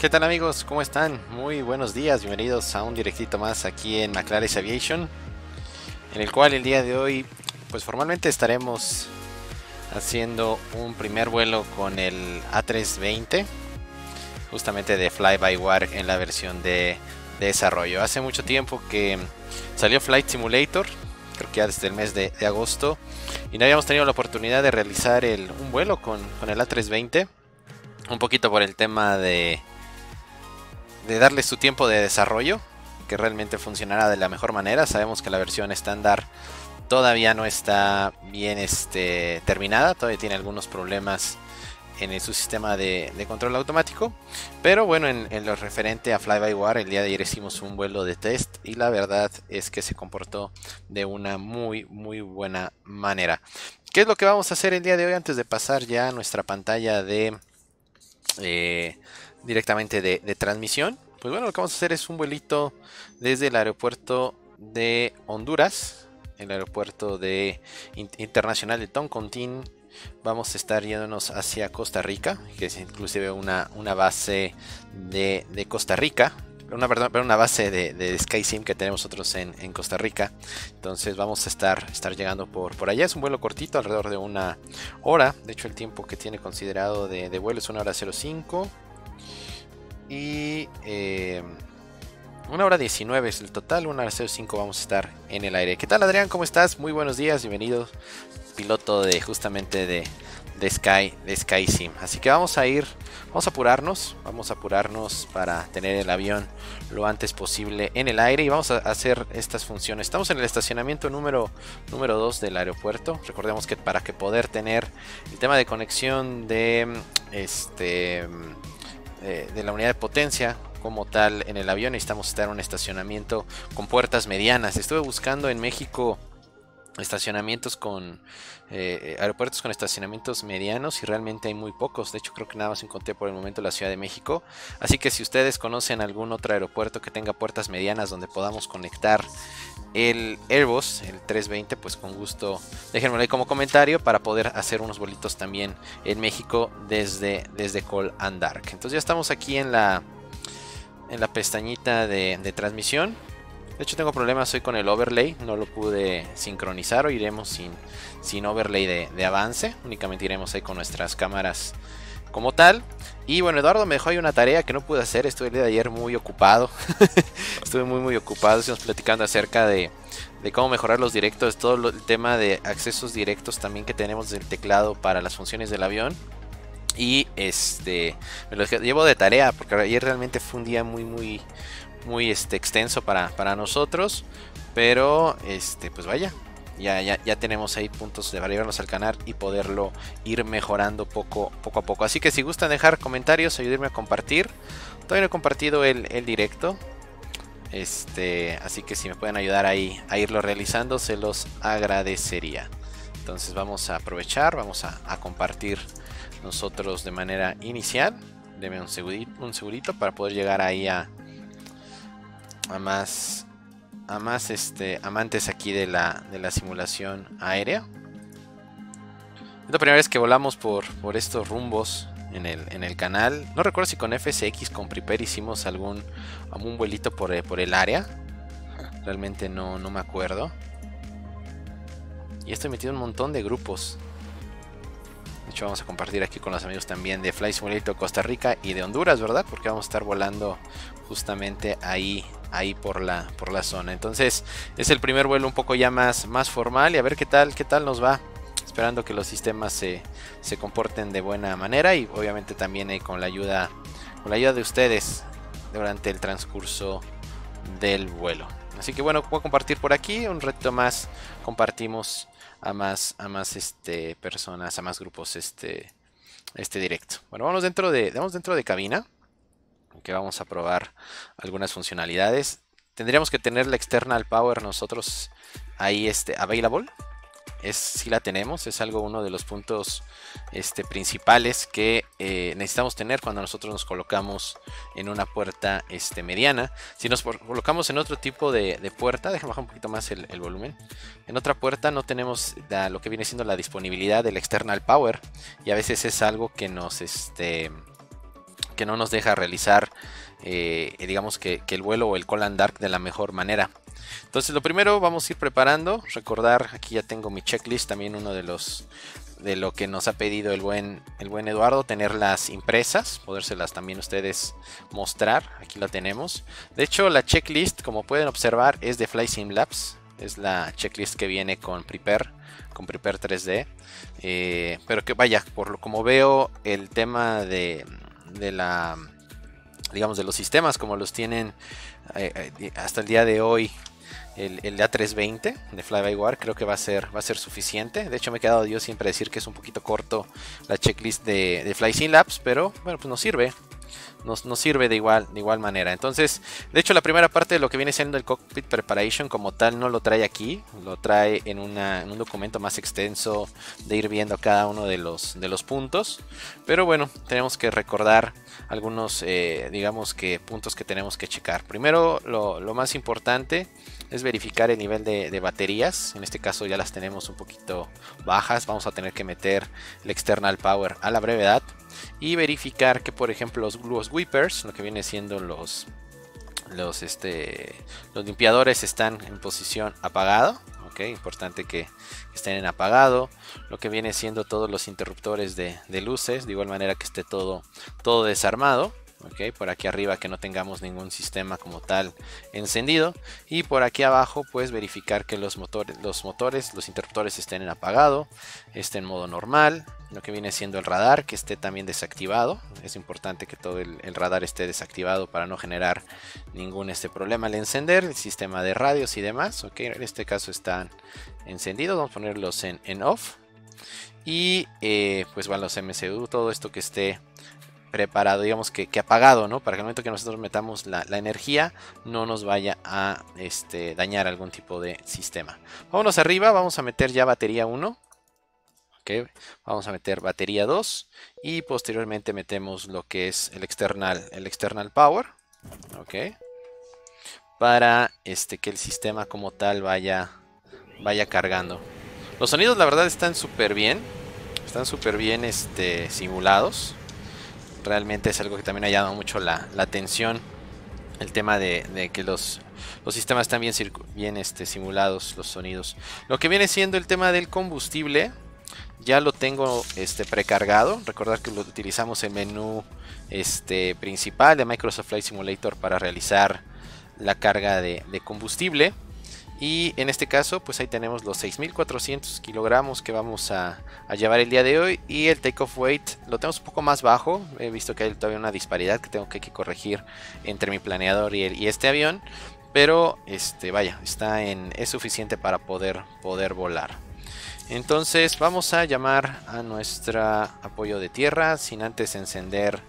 ¿Qué tal amigos? ¿Cómo están? Muy buenos días, bienvenidos a un directito más aquí en McLaren Aviation, en el cual el día de hoy, pues formalmente estaremos haciendo un primer vuelo con el A320, justamente de Fly by Wire en la versión de, desarrollo. Hace mucho tiempo que salió Flight Simulator, creo que ya desde el mes de, agosto, y no habíamos tenido la oportunidad de realizar un vuelo con, con el A320, un poquito por el tema de de darle su tiempo de desarrollo, que realmente funcionara de la mejor manera. Sabemos que la versión estándar todavía no está bien este, terminada, todavía tiene algunos problemas en su sistema de, control automático. Pero bueno, en, lo referente a Fly-by-Wire, el día de ayer hicimos un vuelo de test y la verdad es que se comportó de una muy, muy buena manera. ¿Qué es lo que vamos a hacer el día de hoy antes de pasar ya a nuestra pantalla de... Eh, directamente de, transmisión. Pues bueno, lo que vamos a hacer es un vuelito desde el aeropuerto de Honduras, el aeropuerto de internacional de Toncontín. Vamos a estar yéndonos hacia Costa Rica, que es inclusive una, una base de, Costa Rica, una, una base de, de SkySim que tenemos nosotros en, Costa Rica. Entonces vamos a estar, estar llegando por, por allá. Es un vuelo cortito, alrededor de una hora. De hecho, el tiempo que tiene considerado de, de vuelo es una hora 05. Y eh, una hora 19 es el total, una hora 05 vamos a estar en el aire. ¿Qué tal Adrián? ¿Cómo estás? Muy buenos días, bienvenido. Piloto de justamente de, de Sky, de Sky Sim. Así que vamos a ir, vamos a apurarnos, vamos a apurarnos para tener el avión lo antes posible en el aire y vamos a hacer estas funciones. Estamos en el estacionamiento número, número 2 del aeropuerto. Recordemos que para que poder tener el tema de conexión de este eh, de la unidad de potencia como tal en el avión necesitamos estar en un estacionamiento con puertas medianas. Estuve buscando en México estacionamientos con eh, aeropuertos con estacionamientos medianos y realmente hay muy pocos. De hecho, creo que nada más encontré por el momento la Ciudad de México. Así que si ustedes conocen algún otro aeropuerto que tenga puertas medianas donde podamos conectar el Airbus, el 320, pues con gusto déjenmelo ahí como comentario para poder hacer unos bolitos también en México desde, desde Call and Dark. Entonces ya estamos aquí en la, en la pestañita de, de transmisión. De hecho tengo problemas hoy con el overlay, no lo pude sincronizar, o iremos sin, sin overlay de, avance, únicamente iremos ahí con nuestras cámaras como tal. Y bueno, Eduardo me dejó ahí una tarea que no pude hacer, estuve el día de ayer muy ocupado, estuve muy muy ocupado, estuvimos platicando acerca de, cómo mejorar los directos, todo el tema de accesos directos también que tenemos del teclado para las funciones del avión. Y este me lo llevo de tarea porque ayer realmente fue un día muy muy muy este, extenso para, para nosotros. Pero, este, pues vaya, ya, ya, ya, tenemos ahí puntos de variarnos al canal y poderlo ir mejorando poco, poco a poco. Así que si gustan dejar comentarios, ayudarme a compartir. Todavía no he compartido el, directo. Este, así que si me pueden ayudar ahí a irlo realizando, se los agradecería. Entonces vamos a aprovechar, vamos a, compartir nosotros de manera inicial. Deme un segurito, un segurito para poder llegar ahí a, a más a más este, amantes aquí de la, de la simulación aérea. Es la primera vez que volamos por, por estos rumbos en el, en el, canal. No recuerdo si con FSX, con Prepare hicimos algún, algún vuelito por, por el área. Realmente no, no me acuerdo. Y estoy metido un montón de grupos. De hecho, vamos a compartir aquí con los amigos también de Fly Simulator Costa Rica y de Honduras, ¿verdad? Porque vamos a estar volando justamente ahí ahí por la, por la zona. Entonces es el primer vuelo un poco ya más, más formal y a ver qué tal, qué tal nos va. Esperando que los sistemas se, se comporten de buena manera y obviamente también con la ayuda con la ayuda de ustedes durante el transcurso del vuelo. Así que bueno, voy a compartir por aquí un reto más. Compartimos a más, a más este, personas, a más grupos este, este directo. Bueno, vamos dentro de, vamos dentro de cabina que vamos a probar algunas funcionalidades. Tendríamos que tener la external power nosotros ahí este, available. Es, si la tenemos, es algo uno de los puntos este, principales que eh, necesitamos tener cuando nosotros nos colocamos en una puerta este, mediana. Si nos colocamos en otro tipo de, puerta, déjame bajar un poquito más el, el, volumen. En otra puerta no tenemos lo que viene siendo la disponibilidad del external power y a veces es algo que nos, este, que no nos deja realizar, eh, digamos que, el vuelo o el call dark de la mejor manera. Entonces lo primero vamos a ir preparando, recordar, aquí ya tengo mi checklist, también uno de los de lo que nos ha pedido el buen, el buen Eduardo, tenerlas impresas, podérselas también ustedes mostrar, aquí la tenemos. De hecho la checklist, como pueden observar, es de Fly Sim Labs, es la checklist que viene con Prepare, con Prepare 3D. Eh, pero que vaya, por lo como veo el tema de, de la digamos de los sistemas como los tienen eh, eh, hasta el día de hoy el, el A320 de Fly-by-Wire creo que va a ser va a ser suficiente. De hecho me he quedado yo siempre a decir que es un poquito corto la checklist de, de Fly Labs pero bueno pues nos sirve nos, sirve de igual, de igual manera. Entonces, de hecho, la primera parte de lo que viene siendo el Cockpit Preparation como tal no lo trae aquí, lo trae en, un documento más extenso de ir viendo cada uno de los, de los puntos. Pero bueno, tenemos que recordar algunos, eh, digamos que puntos que tenemos que checar. Primero, lo, más importante es verificar el nivel de, baterías. En este caso ya las tenemos un poquito bajas. Vamos a tener que meter el external power a la brevedad y verificar que por ejemplo los, los whippers, lo que viene siendo los los, este, los limpiadores están en posición apagado. ok importante que estén en apagado. Lo que viene siendo todos los interruptores de, de luces. De igual manera que esté todo, todo desarmado. Okay, por aquí arriba que no tengamos ningún sistema como tal encendido. Y por aquí abajo pues verificar que los motores los motores los interruptores estén en apagado estén en modo normal lo que viene siendo el radar que esté también desactivado. Es importante que todo el, radar esté desactivado para no generar ningún este problema al encender el sistema de radios y demás. Ok en este caso están encendidos vamos a ponerlos en, en off. Y eh, pues van los MCU todo esto que esté preparado, digamos que, apagado, ¿no? Para que el momento que nosotros metamos la, energía no nos vaya a este, dañar algún tipo de sistema. Vámonos arriba, vamos a meter ya batería 1. Okay. Vamos a meter batería 2 y posteriormente metemos lo que es el external, el external power. Okay. Para este, que el sistema como tal vaya, vaya cargando. Los sonidos la verdad están súper bien. Están súper bien este, simulados realmente es algo que también ha llamado mucho la, atención. El tema de, que los, los, sistemas están bien, bien este, simulados, los sonidos. Lo que viene siendo el tema del combustible, ya lo tengo este, precargado. Recordar que lo utilizamos el menú este, principal de Microsoft Flight Simulator para realizar la carga de combustible. Y en este caso, pues ahí tenemos los 6400 kilogramos que vamos a, llevar el día de hoy. Y el takeoff weight lo tenemos un poco más bajo. He visto que hay todavía una disparidad que tengo que, corregir entre mi planeador y, este avión. Pero este, vaya, está en, es suficiente para poder, poder volar. Entonces vamos a llamar a nuestro apoyo de tierra sin antes encender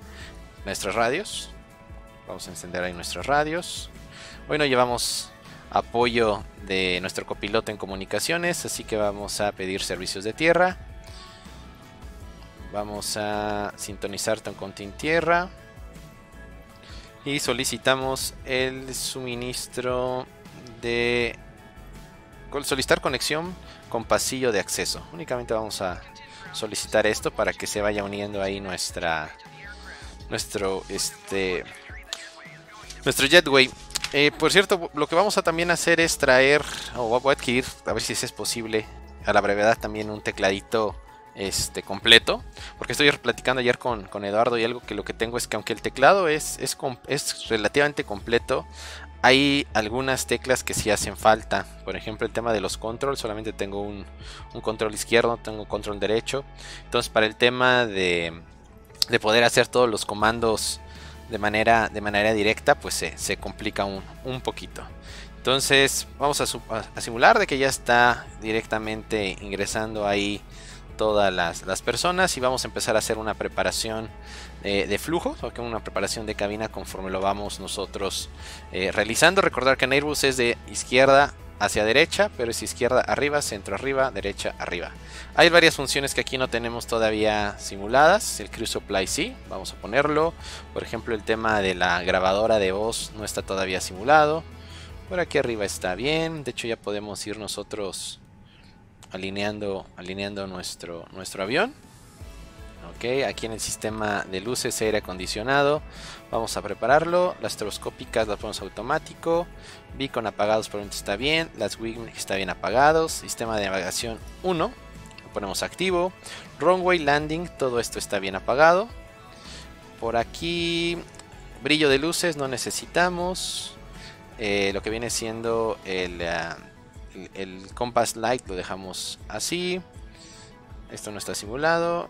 nuestros radios. Vamos a encender ahí nuestros radios. Hoy no llevamos apoyo de nuestro copiloto en comunicaciones, así que vamos a pedir servicios de tierra. Vamos a sintonizar con Tierra y solicitamos el suministro de solicitar conexión con pasillo de acceso. Únicamente vamos a solicitar esto para que se vaya uniendo ahí nuestra nuestro este nuestro jetway. Eh, por cierto, lo que vamos a también hacer es traer, o adquirir, a ver si es posible, a la brevedad también un tecladito este completo porque estoy platicando ayer con, Eduardo y algo que lo que tengo es que aunque el teclado es, es, es, relativamente completo hay algunas teclas que sí hacen falta. Por ejemplo el tema de los controls solamente tengo un, un control izquierdo tengo control derecho. Entonces para el tema de, de poder hacer todos los comandos de manera, de manera directa, pues se, se complica un, un, poquito. Entonces vamos a, simular de que ya está directamente ingresando ahí todas las, personas y vamos a empezar a hacer una preparación de flujo, o una preparación de cabina conforme lo vamos nosotros eh, realizando. Recordar que Airbus es de izquierda hacia derecha, pero es izquierda arriba, centro arriba, derecha arriba. Hay varias funciones que aquí no tenemos todavía simuladas. El Cruise Supply sí, vamos a ponerlo. Por ejemplo, el tema de la grabadora de voz no está todavía simulado. Por aquí arriba está bien. De hecho, ya podemos ir nosotros alineando, alineando nuestro, nuestro avión. Ok, aquí en el sistema de luces aire acondicionado vamos a prepararlo. Las estroboscópicas las ponemos automático. Beacon apagados por donde está bien. Las wing está bien apagados. Sistema de navegación 1 lo ponemos activo. Runway landing, todo esto está bien apagado. Por aquí brillo de luces no necesitamos. Eh, lo que viene siendo el, ah, el, el compass light lo dejamos así. Esto no está simulado.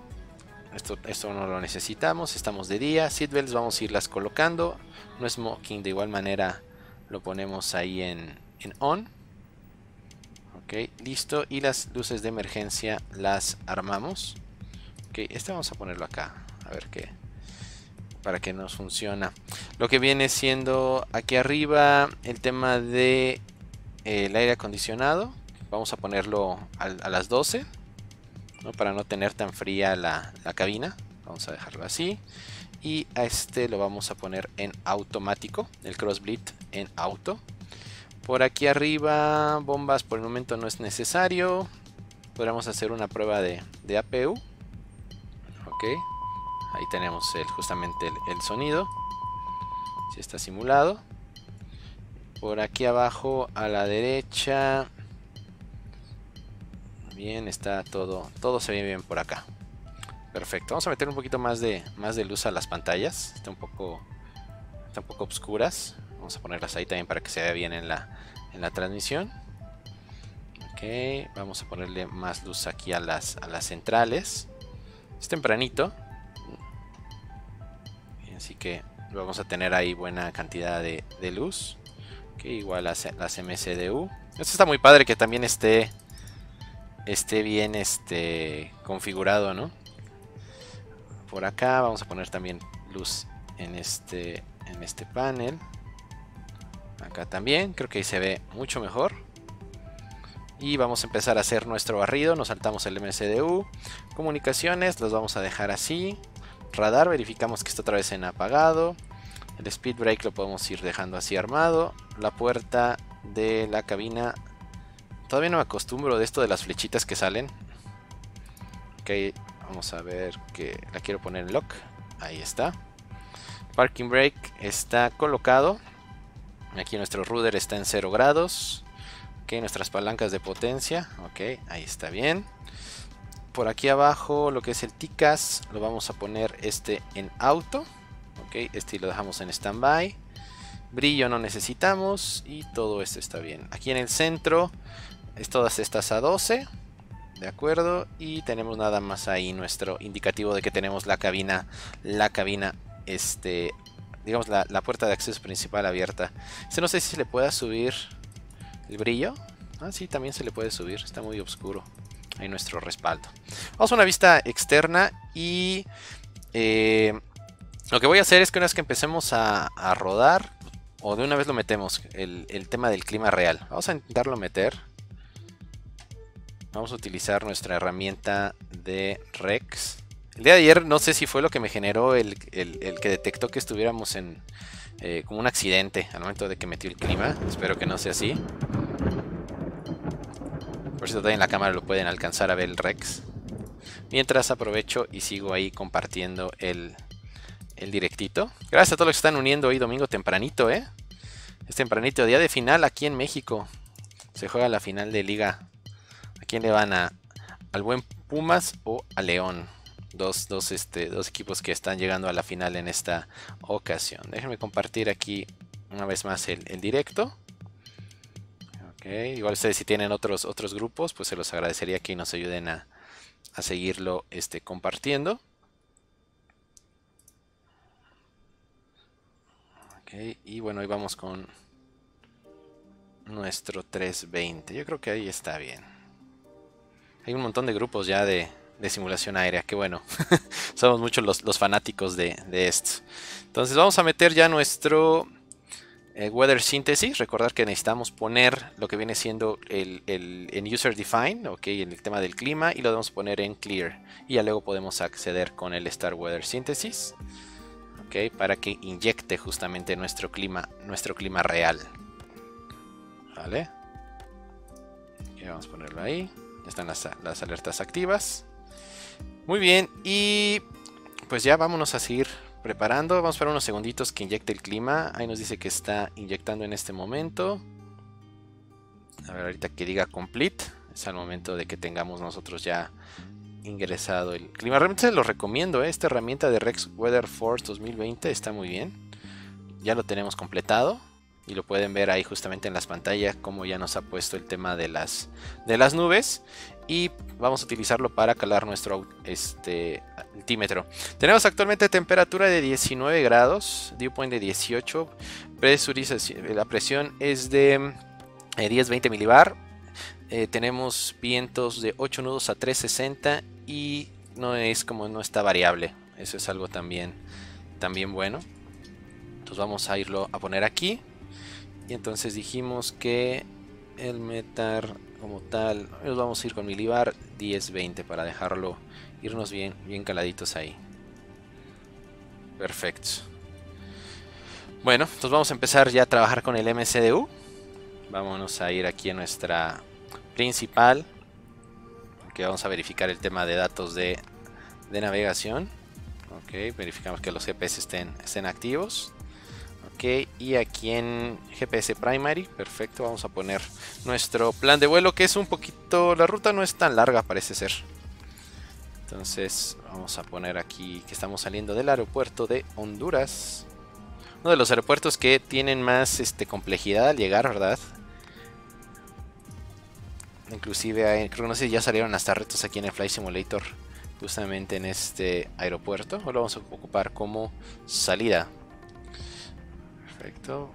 Esto, esto, no lo necesitamos. Estamos de día. Seatbelts vamos a irlas colocando. No smoking de igual manera lo ponemos ahí en, en on. Ok, listo. Y las luces de emergencia las armamos. Ok, este vamos a ponerlo acá. A ver qué. Para que nos funciona. Lo que viene siendo aquí arriba el tema de eh, el aire acondicionado. Vamos a ponerlo a, las 12 para no tener tan fría la, cabina. Vamos a dejarlo así. Y a este lo vamos a poner en automático, el crossbleed en auto. Por aquí arriba, bombas por el momento no es necesario. Podríamos hacer una prueba de, APU. Ok, ahí tenemos el, justamente el, sonido. Si está simulado. Por aquí abajo a la derecha bien, está todo, todo se ve bien por acá. Perfecto, vamos a meter un poquito más de, más de luz a las pantallas. Está un poco, está un poco oscuras. Vamos a ponerlas ahí también para que se vea bien en la, en la transmisión. Ok, vamos a ponerle más luz aquí a las, a las centrales. Es tempranito. Así que vamos a tener ahí buena cantidad de, luz. Que igual las, las MSDU. Esto está muy padre que también esté esté bien este, configurado, ¿no? Por acá vamos a poner también luz en este, en este panel. Acá también, creo que ahí se ve mucho mejor. Y vamos a empezar a hacer nuestro barrido. Nos saltamos el MCDU. Comunicaciones, los vamos a dejar así. Radar, verificamos que está otra vez en apagado. El speed brake lo podemos ir dejando así armado. La puerta de la cabina Todavía no me acostumbro de esto de las flechitas que salen. Ok, vamos a ver que la quiero poner en lock. Ahí está. Parking brake está colocado. Aquí nuestro rudder está en 0 grados. Ok, nuestras palancas de potencia. Ok, ahí está bien. Por aquí abajo lo que es el TICAS lo vamos a poner este en auto. Ok, este lo dejamos en standby. Brillo no necesitamos y todo esto está bien. Aquí en el centro es todas estas a 12. De acuerdo. Y tenemos nada más ahí nuestro indicativo de que tenemos la cabina. La cabina. Este. Digamos la, puerta de acceso principal abierta. Este no sé si se le pueda subir el brillo. Ah, sí, también se le puede subir. Está muy oscuro. Ahí nuestro respaldo. Vamos a una vista externa. Y. Eh, lo que voy a hacer es que una vez que empecemos a, rodar. O de una vez lo metemos. El, el tema del clima real. Vamos a intentarlo meter. Vamos a utilizar nuestra herramienta de Rex. El día de ayer no sé si fue lo que me generó el, que detectó que estuviéramos en eh, como un accidente al momento de que metió el clima. Espero que no sea así. Por todavía en la cámara lo pueden alcanzar a ver el Rex. Mientras aprovecho y sigo ahí compartiendo el, el directito. Gracias a todos los que están uniendo hoy domingo tempranito, ¿eh? Es tempranito, día de final aquí en México. Se juega la final de Liga quién le van a? ¿Al buen Pumas o a León? Dos, dos, este, dos equipos que están llegando a la final en esta ocasión. Déjenme compartir aquí una vez más el, directo. igual ustedes si tienen otros, otros grupos, pues se los agradecería que nos ayuden a, seguirlo este, compartiendo. y bueno, hoy vamos con nuestro 320. Yo creo que ahí está bien. Hay un montón de grupos ya de, simulación aérea, que bueno, somos muchos los, fanáticos de, esto. Entonces vamos a meter ya nuestro eh, Weather Synthesis. Recordar que necesitamos poner lo que viene siendo el, en User Define, ok, en el tema del clima, y lo debemos poner en Clear. Y ya luego podemos acceder con el Star Weather Synthesis, ok, para que inyecte justamente nuestro clima, nuestro clima real. Vale. Y vamos a ponerlo ahí están las, alertas activas. Muy bien, y pues ya vámonos a seguir preparando. Vamos a esperar unos segunditos que inyecte el clima. Ahí nos dice que está inyectando en este momento. A ver, ahorita que diga complete. Es al momento de que tengamos nosotros ya ingresado el clima. Realmente se lo recomiendo. ¿eh? Esta herramienta de Rex Weather Force 2020 está muy bien. Ya lo tenemos completado. Y lo pueden ver ahí justamente en las pantallas como ya nos ha puesto el tema de las, de las nubes. Y vamos a utilizarlo para calar nuestro este, altímetro. Tenemos actualmente temperatura de 19 grados, dew point de 18, presurización, la presión es de 10-20 eh, milibar. Eh, tenemos vientos de 8 nudos a 360 y no es como no está variable. Eso es algo también, también bueno. Entonces vamos a irlo a poner aquí. Y entonces dijimos que el metar como tal, nos vamos a ir con milibar 10-20 para dejarlo, irnos bien, bien caladitos ahí. Perfecto. Bueno, entonces vamos a empezar ya a trabajar con el MCDU. Vámonos a ir aquí a nuestra principal. Que vamos a verificar el tema de datos de, navegación. Ok, verificamos que los GPS estén, estén activos y aquí en GPS Primary, perfecto, vamos a poner nuestro plan de vuelo que es un poquito, la ruta no es tan larga parece ser. Entonces vamos a poner aquí que estamos saliendo del aeropuerto de Honduras. Uno de los aeropuertos que tienen más este, complejidad al llegar, ¿verdad? Inclusive, creo que no sé ya salieron hasta retos aquí en el Flight Simulator, justamente en este aeropuerto. Ahora lo vamos a ocupar como salida. Perfecto.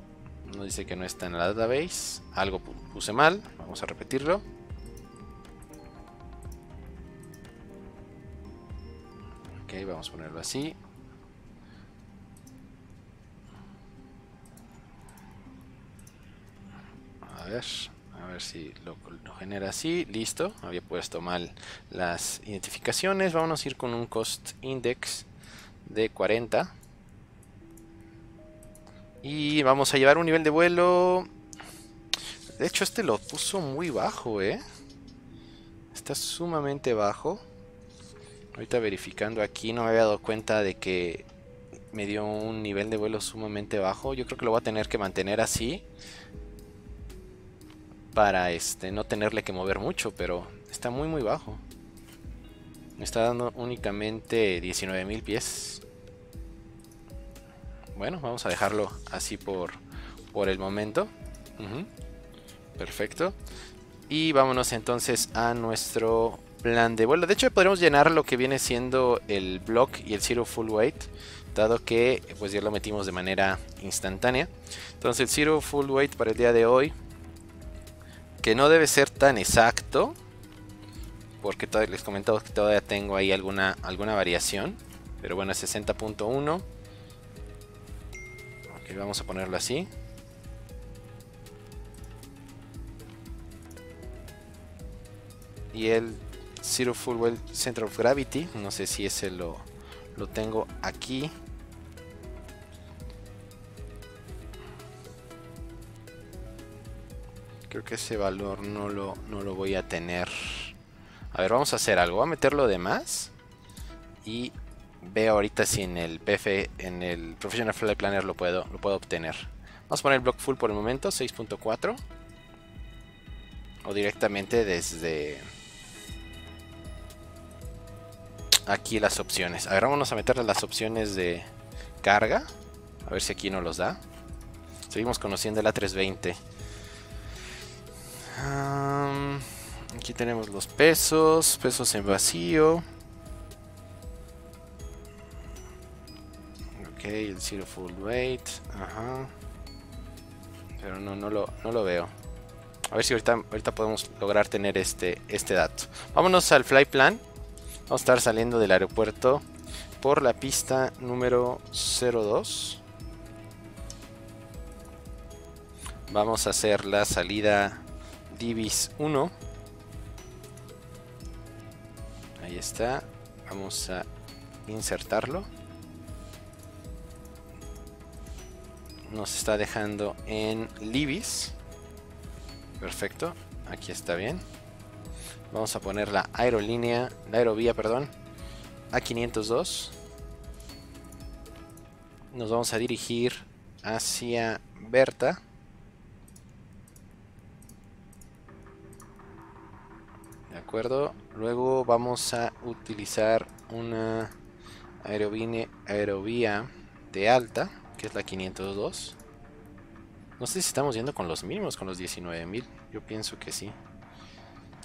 Nos dice que no está en la database. Algo puse mal. Vamos a repetirlo. Ok, vamos a ponerlo así. A ver, a ver si lo, lo, genera así. Listo, había puesto mal las identificaciones. Vamos a ir con un cost index de 40. Y vamos a llevar un nivel de vuelo... De hecho, este lo puso muy bajo, ¿eh? Está sumamente bajo. Ahorita verificando aquí no me había dado cuenta de que me dio un nivel de vuelo sumamente bajo. Yo creo que lo voy a tener que mantener así. Para este, no tenerle que mover mucho, pero está muy muy bajo. Me está dando únicamente 19.000 pies. Bueno, vamos a dejarlo así por, por el momento. Perfecto. Y vámonos entonces a nuestro plan de vuelo. De hecho, podremos llenar lo que viene siendo el block y el zero full weight, dado que pues ya lo metimos de manera instantánea. Entonces, el zero full weight para el día de hoy, que no debe ser tan exacto, porque les comentaba que todavía tengo ahí alguna, alguna variación, pero bueno, 60.1. Vamos a ponerlo así. Y el Zero Full Well Center of Gravity, no sé si ese lo, lo tengo aquí. Creo que ese valor no lo, no lo voy a tener. A ver, vamos a hacer algo. Voy a meterlo de más. Y veo ahorita si en el PF, en el Professional Flight Planner lo puedo, lo puedo obtener. Vamos a poner el block full por el momento, 6.4. O directamente desde aquí las opciones. A ver, vámonos a meterle las opciones de carga. A ver si aquí nos los da. Seguimos conociendo la 320. aquí tenemos los pesos, pesos en vacío. El zero full weight. Ajá. Pero no, no lo, no lo veo. A ver si ahorita, ahorita podemos lograr tener este, este dato. Vámonos al fly plan. Vamos a estar saliendo del aeropuerto por la pista número 02. Vamos a hacer la salida Divis 1. Ahí está. Vamos a insertarlo. Nos está dejando en Libis. Perfecto, aquí está bien. Vamos a poner la aerolínea, la aerovía, perdón. a 502. Nos vamos a dirigir hacia Berta. De acuerdo. Luego vamos a utilizar una aerovía de alta, que es la 502. No sé si estamos yendo con los mínimos, con los 19.000. Yo pienso que sí.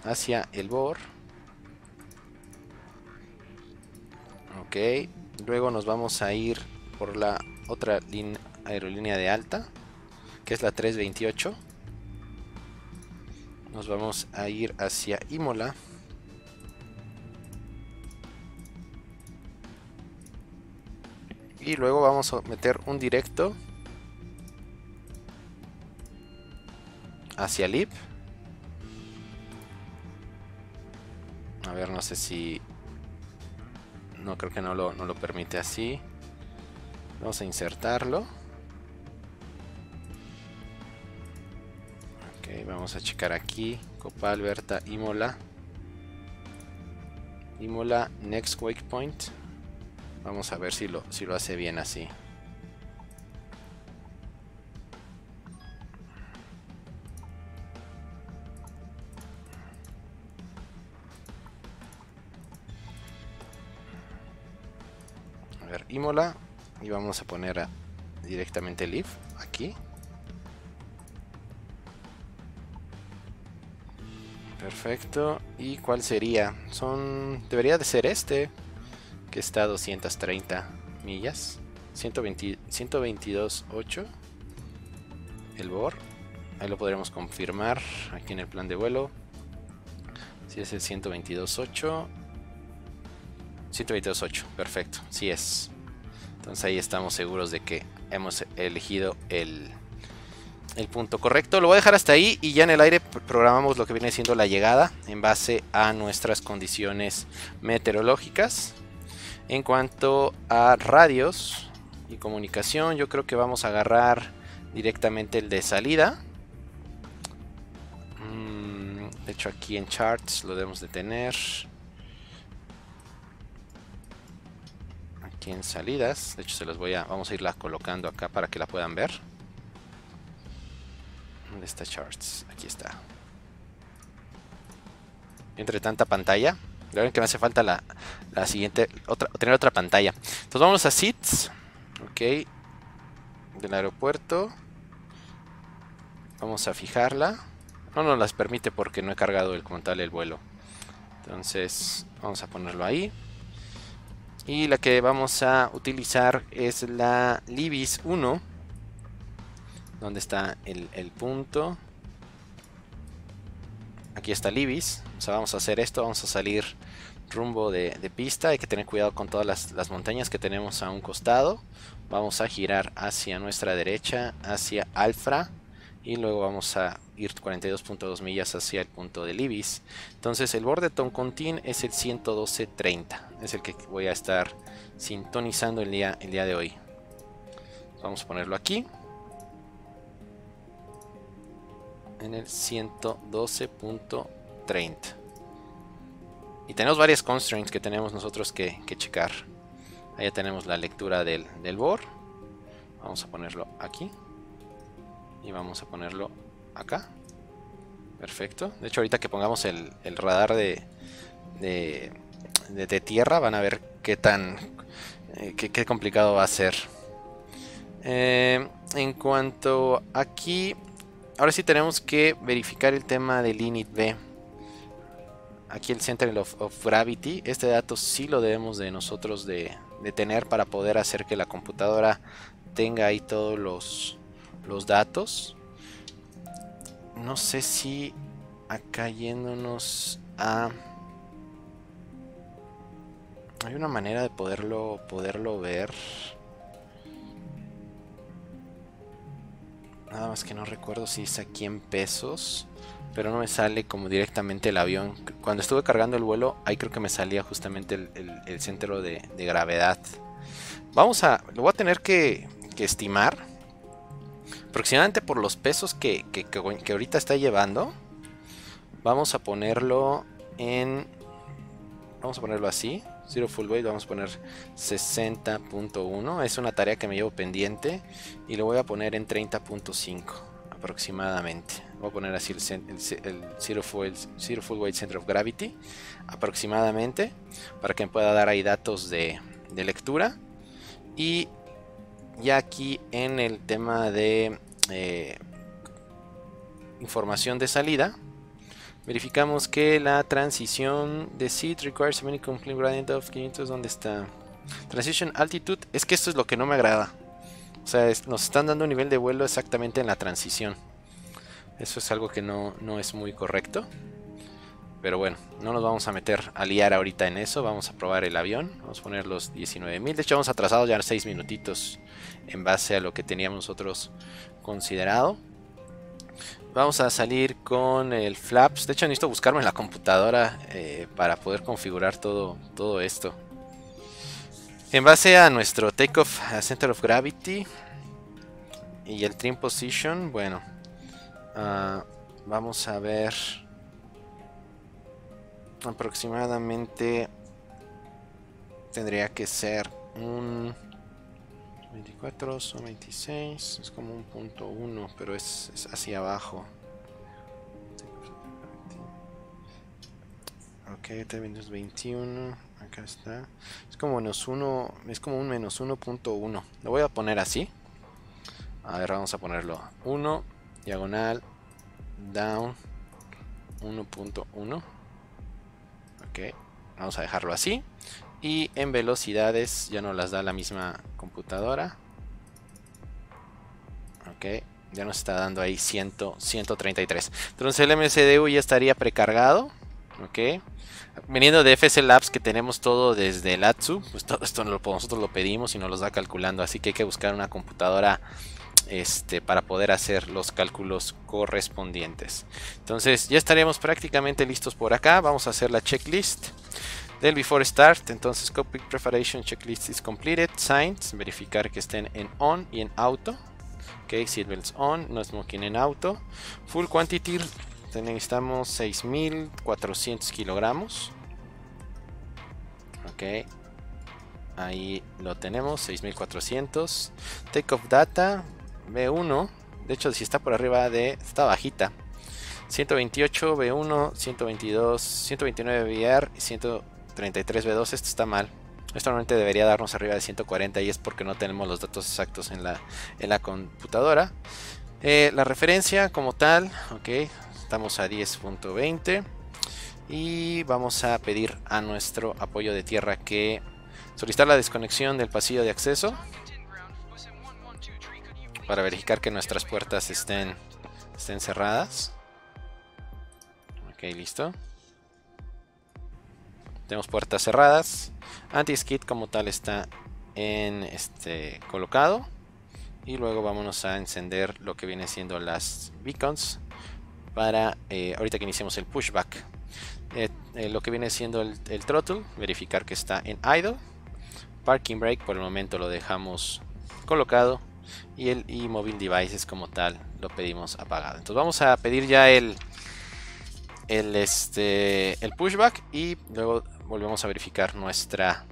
Hacia el BOR. Ok. Luego nos vamos a ir por la otra aerolínea de alta. Que es la 328. Nos vamos a ir hacia Imola. Y luego vamos a meter un directo hacia Lip. A ver, no sé si... No, creo que no lo, no lo permite así. Vamos a insertarlo. Ok, vamos a checar aquí. Copa Alberta, Imola. Imola, next waypoint. Vamos a ver si lo, si lo hace bien así. Imola y vamos a poner directamente el if aquí. Perfecto. ¿Y cuál sería? Son debería de ser este que está a 230 millas. 120, 122.8 el BOR. Ahí lo podremos confirmar aquí en el plan de vuelo. Si es el 122.8. 122.8, perfecto, si es. Entonces ahí estamos seguros de que hemos elegido el, el punto correcto. Lo voy a dejar hasta ahí y ya en el aire programamos lo que viene siendo la llegada en base a nuestras condiciones meteorológicas. En cuanto a radios y comunicación, yo creo que vamos a agarrar directamente el de salida. Mm, de hecho aquí en charts lo debemos de tener. aquí en salidas. De hecho, se los voy a. Vamos a irla colocando acá para que la puedan ver. ¿Dónde está Charts? Aquí está. Entre tanta pantalla. Recuerden que me hace falta la, la siguiente. Otra, tener otra pantalla. Entonces vamos a Seats. Ok. Del aeropuerto. Vamos a fijarla. No nos las permite porque no he cargado el como tal el vuelo. Entonces vamos a ponerlo ahí. Y la que vamos a utilizar es la Libis 1. Donde está el, punto. Aquí está Libis. O sea, vamos a hacer esto. Vamos a salir rumbo de, pista. Hay que tener cuidado con todas las, montañas que tenemos a un costado. Vamos a girar hacia nuestra derecha, hacia Alfra. Y luego vamos a ir 42.2 millas hacia el punto de Libis. Entonces el borde Toncontín es el 112.30. Es el que voy a estar sintonizando el día de hoy. Vamos a ponerlo aquí. En el 112.30. Y tenemos varias constraints que tenemos nosotros que, checar. Ahí tenemos la lectura del, del. Vamos a ponerlo aquí. Y vamos a ponerlo acá. Perfecto. De hecho, ahorita que pongamos el, radar de, de, tierra, van a ver qué tan eh, qué, complicado va a ser. Eh, en cuanto aquí, ahora sí tenemos que verificar el tema del init B. Aquí el Center of, Gravity, este dato sí lo debemos de nosotros de, de, tener para poder hacer que la computadora tenga ahí todos los, los datos no sé si acá yéndonos a... Hay una manera de poderlo, poderlo ver. Nada más que no recuerdo si es aquí en pesos. Pero no me sale como directamente el avión. Cuando estuve cargando el vuelo, ahí creo que me salía justamente el, centro de, gravedad. Vamos a... Lo voy a tener que, que estimar aproximadamente por los pesos que, ahorita está llevando, vamos a ponerlo en... Vamos a ponerlo así, Zero full weight, vamos a poner 60.1. Es una tarea que me llevo pendiente y lo voy a poner en 30.5 aproximadamente. Voy a poner así el, zero, full, zero, full, weight center of gravity aproximadamente para que me pueda dar ahí datos de, de lectura. Y ya aquí en el tema de eh, información de salida, verificamos que la transición de seat requires a many complete gradient of 500. ¿Dónde está? Transition altitude. Es que esto es lo que no me agrada. O sea, nos están dando un nivel de vuelo exactamente en la transición. Eso es algo que no, no es muy correcto. Pero bueno, no nos vamos a meter a liar ahorita en eso. Vamos a probar el avión. Vamos a poner los 19.000. De hecho, vamos atrasados ya 6 minutitos en base a lo que teníamos nosotros considerado. Vamos a salir con el Flaps. De hecho, necesito buscarme en la computadora eh, para poder configurar todo, todo esto. En base a nuestro Takeoff Center of Gravity y el Trim Position, bueno, ah, vamos a ver aproximadamente tendría que ser un 24 son 26, es como un punto 1, pero es, hacia abajo. Ok, también es 21, acá está. Es como menos 1, es como un menos 1.1. Lo voy a poner así. A ver, vamos a ponerlo 1, diagonal, down, 1.1. Ok, vamos a dejarlo así. Y en velocidades ya no las da la misma computadora. Ok, ya nos está dando ahí 100, 133. Entonces el MCDU ya estaría precargado. Ok, viniendo de FS Labs que tenemos todo desde el pues esto nosotros lo pedimos y nos lo da calculando. Así que hay que buscar una computadora este, para poder hacer los cálculos correspondientes. Entonces ya estaríamos prácticamente listos por acá. Vamos a hacer la checklist del before start. Entonces, cockpit preparation checklist is completed. Signs, verificar que estén en on y en auto. Ok, seatbelts on, no smoking en auto. Full quantity, necesitamos 6400 kilogramos. Ok, ahí lo tenemos, 6400. Take off data, B1. De hecho, si está por arriba de. Está bajita. 128 B1, 122, 129 VR y 100. 33B2, esto está mal. Esto normalmente debería darnos arriba de 140 y es porque no tenemos los datos exactos en la, en la computadora. Eh, la referencia como tal, ok, estamos a 10.20 y vamos a pedir a nuestro apoyo de tierra que solicitar la desconexión del pasillo de acceso para verificar que nuestras puertas estén, estén cerradas. Ok, listo. Tenemos puertas cerradas. Anti-skid como tal está en este colocado. Y luego vámonos a encender lo que viene siendo las beacons para eh, ahorita que iniciemos el pushback. Eh, eh, lo que viene siendo el, throttle, verificar que está en idle. Parking brake por el momento lo dejamos colocado. Y el e mobile devices como tal lo pedimos apagado. Entonces vamos a pedir ya el, el, este, el pushback y luego volvemos a verificar nuestra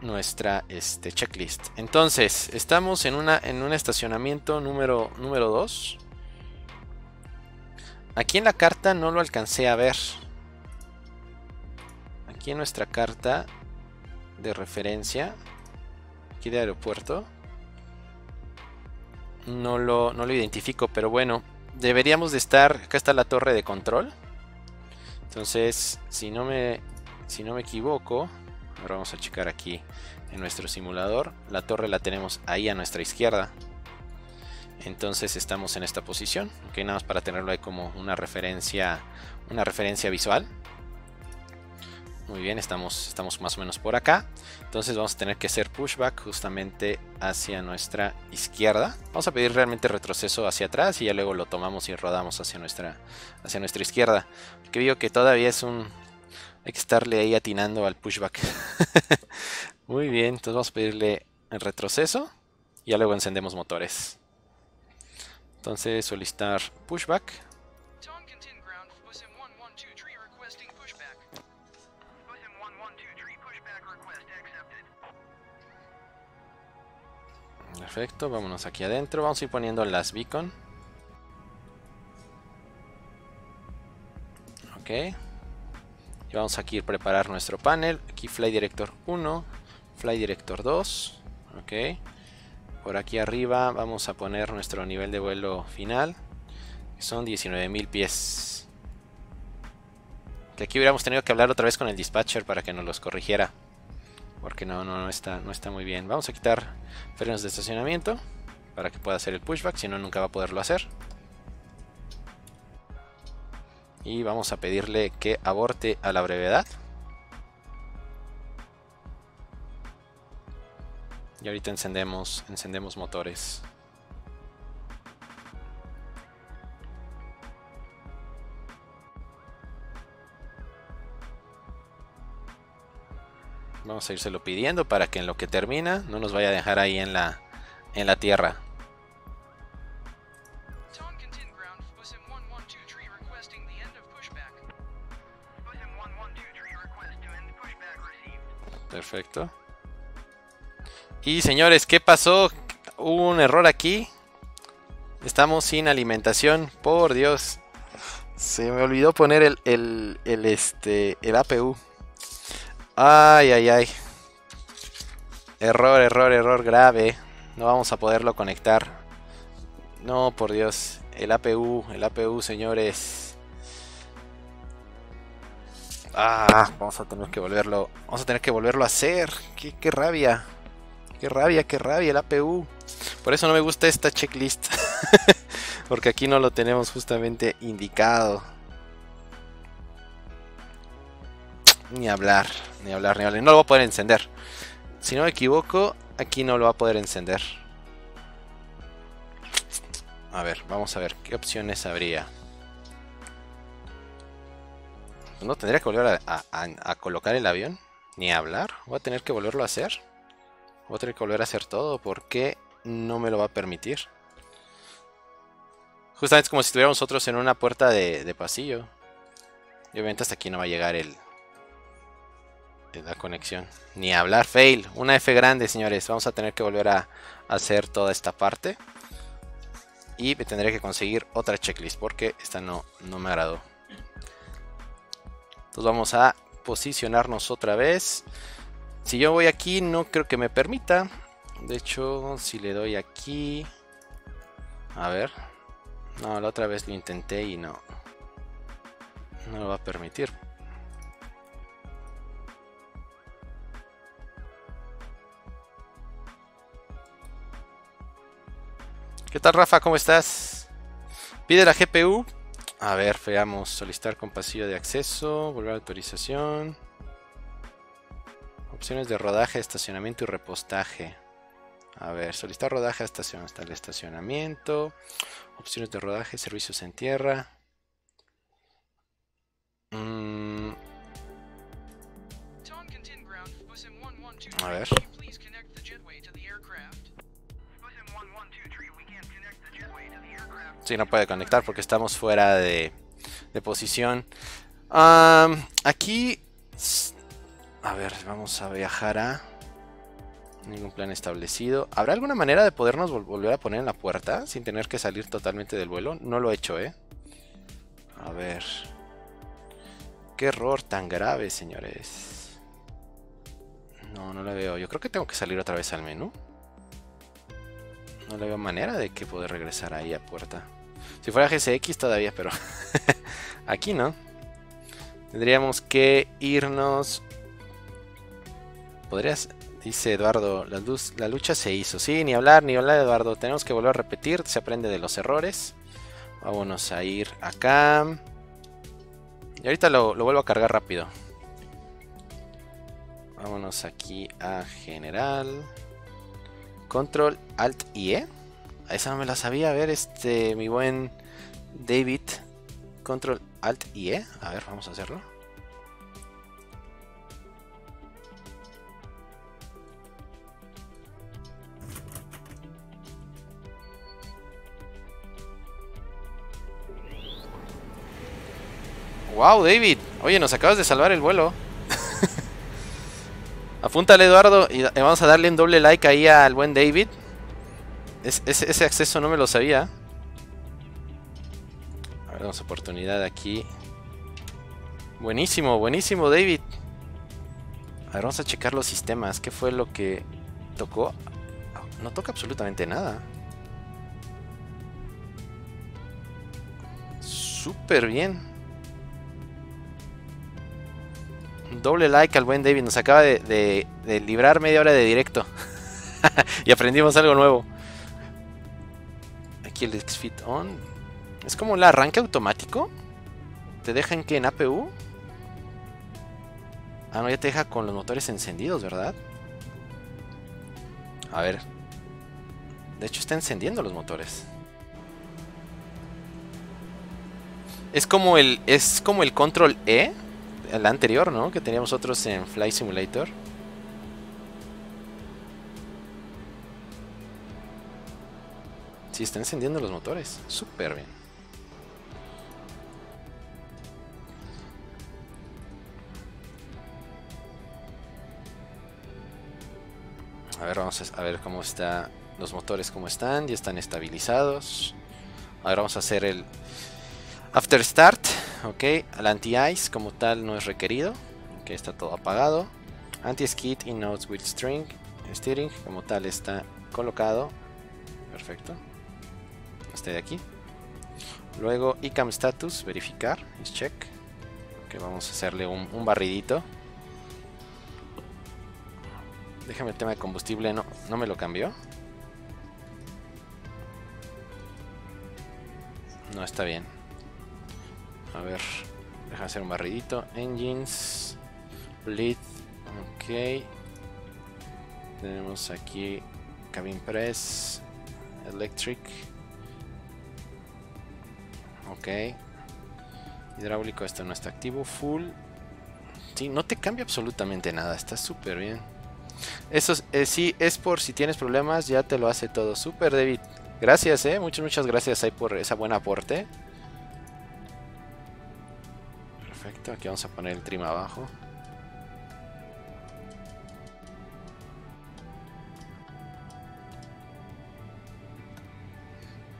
nuestra este, checklist. Entonces, estamos en, una, en un estacionamiento número, número 2. Aquí en la carta no lo alcancé a ver. Aquí en nuestra carta de referencia, aquí de aeropuerto, no lo, no lo identifico, pero bueno, deberíamos de estar, acá está la torre de control. Entonces, si no me, si no me equivoco, ahora vamos a checar aquí en nuestro simulador. La torre la tenemos ahí a nuestra izquierda. Entonces estamos en esta posición. Ok, nada más para tenerlo ahí como una referencia, una referencia visual. Muy bien, estamos, estamos más o menos por acá. Entonces vamos a tener que hacer pushback justamente hacia nuestra izquierda. Vamos a pedir realmente retroceso hacia atrás y ya luego lo tomamos y rodamos hacia nuestra, hacia nuestra izquierda. Porque veo que todavía es un... Hay que estarle ahí atinando al pushback. Muy bien, entonces vamos a pedirle el retroceso y ya luego encendemos motores. Entonces solicitar pushback. Perfecto, vámonos aquí adentro. Vamos a ir poniendo las beacon. Ok. Y vamos aquí a preparar nuestro panel. Aquí Fly Director 1, Fly Director 2. Ok. Por aquí arriba vamos a poner nuestro nivel de vuelo final. Que son 19.000 pies. Que aquí hubiéramos tenido que hablar otra vez con el dispatcher para que nos los corrigiera. Porque no, no, no, está, no está muy bien. Vamos a quitar frenos de estacionamiento para que pueda hacer el pushback, si no nunca va a poderlo hacer. Y vamos a pedirle que aborte a la brevedad. Y ahorita encendemos, encendemos motores. Vamos a írselo pidiendo para que en lo que termina no nos vaya a dejar ahí en la, en la tierra. Perfecto. Y señores, ¿qué pasó? Hubo un error aquí. Estamos sin alimentación. Por Dios. Se me olvidó poner el, el, el, este, el APU. Ay, ay, ay. Error, error, error grave. No vamos a poderlo conectar. No, por Dios. El APU, el APU, señores. Ah, vamos a tener que volverlo. Vamos a tener que volverlo a hacer. Qué, qué rabia. Qué rabia, qué rabia el APU. Por eso no me gusta esta checklist. Porque aquí no lo tenemos justamente indicado. Ni hablar, ni hablar, ni hablar. No lo voy a poder encender. Si no me equivoco, aquí no lo va a poder encender. A ver, vamos a ver qué opciones habría. ¿No tendría que volver a, colocar el avión? Ni hablar. Voy a tener que volverlo a hacer. Voy a tener que volver a hacer todo porque no me lo va a permitir. Justamente es como si estuviéramos nosotros en una puerta de, de pasillo. Y obviamente hasta aquí no va a llegar el, la conexión. Ni hablar, fail. Una F grande, señores. Vamos a tener que volver a hacer toda esta parte. Y me tendré que conseguir otra checklist porque esta no, no me agradó. Entonces vamos a posicionarnos otra vez. Si yo voy aquí no creo que me permita. De hecho, si le doy aquí... A ver. No, la otra vez lo intenté y no. No lo va a permitir. ¿Qué tal, Rafa? ¿Cómo estás? Pide la GPU. A ver, veamos. Solicitar con pasillo de acceso. Volver a autorización. Opciones de rodaje, estacionamiento y repostaje. A ver, solicitar rodaje, estación, hasta el estacionamiento. Opciones de rodaje, servicios en tierra. Mm. A ver. Sí, no puede conectar porque estamos fuera de, posición. aquí... A ver, vamos a viajar a... Ningún plan establecido. ¿Habrá alguna manera de podernos volver a poner en la puerta sin tener que salir totalmente del vuelo? No lo he hecho, ¿eh? A ver. Qué error tan grave, señores. No, no lo veo. Yo creo que tengo que salir otra vez al menú. No le veo manera de que poder regresar ahí a puerta. Si fuera GCX todavía, pero aquí no. Tendríamos que irnos... Podrías... Dice Eduardo, la, lucha se hizo. Sí, ni hablar, ni hablar Eduardo. Tenemos que volver a repetir. Se aprende de los errores. Vámonos a ir acá. Y ahorita lo vuelvo a cargar rápido. Vámonos aquí a general. Control Alt y E. Esa no me la sabía. A ver, este, mi buen David. Control Alt y E. A ver, vamos a hacerlo. Wow, David. Oye, nos acabas de salvar el vuelo. Apúntale, Eduardo, y vamos a darle un doble like ahí al buen David. ese acceso no me lo sabía. A ver, oportunidad aquí. Buenísimo, buenísimo, David. A ver, vamos a checar los sistemas. ¿Qué fue lo que tocó? No toca absolutamente nada. Súper bien. Doble like al buen David. Nos acaba de, librar media hora de directo. y aprendimos algo nuevo. Aquí el Xfit On. Es como el arranque automático. ¿Te dejan que en APU? Ah, no, ya te deja con los motores encendidos, ¿verdad? A ver. De hecho está encendiendo los motores. Es como el. Es como el control E. El anterior, ¿no? Que teníamos otros en Flight Simulator. Sí, está encendiendo los motores. Súper bien. A ver, vamos a ver cómo están los motores, cómo están. Ya están estabilizados. Ahora vamos a hacer el after start. Ok, el anti-ice como tal no es requerido. Ok, está todo apagado. Anti-skid y nodes with string. Steering como tal está colocado. Perfecto. Este de aquí. Luego ICAM status, verificar, is check. Ok, vamos a hacerle un barridito. Déjame el tema de combustible, no, no me lo cambió. No está bien. A ver, déjame hacer un barridito. Engines, bleed, ok. Tenemos aquí cabin press, electric. Ok. Hidráulico, esto no está activo. Full. Sí, no te cambia absolutamente nada. Está súper bien. Eso eh, sí, es por si tienes problemas, ya te lo hace todo. Super, David. Gracias, eh. Muchas, muchas gracias ahí por esa buen aporte. Perfecto, aquí vamos a poner el trim abajo.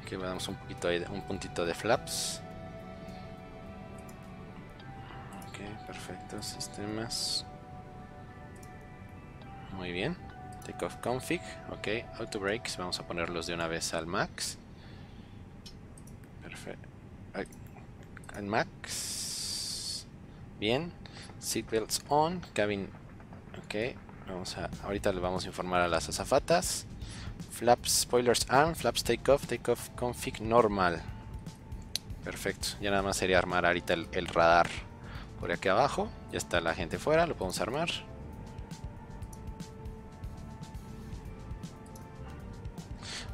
Aquí le damos un poquito un puntito de flaps. Ok, perfecto, sistemas. Muy bien. Takeoff config. Ok. Auto brakes. Vamos a ponerlos de una vez al max. Perfecto. Al max. Bien. Seatbelts on. Cabin. Ok. Vamos a, ahorita le vamos a informar a las azafatas. Flaps, spoilers on. Flaps takeoff. Takeoff config normal. Perfecto. Ya nada más sería armar ahorita el radar por aquí abajo. Ya está la gente fuera. Lo podemos armar.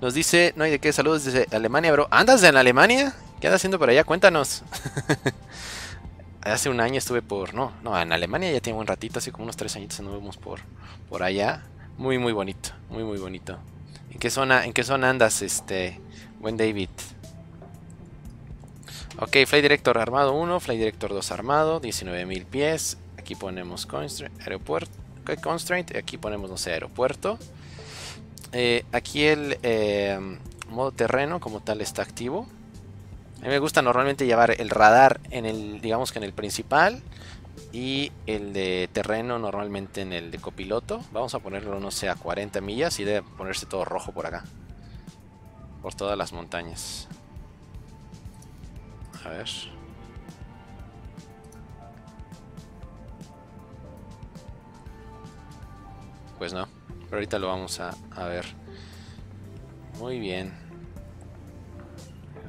Nos dice, no hay de qué, saludos desde Alemania, bro. ¿Andas en Alemania? ¿Qué andas haciendo por allá? Cuéntanos. Hace un año estuve por, no, no, en Alemania ya tiene un ratito, así como unos tres añitos anduvimos por, por allá. Muy, muy bonito, muy, muy bonito. ¿En qué zona, en qué zona andas, este, buen David? Ok, Fly Director armado 1, Fly Director 2 armado, 19.000 pies. Aquí ponemos constraint, aeropuerto, constraint, aquí ponemos, no sé, aeropuerto. Eh, aquí el eh, modo terreno como tal está activo. A mí me gusta normalmente llevar el radar en el, digamos que en el principal y el de terreno normalmente en el de copiloto. Vamos a ponerlo, no sé, a 40 millas y debe ponerse todo rojo por acá. Por todas las montañas. A ver. Pues no. Pero ahorita lo vamos a, ver. Muy bien.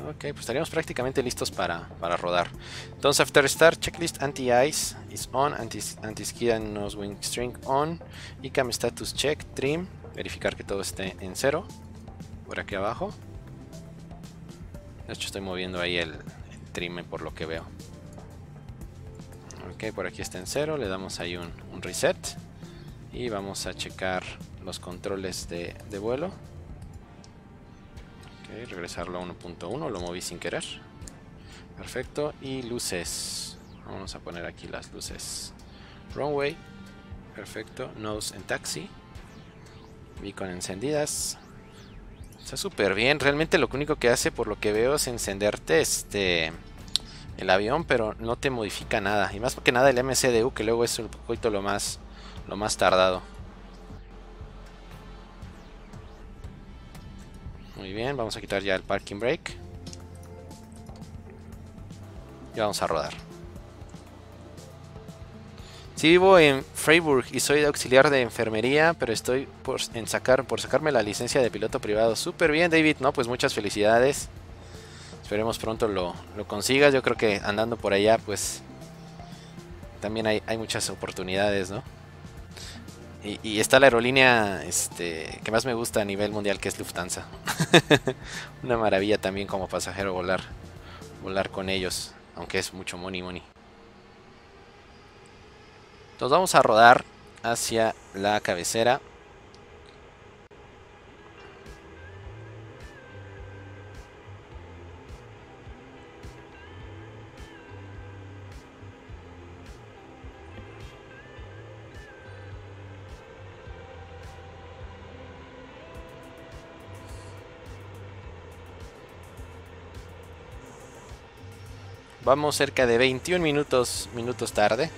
Ok, pues estaríamos prácticamente listos para, rodar. Entonces, after start, checklist anti-ice is on, anti-skid and nose wing string on, ICAM status check, trim, verificar que todo esté en cero, por aquí abajo. De hecho, estoy moviendo ahí el, trim por lo que veo. Ok, por aquí está en cero, le damos ahí un, un reset y vamos a checar los controles de, vuelo. Regresarlo a 1.1, lo moví sin querer. Perfecto, y luces. Vamos a poner aquí las luces. Runway, perfecto. Nose en taxi. Beacon encendidas. Está súper bien. Realmente lo único que hace, por lo que veo, es encenderte este el avión, pero no te modifica nada. Y más porque nada el MCDU, que luego es un poquito lo más, lo más tardado. Muy bien, vamos a quitar ya el parking brake. Y vamos a rodar. Si vivo en Freiburg y soy de auxiliar de enfermería, pero estoy por, en sacar, por sacarme la licencia de piloto privado. Súper bien, David, ¿no? Pues muchas felicidades. Esperemos pronto lo, lo consigas. Yo creo que andando por allá, pues también hay, hay muchas oportunidades, ¿no? Y, está la aerolínea este, que más me gusta a nivel mundial, que es Lufthansa. Una maravilla también como pasajero volar, volar con ellos, aunque es mucho money money. Entonces vamos a rodar hacia la cabecera Vamos cerca de 21 minutos, minutos tarde.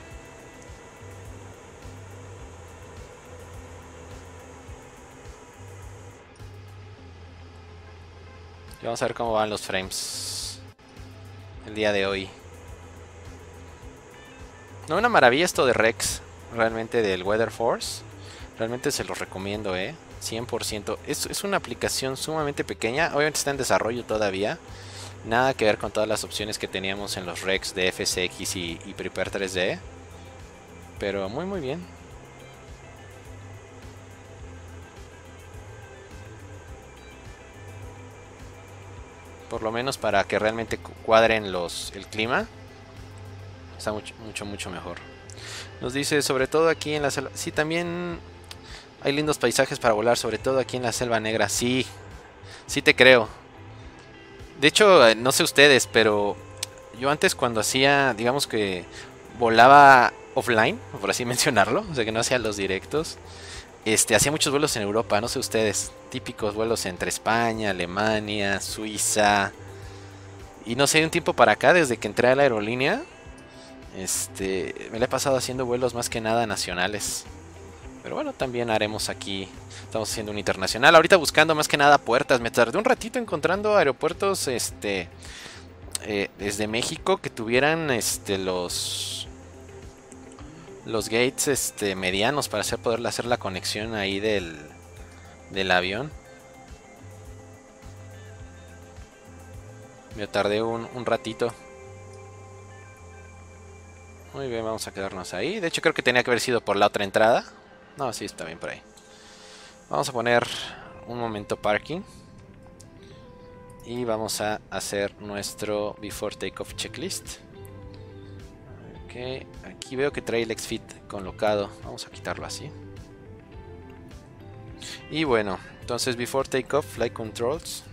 Y vamos a ver cómo van los frames el día de hoy. No, una maravilla esto de Rex, realmente del Weather Force. Realmente se los recomiendo, eh. 100%. Es, es una aplicación sumamente pequeña. Obviamente está en desarrollo todavía. Nada que ver con todas las opciones que teníamos en los Rex de FSX y, y Prepare 3D. Pero muy muy bien. Por lo menos para que realmente cuadren los, el clima. Está mucho, mucho, mucho mejor. Nos dice, sobre todo aquí en la selva... Sí, también hay lindos paisajes para volar, sobre todo aquí en la selva negra. Sí, sí te creo. De hecho, eh, no sé ustedes, pero yo antes cuando hacía, digamos que volaba offline, por así mencionarlo, o sea que no hacía los directos, este, hacía muchos vuelos en Europa, no sé ustedes, típicos vuelos entre España, Alemania, Suiza, y no sé, un tiempo para acá, desde que entré a la aerolínea, este, me la he pasado haciendo vuelos más que nada nacionales. Pero bueno, también haremos aquí Estamos haciendo un internacional. Ahorita buscando más que nada puertas. Me tardé un ratito encontrando aeropuertos este eh, desde México que tuvieran este los los gates este medianos para hacer poder hacer la conexión ahí del del avión. Me tardé un, un ratito. Muy bien, vamos a quedarnos ahí. De hecho creo que tenía que haber sido por la otra entrada. No, sí, está bien por ahí. Vamos a poner un momento parking. Y vamos a hacer nuestro before takeoff checklist. Ok, aquí veo que trae el XFIT colocado. Vamos a quitarlo así. Y bueno, entonces before takeoff, flight controls.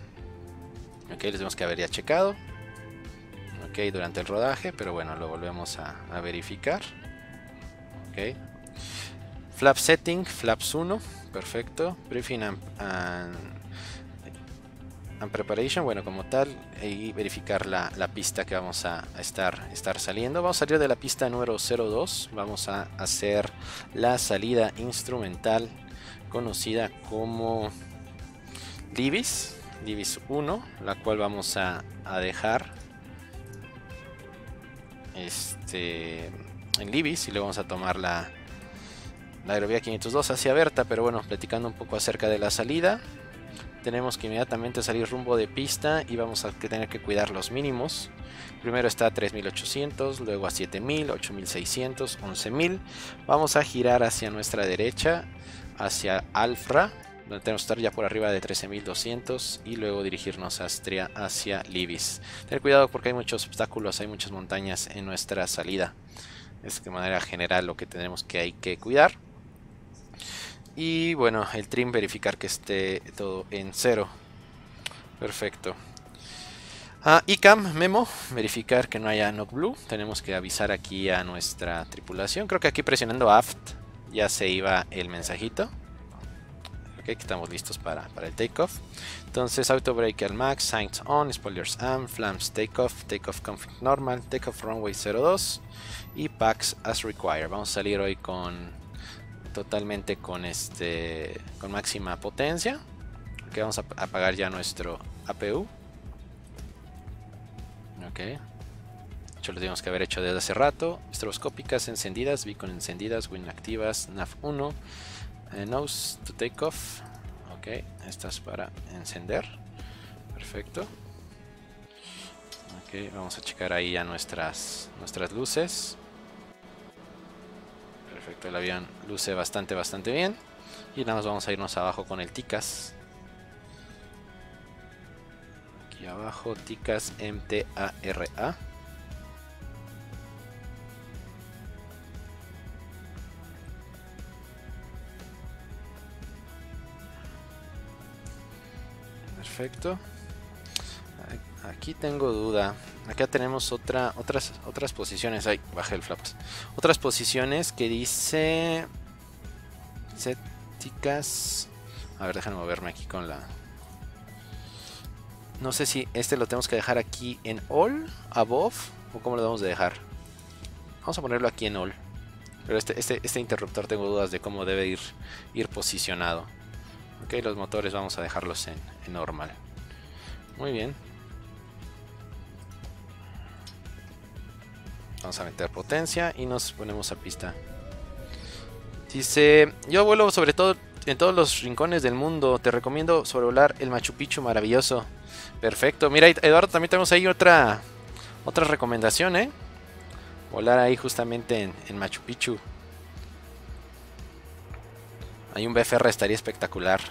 Ok, les vemos que haber ya checado. Ok, durante el rodaje, pero bueno, lo volvemos a, a verificar. Ok. Flap setting, flaps 1 perfecto. Briefing and, preparation, bueno, como tal, y verificar la, pista que vamos a, estar, estar saliendo. Vamos a salir de la pista número 02, vamos a hacer la salida instrumental conocida como Libis, Libis 1, la cual vamos a, a dejar este, en Libis y le vamos a tomar la, la aerovía 502 hacia Berta, pero bueno, platicando un poco acerca de la salida. Tenemos que inmediatamente salir rumbo de pista y vamos a tener que cuidar los mínimos. Primero está a 3800, luego a 7000, 8600, 11000. Vamos a girar hacia nuestra derecha, hacia Alfra, donde tenemos que estar ya por arriba de 13200 y luego dirigirnos hacia, hacia Libis. Tener cuidado porque hay muchos obstáculos, hay muchas montañas en nuestra salida. Es de manera general lo que tenemos que hay que cuidar. Y bueno, el trim verificar que esté todo en cero. Perfecto. Ah, ICAM memo, verificar que no haya knock blue. Tenemos que avisar aquí a nuestra tripulación. Creo que aquí presionando aft ya se iba el mensajito. Ok, que estamos listos para, para el takeoff. Entonces, auto brake al max, signs on, spoilers on, flaps takeoff, takeoff config normal, takeoff runway 02 y packs as required. Vamos a salir hoy con totalmente con este con máxima potencia. Que vamos a apagar ya nuestro APU. Ok. Hecho lo tenemos que haber hecho desde hace rato. Estroboscópicas encendidas, beacon encendidas, win activas, NAV 1. Eh, nose to take off. Ok, estas para encender. Perfecto. Ok, vamos a checar ahí ya nuestras, nuestras luces. Perfecto, el avión luce bastante, bastante bien. Y nada más vamos a irnos abajo con el TICAS. Aquí abajo, TICAS MTARA. Perfecto. Aquí tengo duda. Acá tenemos otra, otras, otras posiciones. Ay, bajé el flaps. Otras posiciones que dice. Céticas. A ver, déjame moverme aquí con la. No sé si este lo tenemos que dejar aquí en all, above, o cómo lo vamos a dejar. Vamos a ponerlo aquí en all. Pero este, este, este interruptor tengo dudas de cómo debe ir, ir posicionado. Ok, los motores vamos a dejarlos en normal. Muy bien. Vamos a meter potencia y nos ponemos a pista. Dice, yo vuelo sobre todo en todos los rincones del mundo. Te recomiendo sobrevolar el Machu Picchu maravilloso. Perfecto. Mira, Eduardo, también tenemos ahí otra otra recomendación, ¿eh? Volar ahí justamente en, Machu Picchu. Hay un BFR, estaría espectacular.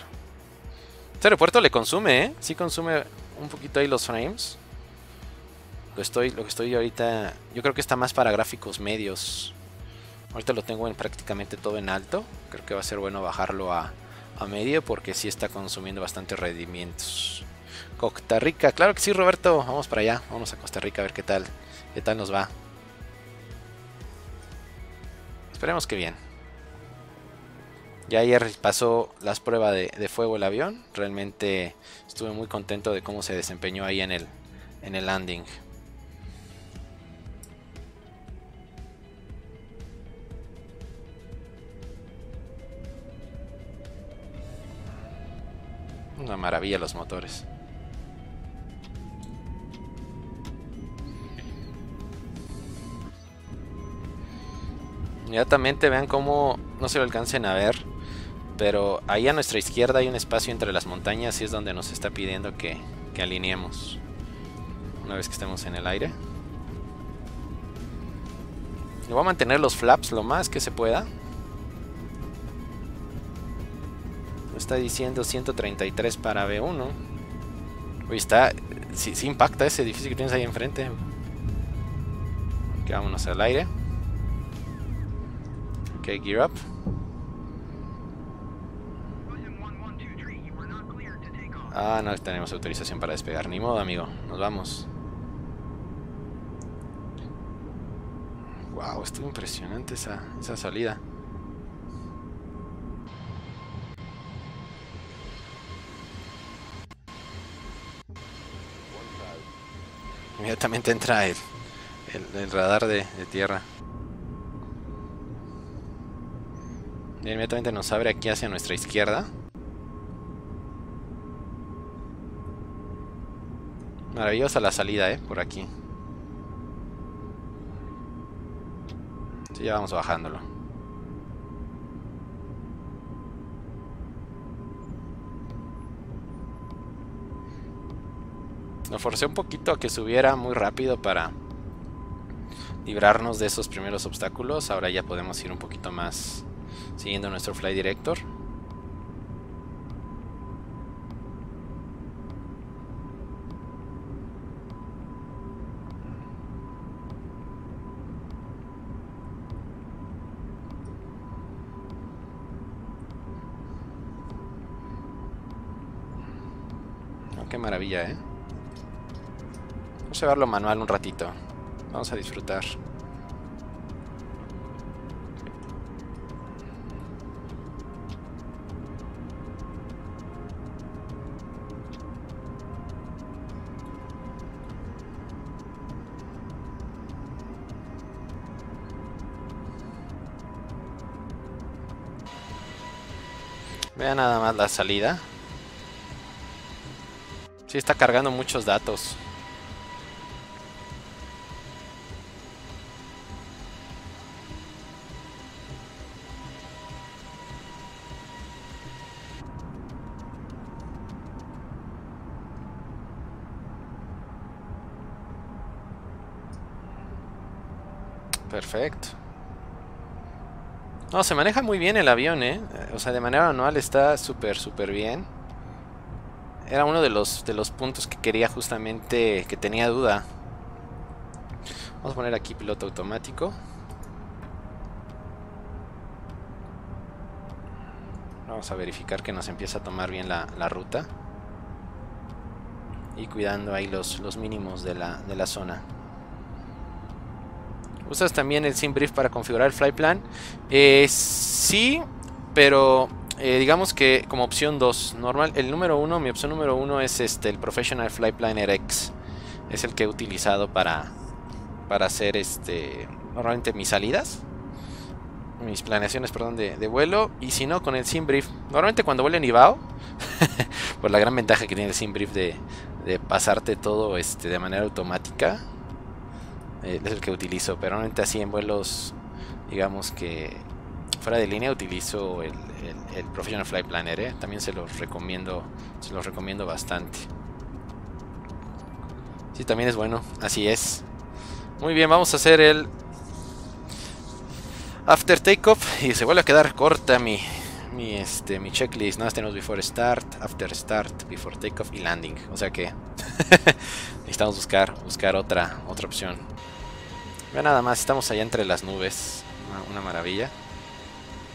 Este aeropuerto le consume, ¿eh? Sí consume un poquito ahí los frames. Lo estoy, lo que estoy ahorita, yo creo que está más para gráficos medios. Ahorita lo tengo en prácticamente todo en alto. Creo que va a ser bueno bajarlo a, a medio porque sí está consumiendo bastantes rendimientos. Costa Rica, claro que sí, Roberto. Vamos para allá, vamos a Costa Rica a ver qué tal, qué tal nos va. Esperemos que bien. Ya ayer pasó las pruebas de, de, fuego el avión. Realmente estuve muy contento de cómo se desempeñó ahí en el, en el landing. Una maravilla los motores. Inmediatamente vean cómo no se lo alcancen a ver. Pero ahí a nuestra izquierda hay un espacio entre las montañas y es donde nos está pidiendo que, que alineemos. Una vez que estemos en el aire. Voy a mantener los flaps lo más que se pueda. Está diciendo 133 para B1. Uy, está... Sí, sí impacta ese edificio que tienes ahí enfrente. Ok, vámonos al aire. Ok, gear up. Ah, no tenemos autorización para despegar. Ni modo, amigo. Nos vamos. Wow, estuvo impresionante esa, esa salida. Inmediatamente entra el, el, radar de, tierra. Inmediatamente nos abre aquí hacia nuestra izquierda. Maravillosa la salida, eh, por aquí. Sí, ya vamos bajándolo. Lo forcé un poquito a que subiera muy rápido para librarnos de esos primeros obstáculos. Ahora ya podemos ir un poquito más siguiendo nuestro Fly Director. Oh, qué maravilla, ¿eh? Vamos a verlo manual un ratito. Vamos a disfrutar. Vean nada más la salida. Sí está cargando muchos datos. Perfecto. No, se maneja muy bien el avión, ¿eh? O sea, de manera manual está súper, súper bien. Era uno de los, de los puntos que quería justamente, que tenía duda. Vamos a poner aquí piloto automático. Vamos a verificar que nos empieza a tomar bien la, la ruta. Y cuidando ahí los, los mínimos de la, de la zona. ¿Usas también el SimBrief para configurar el flyplan? Eh, sí, pero eh, digamos que como opción 2. Normal, el número 1, mi opción número 1 es este, el Professional Flyplaner X. Es el que he utilizado para, para hacer este normalmente mis salidas. Mis planeaciones, perdón, de, vuelo. Y si no, con el SimBrief. Normalmente cuando vuelo en IBAO, por la gran ventaja que tiene el SimBrief de, de pasarte todo este, de manera automática es el que utilizo, pero normalmente así en vuelos, digamos que fuera de línea utilizo el, el, Professional Fly Planner, ¿eh? también se los recomiendo, se los recomiendo bastante. Sí, también es bueno, así es. Muy bien, vamos a hacer el After Takeoff y se vuelve a quedar corta mi, mi, este, mi checklist. Nada, tenemos Before Start, After Start, Before Takeoff y Landing. O sea que necesitamos buscar, buscar otra, otra opción. Vean nada más, estamos allá entre las nubes. Una, maravilla.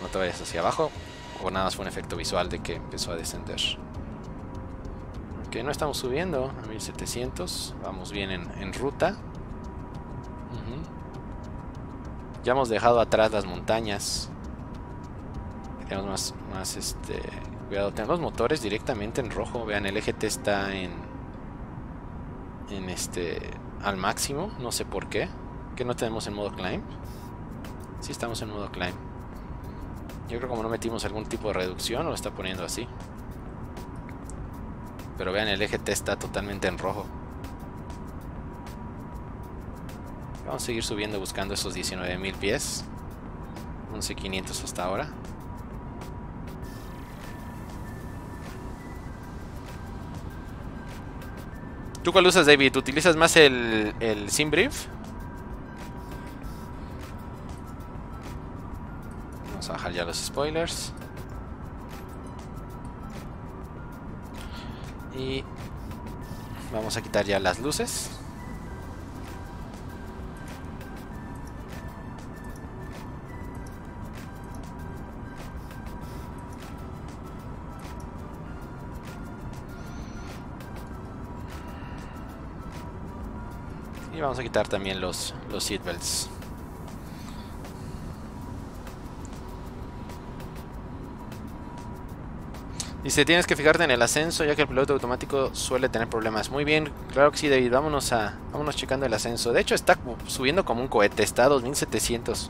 No te vayas hacia abajo. O nada más fue un efecto visual de que empezó a descender. Ok, no estamos subiendo a 1700. Vamos bien en, ruta. Ya hemos dejado atrás las montañas. Tenemos más, más este, cuidado. Tenemos motores directamente en rojo. Vean, el EGT está en, en este, al máximo. No sé por qué. Que no tenemos en modo climb. Sí estamos en modo climb. Yo creo como no metimos algún tipo de reducción, lo está poniendo así. Pero vean, el eje T está totalmente en rojo. Vamos a seguir subiendo buscando esos 19.000 pies. 11.500 hasta ahora. ¿Tú cuál usas, David? ¿Utilizas más el, el SimBrief? Vamos a bajar ya los spoilers. Y vamos a quitar ya las luces. Y vamos a quitar también los, los seatbelts. Dice, tienes que fijarte en el ascenso ya que el piloto automático suele tener problemas. Muy bien, claro que sí David, vámonos a vámonos checando el ascenso. De hecho está subiendo como un cohete, está a 2700.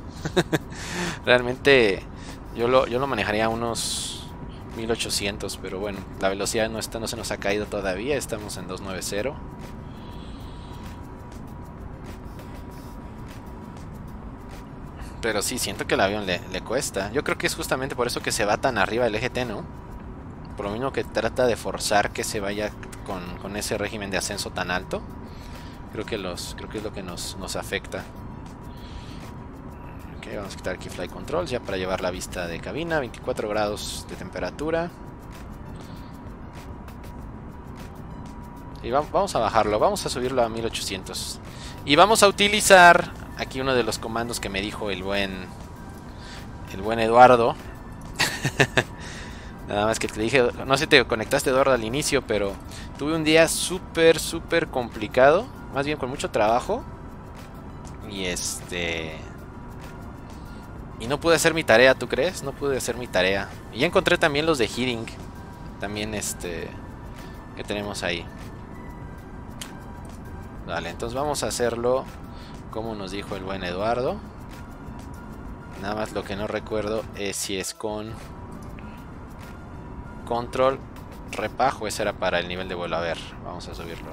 Realmente yo lo, yo lo manejaría a unos 1800, pero bueno, la velocidad no, está, no se nos ha caído todavía, estamos en 290. Pero sí, siento que el avión le, le cuesta. Yo creo que es justamente por eso que se va tan arriba el EGT, ¿no? Por lo mismo que trata de forzar que se vaya con, ese régimen de ascenso tan alto. Creo que, los, creo que es lo que nos, afecta. Ok, vamos a quitar aquí Fly Controls ya para llevar la vista de cabina. 24 grados de temperatura. Y vamos a bajarlo, vamos a subirlo a 1800. Y vamos a utilizar aquí uno de los comandos que me dijo el buen el buen Eduardo. Nada más que te dije, no sé si te conectaste Eduardo al inicio, pero tuve un día súper, súper complicado. Más bien con mucho trabajo. Y este... Y no pude hacer mi tarea, ¿tú crees? No pude hacer mi tarea. Y ya encontré también los de Heating. También este... Que tenemos ahí. Vale, entonces vamos a hacerlo como nos dijo el buen Eduardo. Nada más lo que no recuerdo es si es con control repag o ese era para el nivel de vuelo. A ver, vamos a subirlo.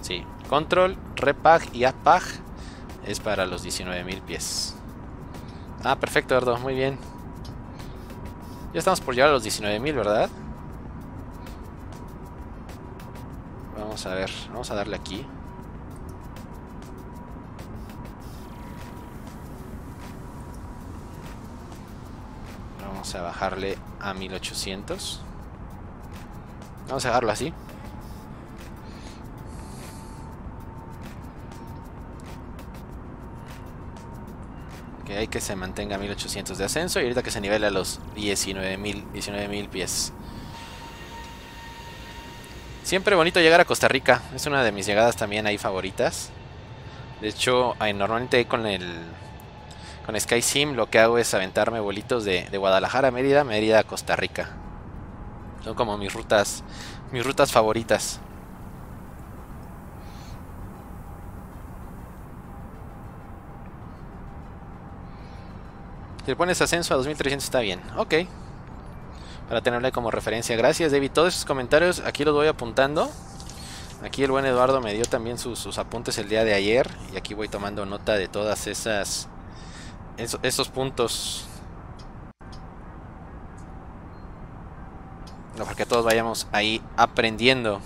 Sí, control, repag y apag es para los 19.000 pies. Ah, perfecto, Erdo, muy bien. Ya estamos por llegar a los 19.000, ¿verdad? Vamos a ver, vamos a darle aquí. Vamos a bajarle a 1800. Vamos a dejarlo así. Que hay que se mantenga a 1800 de ascenso y ahorita que se nivele a los 19.000 19 pies. Siempre bonito llegar a Costa Rica. Es una de mis llegadas también ahí favoritas. De hecho, normalmente con el con SkySim lo que hago es aventarme vuelitos de, Guadalajara a Mérida, Mérida a Costa Rica. Son como mis rutas, mis rutas favoritas. Si le pones ascenso a 2300 está bien. Ok. Para tenerle como referencia. Gracias David. Todos esos comentarios aquí los voy apuntando. Aquí el buen Eduardo me dio también sus apuntes el día de ayer. Y aquí voy tomando nota de todas esas esos puntos. Para que todos vayamos ahí aprendiendo.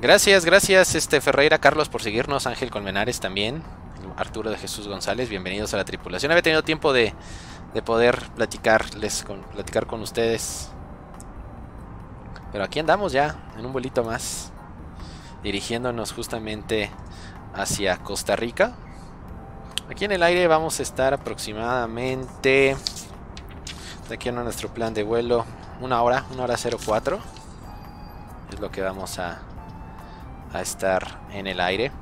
Gracias, gracias este Ferreira Carlos por seguirnos, Ángel Colmenares también, Arturo de Jesús González, bienvenidos a la tripulación. Había tenido tiempo de, de poder platicarles, platicar con ustedes. Pero aquí andamos ya, en un vuelito más, dirigiéndonos justamente hacia Costa Rica. Aquí en el aire vamos a estar aproximadamente, de aquí en nuestro plan de vuelo, una hora, una hora 04. Es lo que vamos a, a estar en el aire.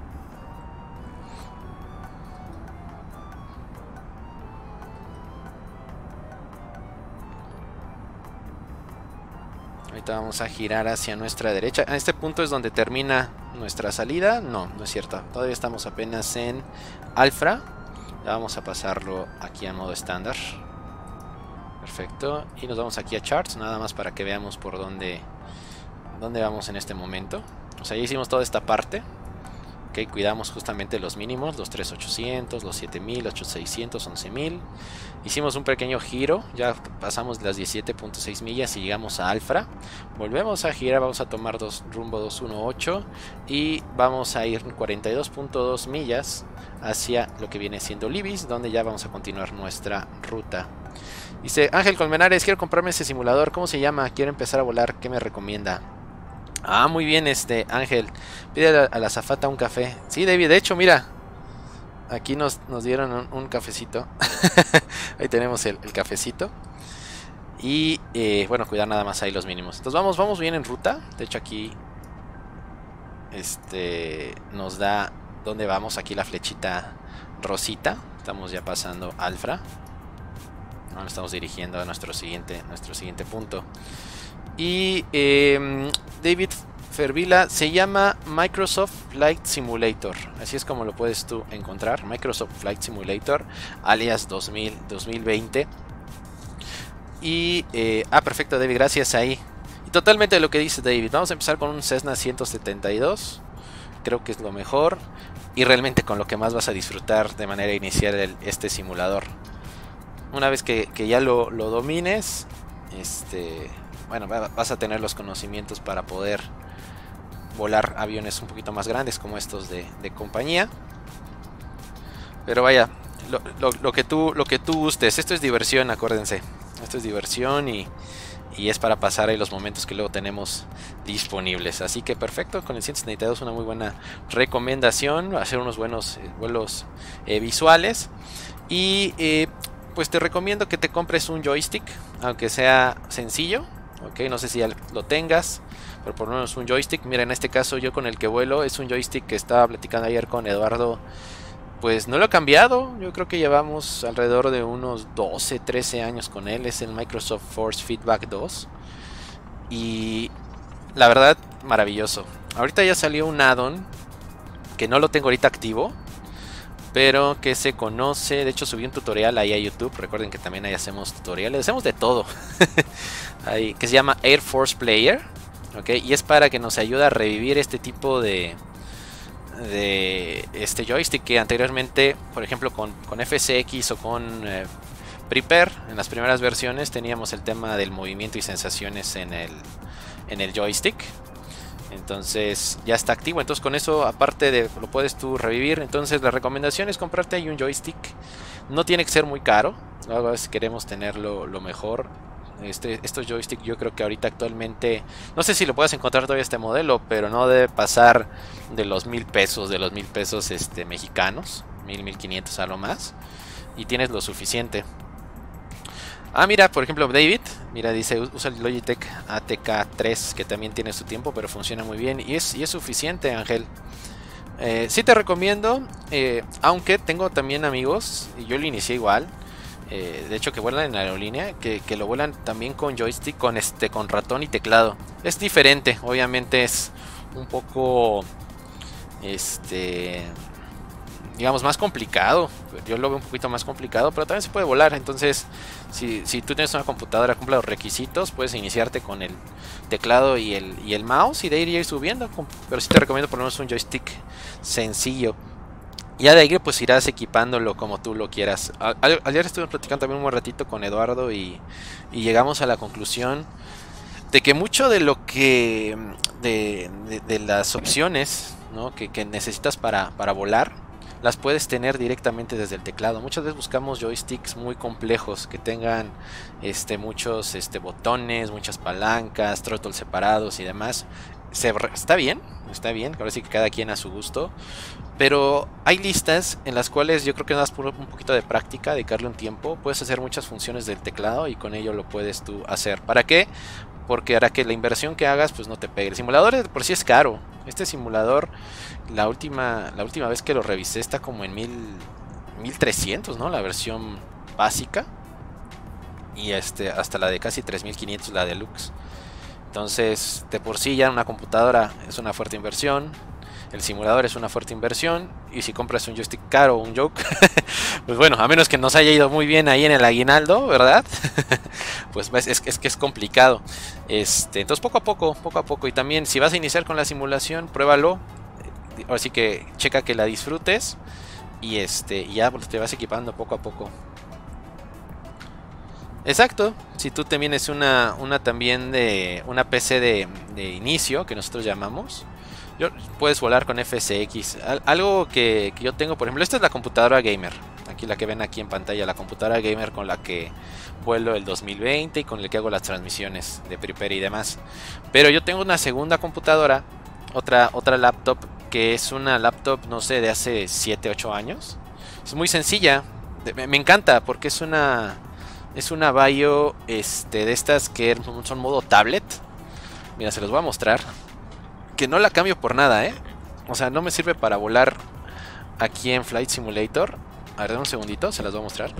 Ahorita vamos a girar hacia nuestra derecha. En este punto es donde termina nuestra salida. No, no es cierto. Todavía estamos apenas en Alfra. Vamos a pasarlo aquí a modo estándar. Perfecto. Y nos vamos aquí a Charts, nada más para que veamos por dónde, dónde vamos en este momento. O sea, ya hicimos toda esta parte. Ok, cuidamos justamente los mínimos, los 3800, los 7000, 8600, 11000. Hicimos un pequeño giro, ya pasamos las 17.6 millas y llegamos a Alfra. Volvemos a girar, vamos a tomar dos, rumbo 218 y vamos a ir 42.2 millas hacia lo que viene siendo Libis, donde ya vamos a continuar nuestra ruta. Dice Ángel Colmenares, quiero comprarme ese simulador, ¿cómo se llama? Quiero empezar a volar, ¿qué me recomienda? Ah, muy bien, este Ángel. Pide a la zafata un café. Sí, David, de hecho, mira. Aquí nos, dieron un, cafecito. ahí tenemos el, cafecito. Y eh, bueno, cuidar nada más ahí los mínimos. Entonces vamos, vamos bien en ruta. De hecho aquí este nos da dónde vamos. Aquí la flechita rosita. Estamos ya pasando Alfra. Ahora estamos dirigiendo a nuestro siguiente, nuestro siguiente punto. Y em, David Fervila se llama Microsoft Flight Simulator. Así es como lo puedes tú encontrar. Microsoft Flight Simulator, alias 2000, 2020. Y, eh, ah, perfecto, David, gracias ahí. Y totalmente lo que dice David. Vamos a empezar con un Cessna 172. Creo que es lo mejor. Y realmente con lo que más vas a disfrutar de manera inicial este simulador. Una vez que, ya lo domines, este, bueno, vas a tener los conocimientos para poder volar aviones un poquito más grandes como estos de, compañía. Pero vaya, lo, que tú, lo que tú gustes, esto es diversión, acuérdense. Esto es diversión y, es para pasar ahí los momentos que luego tenemos disponibles. Así que perfecto, con el 172 una muy buena recomendación, hacer unos buenos eh, vuelos eh, visuales. Y eh, pues te recomiendo que te compres un joystick, aunque sea sencillo, ok, no sé si ya lo tengas, pero por lo menos un joystick, mira en este caso yo con el que vuelo es un joystick que estaba platicando ayer con Eduardo, pues no lo he cambiado, yo creo que llevamos alrededor de unos 12, 13 años con él, es el Microsoft Force Feedback 2 y la verdad maravilloso, ahorita ya salió un addon que no lo tengo ahorita activo, pero que se conoce, de hecho subí un tutorial ahí a YouTube, recuerden que también ahí hacemos tutoriales, hacemos de todo, que se llama Air Force Player, ¿ok? Y es para que nos ayude a revivir este tipo de, de este joystick que anteriormente, por ejemplo, con, con FCX o con eh, Prepare, en las primeras versiones teníamos el tema del movimiento y sensaciones en el, en el joystick. Entonces ya está activo. Entonces con eso, aparte de lo puedes tú revivir. Entonces la recomendación es comprarte ahí un joystick. No tiene que ser muy caro. Si queremos tenerlo lo mejor. Este, estos joysticks yo creo que ahorita actualmente, no sé si lo puedes encontrar todavía este modelo, pero no debe pasar de los mil pesos, de los mil pesos este, mexicanos, mil, mil quinientos a lo más, y tienes lo suficiente. Ah, mira, por ejemplo, David, mira, dice, usa el Logitech ATK3, que también tiene su tiempo, pero funciona muy bien. Y es, y es suficiente, Ángel. Eh, sí te recomiendo, eh, aunque tengo también amigos, y yo lo inicié igual, eh, de hecho que vuelan en aerolínea, que, que, lo vuelan también con joystick, con, este, con ratón y teclado. Es diferente, obviamente es un poco, este, digamos, más complicado. Yo lo veo un poquito más complicado, pero también se puede volar. Entonces, si, si tú tienes una computadora cumple los requisitos, puedes iniciarte con el teclado y el, y el mouse y de ahí ir subiendo. Pero sí te recomiendo por lo menos un joystick sencillo. Ya de ahí pues irás equipándolo como tú lo quieras. Ayer estuve platicando también un buen ratito con Eduardo y, y llegamos a la conclusión de que mucho de lo que de, de, las opciones ¿no? que, que, necesitas para, para volar las puedes tener directamente desde el teclado. Muchas veces buscamos joysticks muy complejos que tengan este, muchos este, botones, muchas palancas, throttles separados y demás. Se, está bien, está bien, ahora sí que cada quien a su gusto. Pero hay listas en las cuales yo creo que das un poquito de práctica, dedicarle un tiempo. Puedes hacer muchas funciones del teclado y con ello lo puedes tú hacer. ¿Para qué? Porque hará que la inversión que hagas pues no te pegue. El simulador por sí es caro. Este simulador, la última, la última vez que lo revisé está como en mil, 1300, ¿no? La versión básica. Y este, hasta la de casi 3500, la deluxe. Entonces, de por sí ya una computadora es una fuerte inversión. El simulador es una fuerte inversión. Y si compras un joystick caro o un joke, pues bueno, a menos que nos haya ido muy bien ahí en el aguinaldo, ¿verdad? pues es, es, que es complicado. Este, entonces poco a poco, poco a poco. Y también si vas a iniciar con la simulación, pruébalo. Así que checa que la disfrutes. Y este, ya pues, te vas equipando poco a poco. Exacto, si tú te vienes una, una también de una PC de, inicio, que nosotros llamamos, puedes volar con FSX. algo que, yo tengo, por ejemplo, esta es la computadora gamer. Aquí la que ven aquí en pantalla, la computadora gamer con la que vuelo el 2020 y con la que hago las transmisiones de Prepare y demás. Pero yo tengo una segunda computadora, otra, otra laptop, que es una laptop, no sé, de hace 7, 8 años. Es muy sencilla, me, encanta porque es una... Es una Bayo este, de estas que son modo tablet. Mira, se los voy a mostrar que no la cambio por nada, ¿eh? O sea, no me sirve para volar aquí en Flight Simulator. A ver, un segundito, se las voy a mostrar.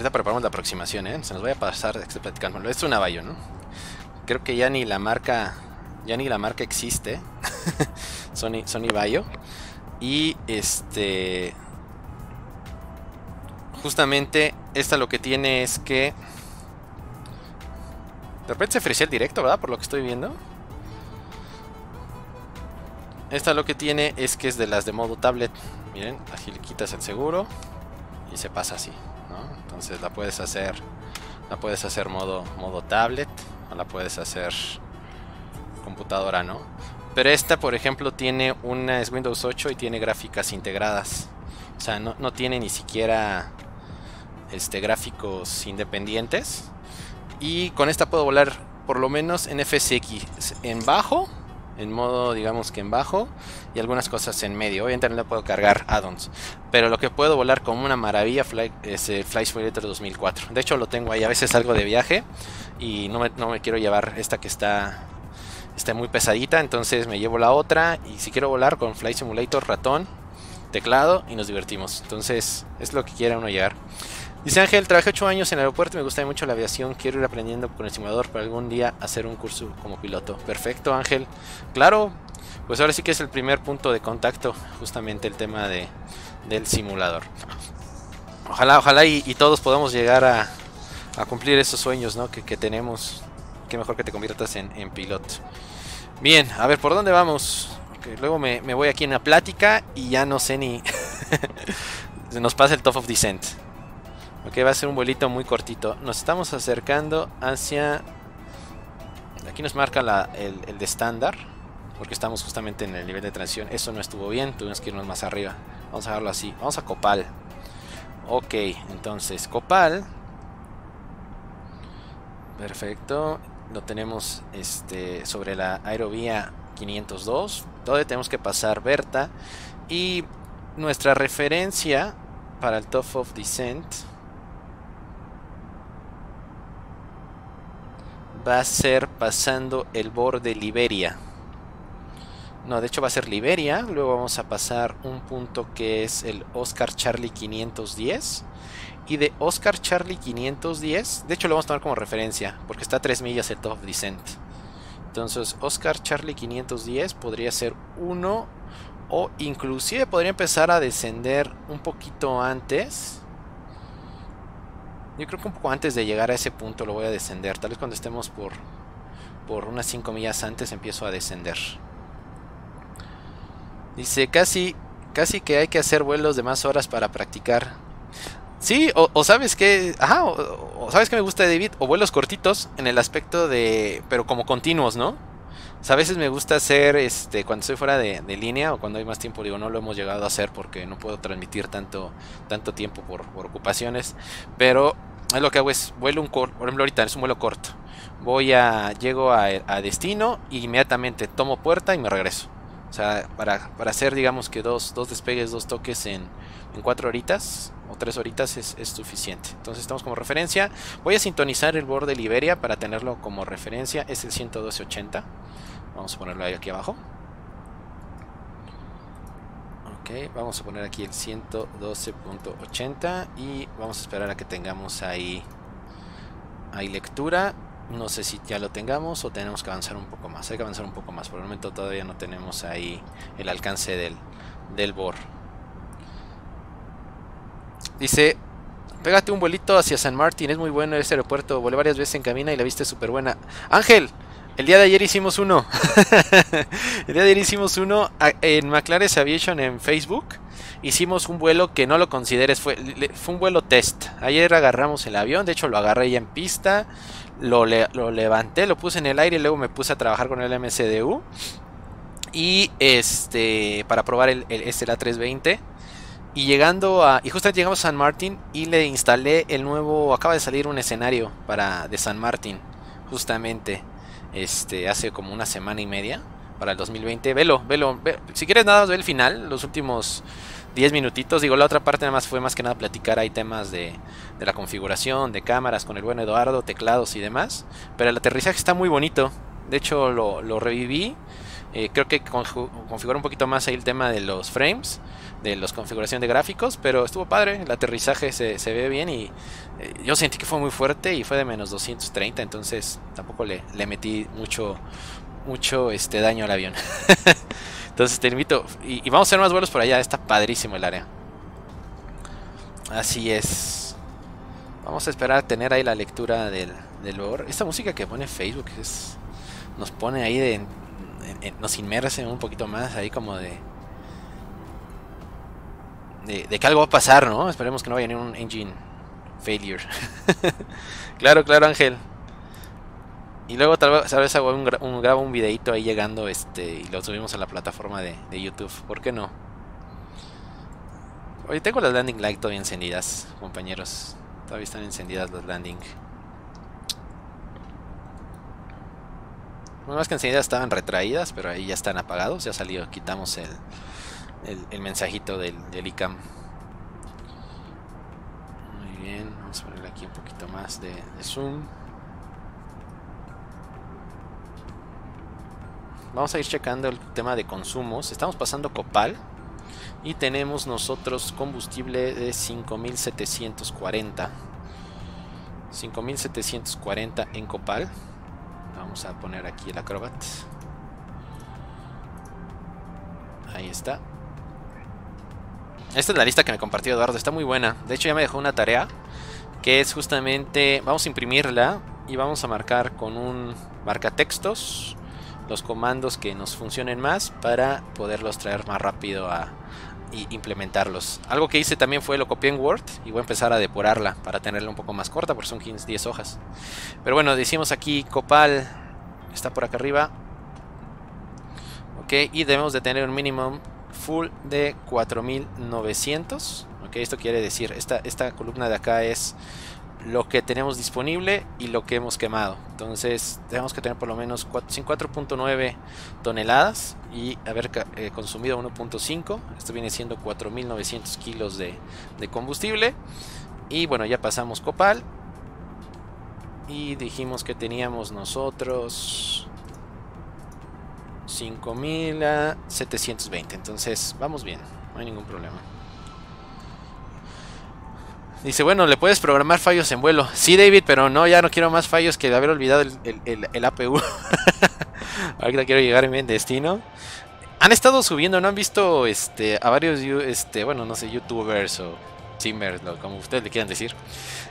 Ahorita preparamos la aproximación, ¿eh? Se nos voy a pasar de platicando. Esto es un avallo, ¿no? Creo que ya ni la marca. Ya ni la marca existe. Sony, Sony Bayo. Y este. Justamente, esta lo que tiene es que. De repente se ofreció el directo, ¿verdad? Por lo que estoy viendo. Esta lo que tiene es que es de las de modo tablet. Miren, así le quitas el seguro y se pasa así. Entonces la puedes hacer, la puedes hacer modo, modo tablet o la puedes hacer computadora, ¿no? Pero esta, por ejemplo, tiene una es Windows 8 y tiene gráficas integradas. O sea, no, tiene ni siquiera este, gráficos independientes. Y con esta puedo volar por lo menos en FSX en bajo, en modo digamos que en bajo y algunas cosas en medio. Obviamente no puedo cargar add-ons, pero lo que puedo volar como una maravilla Fly, es el Fly Simulator 2004. De hecho lo tengo ahí, a veces salgo de viaje y no me, no me quiero llevar esta que está, está muy pesadita, entonces me llevo la otra y si quiero volar con Fly Simulator ratón, teclado y nos divertimos. Entonces es lo que quiera uno llegar. Dice Ángel, trabajé 8 años en el aeropuerto me gusta mucho la aviación. Quiero ir aprendiendo con el simulador para algún día hacer un curso como piloto. Perfecto, Ángel. Claro, pues ahora sí que es el primer punto de contacto, justamente el tema de, del simulador. Ojalá, ojalá y, todos podamos llegar a, cumplir esos sueños ¿no? que, tenemos. Qué mejor que te conviertas en, piloto. Bien, a ver, ¿por dónde vamos? luego me, me voy aquí en la plática y ya no sé ni... Se nos pasa el top of descent. Ok, va a ser un vuelito muy cortito. Nos estamos acercando hacia... Aquí nos marca el, de estándar. Porque estamos justamente en el nivel de transición. Eso no estuvo bien, tuvimos que irnos más arriba. Vamos a dejarlo así. Vamos a Copal. Ok, entonces Copal. Perfecto. Lo tenemos este, sobre la aerovía 502. Todavía tenemos que pasar Berta. Y nuestra referencia para el Top of Descent va a ser pasando el borde Liberia. No, de hecho va a ser Liberia. Luego vamos a pasar un punto que es el Oscar Charlie 510. Y de Oscar Charlie 510, de hecho lo vamos a tomar como referencia, porque está a 3 millas el top descent. Entonces Oscar Charlie 510 podría ser uno o inclusive podría empezar a descender un poquito antes yo creo que un poco antes de llegar a ese punto lo voy a descender. Tal vez cuando estemos por, por unas 5 millas antes empiezo a descender. Dice, casi, casi que hay que hacer vuelos de más horas para practicar. Sí, o, sabes que, ajá, o, sabes que me gusta de David, o vuelos cortitos en el aspecto de, pero como continuos, ¿no? a veces me gusta hacer, este, cuando estoy fuera de, línea o cuando hay más tiempo, digo, no lo hemos llegado a hacer porque no puedo transmitir tanto, tanto tiempo por, ocupaciones, pero lo que hago es vuelo un corto, por ejemplo ahorita es un vuelo corto. Voy a, llego a, destino y inmediatamente tomo puerta y me regreso. O sea, para, hacer digamos que dos, dos despegues, dos toques en, en cuatro horitas o tres horitas es, es, suficiente. Entonces estamos como referencia. Voy a sintonizar el borde Liberia para tenerlo como referencia. Es el 112.80. Vamos a ponerlo ahí aquí abajo vamos a poner aquí el 112.80 y vamos a esperar a que tengamos ahí, ahí lectura. No sé si ya lo tengamos o tenemos que avanzar un poco más. Hay que avanzar un poco más. Por el momento todavía no tenemos ahí el alcance del, del BOR. Dice, pégate un vuelito hacia San Martín. Es muy bueno ese aeropuerto. Volé varias veces en cabina y la viste súper buena. Ángel, el día de ayer hicimos uno. el día de ayer hicimos uno en McLaren Aviation en Facebook. Hicimos un vuelo que no lo consideres, fue, fue un vuelo test. Ayer agarramos el avión, de hecho lo agarré ya en pista, lo, lo levanté, lo puse en el aire y luego me puse a trabajar con el MCDU. Y este, para probar el, el este, la 320. Y llegando a. Y justamente llegamos a San Martín y le instalé el nuevo. Acaba de salir un escenario para de San Martín. Justamente este, hace como una semana y media para el 2020. Velo, velo, si quieres nada ve el final, los últimos 10 minutitos. Digo, la otra parte nada más fue más que nada platicar. Hay temas de, de la configuración, de cámaras con el buen Eduardo, teclados y demás. Pero el aterrizaje está muy bonito. De hecho, lo, lo reviví. Eh, creo que configuró un poquito más ahí el tema de los frames, de la configuración de gráficos, pero estuvo padre, el aterrizaje se, se ve bien y eh, yo sentí que fue muy fuerte y fue de menos 230, entonces tampoco le, le metí mucho, mucho este daño al avión. entonces te invito, y, vamos a hacer más vuelos por allá, está padrísimo el área. Así es. Vamos a esperar a tener ahí la lectura del, del lore. Esta música que pone Facebook es, nos pone ahí de nos inmersen un poquito más ahí como de, de, que algo va a pasar, ¿no? Esperemos que no vaya ni un engine failure. claro, claro, Ángel. Y luego tal vez, hago un, un, grabo un videito ahí llegando este y lo subimos a la plataforma de, de YouTube. ¿Por qué no? Oye, tengo las landing light todavía encendidas, compañeros. Todavía están encendidas las landing. Más que enseguida estaban retraídas, pero ahí ya están apagados. Ya salió, quitamos el, el, mensajito del, del ICAM. Muy bien, vamos a ponerle aquí un poquito más de, de zoom. Vamos a ir checando el tema de consumos. Estamos pasando copal. Y tenemos nosotros combustible de 5740. 5740 en copal. Vamos a poner aquí el Acrobat. Ahí está. Esta es la lista que me compartió Eduardo. Está muy buena. De hecho ya me dejó una tarea. Que es justamente... Vamos a imprimirla. Y vamos a marcar con un marcatextos los comandos que nos funcionen más para poderlos traer más rápido a, implementarlos. Algo que hice también fue lo copié en Word y voy a empezar a depurarla para tenerla un poco más corta porque son 15, 10 hojas. Pero bueno, decimos aquí copal está por acá arriba. Ok, y debemos de tener un minimum full de 4900. Ok, esto quiere decir, esta, esta columna de acá es lo que tenemos disponible y lo que hemos quemado. Entonces tenemos que tener por lo menos 4.9 toneladas y haber eh, consumido 1.5. Esto viene siendo 4.900 kilos de, combustible. Y bueno, ya pasamos copal. Y dijimos que teníamos nosotros 5.720. Entonces vamos bien, no hay ningún problema. Dice, bueno, le puedes programar fallos en vuelo. Sí, David, pero no, ya no quiero más fallos que de haber olvidado el, APU. Ahorita quiero llegar en mi destino. Han estado subiendo, ¿no? Han visto este, a varios, este, bueno, no sé, youtubers o simmers, como ustedes le quieran decir,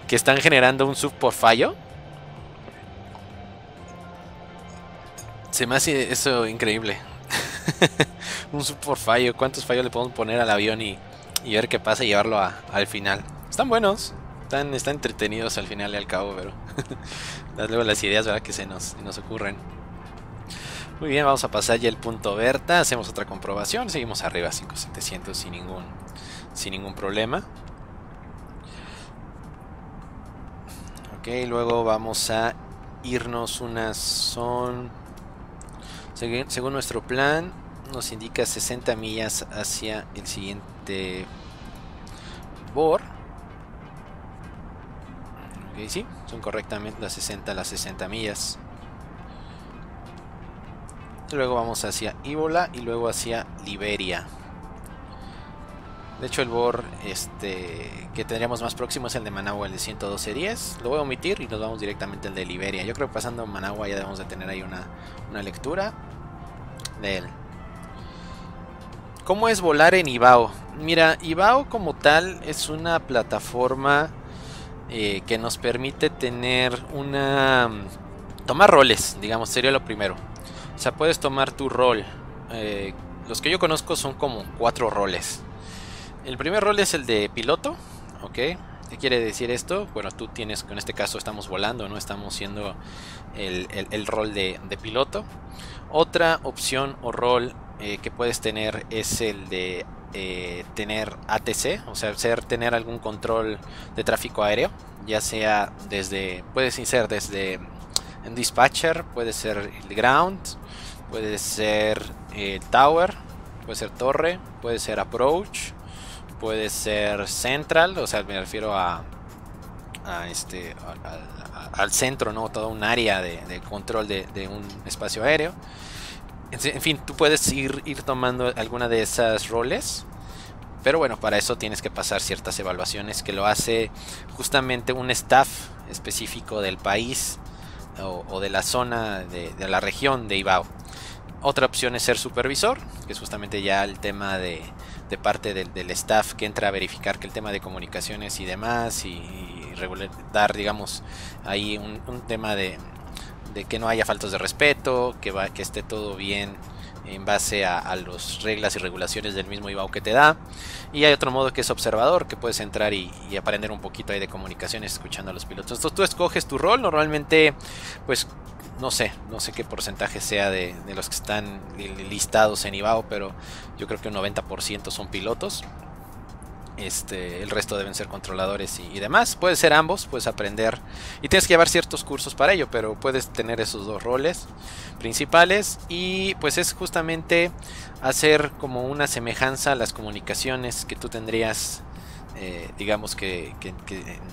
que están generando un sub por fallo. Se me hace eso increíble. un sub por fallo. ¿Cuántos fallos le podemos poner al avión y, ver qué pasa y llevarlo al final? Están buenos. Están, están entretenidos al final y al cabo, pero luego las ideas ¿verdad? que se nos, nos ocurren. Muy bien, vamos a pasar ya el punto Berta. Hacemos otra comprobación. Seguimos arriba 5700 sin ningún, sin ningún problema. Ok, luego vamos a irnos unas son... Según nuestro plan, nos indica 60 millas hacia el siguiente bor sí, son correctamente las 60, las 60 millas. Luego vamos hacia Ibola y luego hacia Liberia. De hecho el BOR este, que tendríamos más próximo es el de Managua, el de 112.10. Lo voy a omitir y nos vamos directamente al de Liberia. Yo creo que pasando Managua ya debemos de tener ahí una, una lectura de él. ¿Cómo es volar en Ibao? Mira, Ibao como tal es una plataforma eh, que nos permite tener una... Tomar roles, digamos, sería lo primero. O sea, puedes tomar tu rol. Eh, los que yo conozco son como cuatro roles. El primer rol es el de piloto, ¿ok? ¿Qué quiere decir esto? Bueno, tú tienes, en este caso estamos volando, no estamos siendo el, rol de, piloto. Otra opción o rol eh, que puedes tener es el de eh, tener ATC, o sea, ser, tener algún control de tráfico aéreo, ya sea desde, puede ser desde en dispatcher, puede ser el ground, puede ser eh, tower, puede ser torre, puede ser approach, puede ser central, o sea, me refiero a, este, al centro, ¿no? Toda un área de, control de, de un espacio aéreo. En fin, tú puedes ir, ir tomando alguna de esas roles. Pero bueno, para eso tienes que pasar ciertas evaluaciones que lo hace justamente un staff específico del país o, de la zona de, la región de Ibao. Otra opción es ser supervisor, que es justamente ya el tema de, parte del, staff que entra a verificar que el tema de comunicaciones y demás y, dar, digamos, ahí un tema de, de que no haya faltas de respeto, que, va, que esté todo bien en base a, las reglas y regulaciones del mismo IBAO que te da. Y hay otro modo que es observador, que puedes entrar y, aprender un poquito ahí de comunicaciones escuchando a los pilotos. Entonces tú escoges tu rol, normalmente pues no sé, no sé qué porcentaje sea de, los que están listados en IBAO, pero yo creo que un 90% son pilotos. este, el resto deben ser controladores y, demás. Puede ser ambos, puedes aprender y tienes que llevar ciertos cursos para ello, pero puedes tener esos dos roles principales y pues es justamente hacer como una semejanza a las comunicaciones que tú tendrías, eh, digamos que,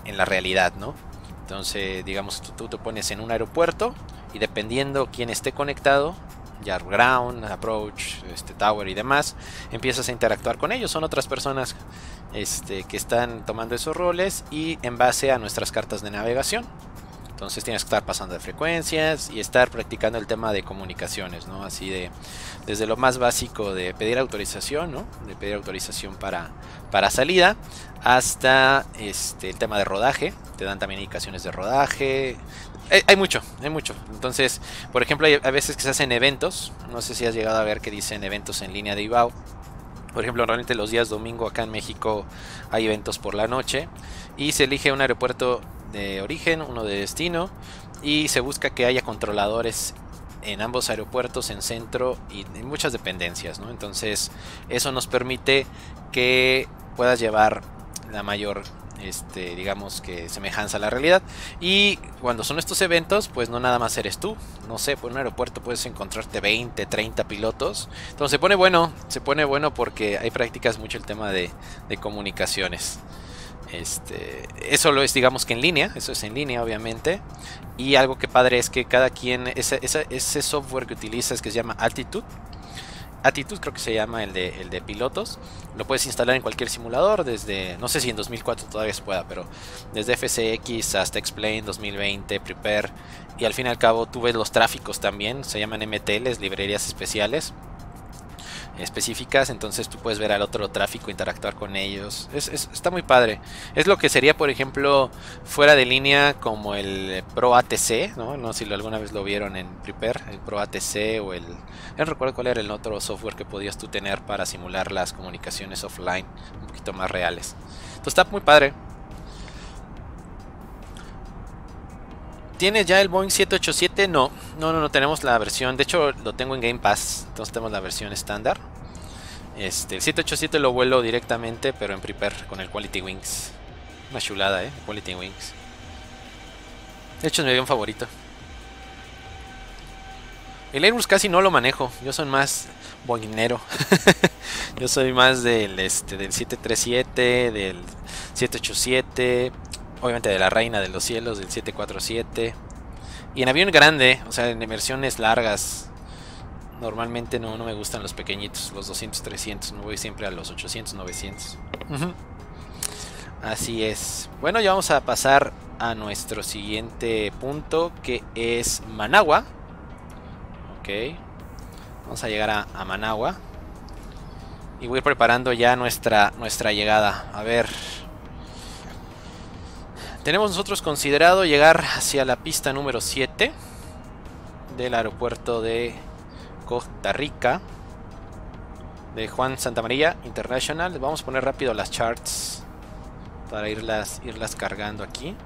en la realidad, ¿no? Entonces, digamos, tú, te pones en un aeropuerto y dependiendo quién esté conectado, ya ground, approach, este, tower y demás, empiezas a interactuar con ellos. Son otras personas este, que están tomando esos roles y en base a nuestras cartas de navegación. Entonces tienes que estar pasando de frecuencias y estar practicando el tema de comunicaciones, ¿no? Así de, desde lo más básico de pedir autorización, ¿no? De pedir autorización para, para salida, hasta este, el tema de rodaje. Te dan también indicaciones de rodaje, hay, mucho, hay mucho. Entonces, por ejemplo, hay a veces que se hacen eventos. No sé si has llegado a ver que dicen eventos en línea de IBAO. Por ejemplo, normalmente los días domingo acá en México hay eventos por la noche. Y se elige un aeropuerto de origen, uno de destino. Y se busca que haya controladores en ambos aeropuertos, en centro y en muchas dependencias. ¿no? Entonces, eso nos permite que puedas llevar la mayor este, digamos que semejanza a la realidad. Y cuando son estos eventos, pues no nada más eres tú. No sé, por un aeropuerto puedes encontrarte 20, 30 pilotos. Entonces se pone bueno, se pone bueno porque hay prácticas mucho el tema de, comunicaciones. Este, eso lo es, digamos que en línea, eso es en línea, obviamente. Y algo que padre es que cada quien, ese, software que utilizas que se llama Altitude, Attitude, creo que se llama el de, el de pilotos. Lo puedes instalar en cualquier simulador, desde, no sé si en 2004 todavía se pueda, pero desde FCX hasta Explain 2020, Prepare. Y al fin y al cabo tú ves los tráficos también, se llaman MTLs, librerías especiales específicas, entonces tú puedes ver al otro tráfico, interactuar con ellos. Es, está muy padre. Es lo que sería, por ejemplo, fuera de línea como el Pro ATC, ¿no? No sé si alguna vez lo vieron en Prepare, el Pro ATC o el... No recuerdo cuál era el otro software que podías tú tener para simular las comunicaciones offline, un poquito más reales. Entonces está muy padre. ¿Tienes ya el Boeing 787? No, no, no, no tenemos la versión. De hecho, lo tengo en Game Pass. Entonces tenemos la versión estándar. Este, el 787 lo vuelo directamente, pero en Prepare con el Quality Wings. Una chulada, eh. Quality Wings. De hecho, es mi avión favorito. El Airbus casi no lo manejo. Yo soy más boinero. Yo soy más del, este, del 737, del 787 obviamente de la Reina de los Cielos, del 747. Y en avión grande, o sea, en versiones largas, normalmente no, no me gustan los pequeñitos, los 200, 300, me voy siempre a los 800, 900. Así es. Bueno, ya vamos a pasar a nuestro siguiente punto, que es Managua. Ok. Vamos a llegar a, a Managua. Y voy preparando ya nuestra, nuestra llegada. A ver, tenemos nosotros considerado llegar hacia la pista número 7 del aeropuerto de Costa Rica de Juan Santa María International. Vamos a poner rápido las charts para irlas, irlas cargando aquí.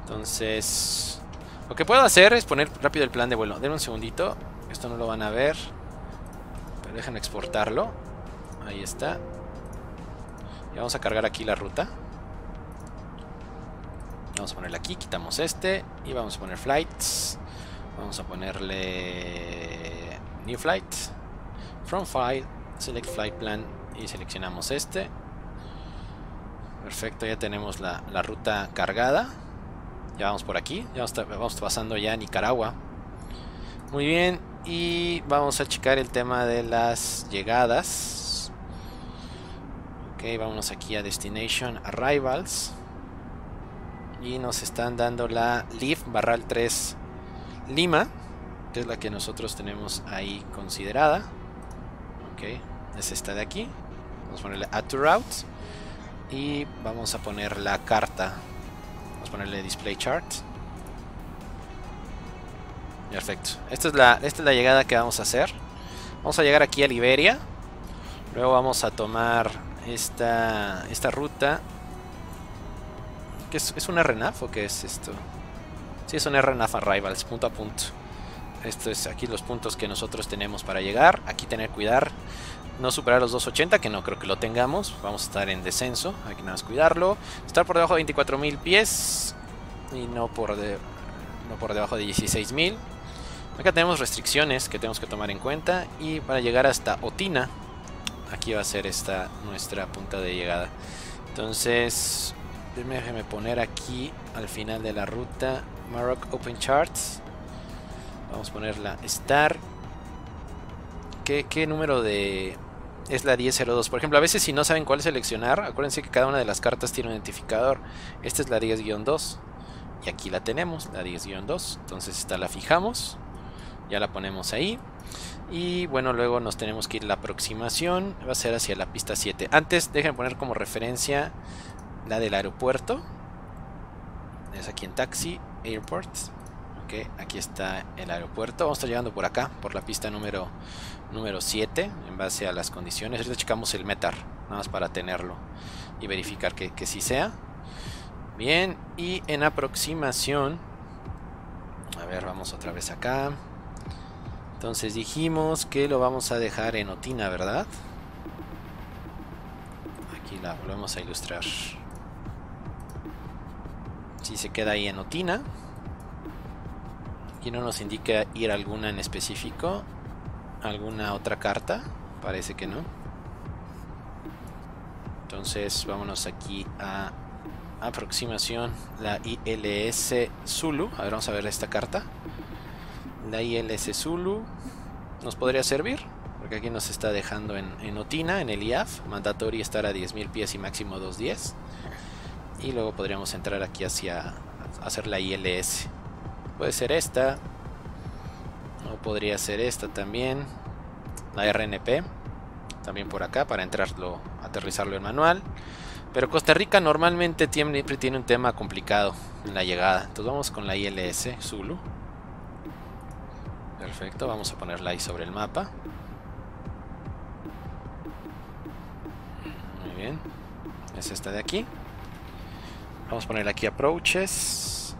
Entonces, lo que puedo hacer es poner rápido el plan de vuelo. Denme un segundito. Esto no lo van a ver. Pero dejen exportarlo. Ahí está. Y vamos a cargar aquí la ruta. Vamos a ponerle aquí, quitamos este y vamos a poner flights. Vamos a ponerle new flight, from file, select flight plan y seleccionamos este. Perfecto, ya tenemos la, ruta cargada. Ya vamos por aquí, ya vamos, vamos pasando ya a Nicaragua. Muy bien, y vamos a checar el tema de las llegadas. Ok, vámonos aquí a Destination Arrivals y nos están dando la Leaf Barral 3 Lima, que es la que nosotros tenemos ahí considerada. Ok, es esta de aquí. Vamos a ponerle Add to Route y vamos a poner la carta. Vamos a ponerle Display Chart. Perfecto. Esta es la, esta es la llegada que vamos a hacer. Vamos a llegar aquí a Liberia. Luego vamos a tomar esta, esta ruta es, un RNAF o qué es esto? Sí, es un RNAF Arrivals, punto a punto. Esto es aquí los puntos que nosotros tenemos para llegar. Aquí tener cuidar no superar los 280, que no creo que lo tengamos. Vamos a estar en descenso, hay que nada más cuidarlo. Estar por debajo de 24.000 pies y no por, no por debajo de 16.000. Acá tenemos restricciones que tenemos que tomar en cuenta y para llegar hasta Otina, aquí va a ser esta nuestra punta de llegada. Entonces, déjeme poner aquí al final de la ruta Maroc Open Charts. Vamos a poner la Star. ¿Qué, ¿Qué, número de...? Es la 1002. Por ejemplo, a veces si no saben cuál seleccionar, acuérdense que cada una de las cartas tiene un identificador. Esta es la 10-2. Y aquí la tenemos, la 10-2. Entonces esta la fijamos. Ya la ponemos ahí. Y bueno, luego nos tenemos que ir la aproximación. Va a ser hacia la pista 7. Antes, dejen poner como referencia la del aeropuerto. Es aquí en Taxi, Airports aquí está el aeropuerto. Vamos a estar llegando por acá, por la pista número, número 7, en base a las condiciones. Ahorita checamos el METAR, nada más para tenerlo y verificar que, que sí sea. Bien, y en aproximación, a ver, vamos otra vez acá. Entonces dijimos que lo vamos a dejar en Otina, ¿verdad? Aquí la volvemos a ilustrar. Si se queda ahí en Otina. Aquí no nos indica ir alguna en específico. ¿Alguna otra carta? Parece que no. Entonces vámonos aquí a aproximación. La ILS Zulu. A ver, vamos a ver esta carta. La ILS Zulu nos podría servir. Porque aquí nos está dejando en, Otina, en el IAF. Mandatory estar a 10.000 pies y máximo 210. Y luego podríamos entrar aquí hacia hacer la ILS. Puede ser esta. O podría ser esta también. La RNP. También por acá para entrarlo, aterrizarlo en manual. Pero Costa Rica normalmente siempre tiene un tema complicado en la llegada. Entonces vamos con la ILS Zulu. Perfecto, vamos a ponerla ahí sobre el mapa. Muy bien. Es esta de aquí. Vamos a poner aquí approaches.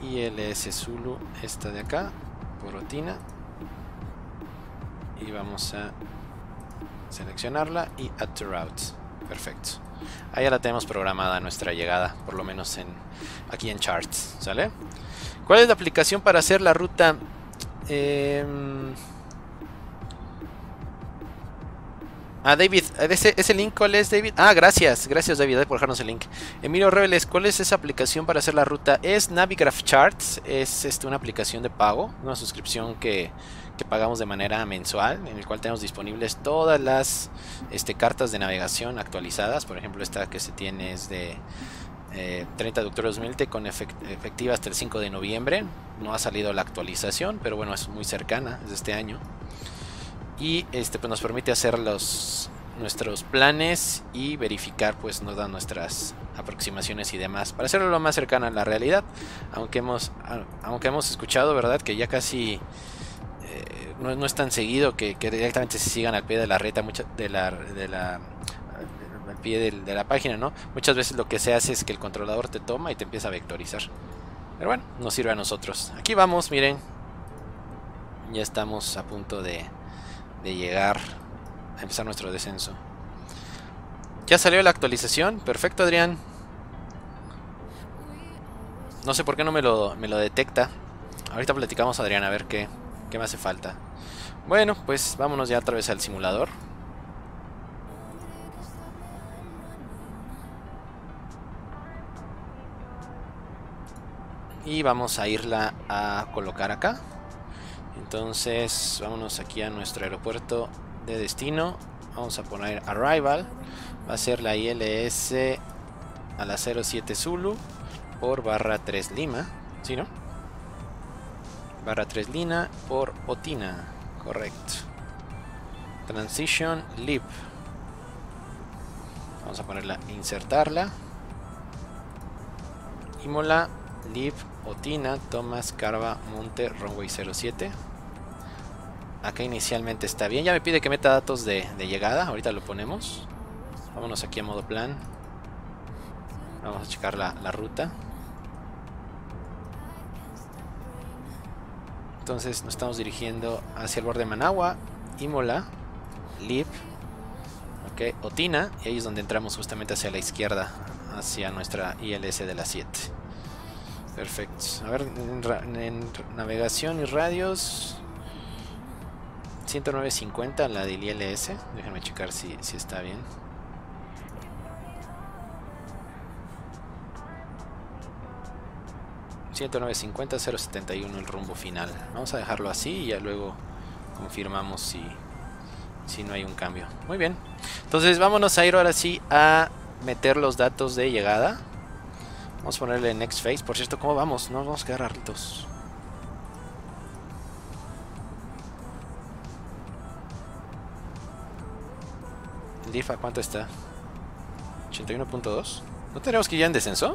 ILS Zulu, esta de acá, por rutina. Y vamos a seleccionarla y add to routes. Perfecto. Ahí ya la tenemos programada nuestra llegada, por lo menos en aquí en charts, ¿sale? ¿Cuál es la aplicación para hacer la ruta? Eh, Ah, David, ¿ese, ¿ese, link cuál es, David? Ah, gracias, gracias David por dejarnos el link. Emilio Reveles, ¿cuál es esa aplicación para hacer la ruta? Es Navigraph Charts, es este, una aplicación de pago, una suscripción que, que, pagamos de manera mensual, en el cual tenemos disponibles todas las este, cartas de navegación actualizadas. Por ejemplo, esta que se tiene es de 30 eh, de octubre de 2020 con efectiva hasta el 5 de noviembre. No ha salido la actualización, pero bueno, es muy cercana, es de este año y este pues nos permite hacer los nuestros planes y verificar pues nos da nuestras aproximaciones y demás para hacerlo lo más cercano a la realidad. Aunque hemos aunque hemos escuchado verdad que ya casi eh, no, es tan seguido que, directamente se sigan al pie de la reta de la al pie de la página no muchas veces lo que se hace es que el controlador te toma y te empieza a vectorizar. Pero bueno nos sirve a nosotros. Aquí vamos miren. Ya estamos a punto de de llegar a empezar nuestro descenso. Ya salió la actualización. Perfecto, Adrián. No sé por qué no me lo, me lo detecta. Ahorita platicamos, Adrián, a ver qué, qué me hace falta. Bueno, pues vámonos ya otra vez al simulador. Y vamos a irla a colocar acá. Entonces, vámonos aquí a nuestro aeropuerto de destino. Vamos a poner Arrival. Va a ser la ILS a la 07 Zulu por barra 3 Lima. ¿Sí, no? Barra 3 Lima por Otina. Correcto. Transition Leap. Vamos a ponerla, insertarla. Imola, Leap, Otina, Thomas, Carva, Monte, Runway 07. Acá inicialmente está bien. Ya me pide que meta datos de, llegada. Ahorita lo ponemos. Vámonos aquí a modo plan. Vamos a checar la, ruta. Entonces nos estamos dirigiendo hacia el borde de Managua, Imola, Lip, Ok, Otina, y ahí es donde entramos justamente hacia la izquierda, hacia nuestra ILS de las 7. Perfecto. A ver, en, navegación y radios... 109.50 la del ILS. Déjenme checar si, si está bien. ...109.50, 071 el rumbo final. Vamos a dejarlo así y ya luego confirmamos si, si no hay un cambio. Muy bien. Entonces vámonos a ir ahora sí a meter los datos de llegada. Vamos a ponerle next phase. Por cierto, ¿cómo vamos? No vamos a quedar raritos. ¿El DIF a cuánto está? 81.2. ¿No tenemos que ir ya en descenso?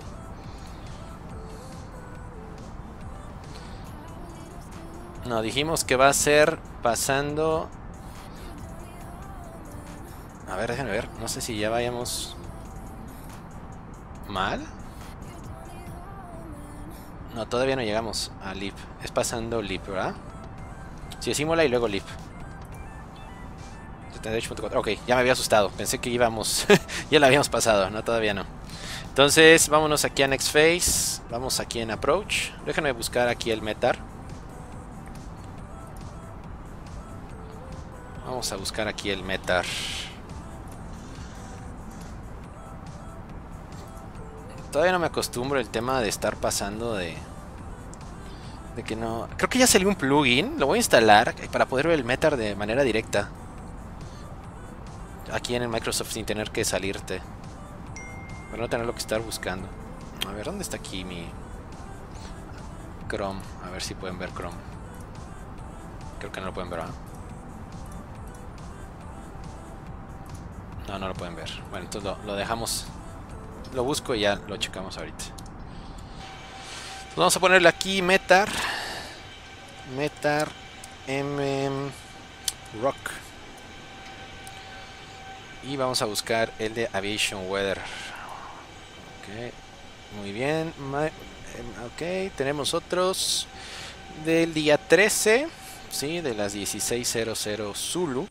No, dijimos que va a ser pasando... A ver, déjenme ver. No sé si ya vayamos... ¿Mal? No, todavía no llegamos a Leap. Es pasando Leap, ¿verdad? Sí, simula y luego Leap. 78.4. Ok, ya me había asustado. Pensé que íbamos... ya la habíamos pasado. No, todavía no. Entonces, vámonos aquí a Next Phase. Vamos aquí en Approach. Déjenme buscar aquí el Metar. Vamos a buscar aquí el Metar. Todavía no me acostumbro el tema de estar pasando de... De que no... Creo que ya salió un plugin. Lo voy a instalar para poder ver el metar de manera directa. Aquí en el Microsoft sin tener que salirte. Para no tener lo que estar buscando. A ver, ¿dónde está aquí mi... Chrome? A ver si pueden ver Chrome. Creo que no lo pueden ver, ¿ah? No, no lo pueden ver. Bueno, entonces lo dejamos lo busco y ya lo checamos ahorita. vamos a ponerle aquí Metar. Metar M Rock. Y vamos a buscar el de Aviation Weather. Ok, muy bien. Em, ok, tenemos otros del día 13, ¿sí? de las 16.00 Zulu.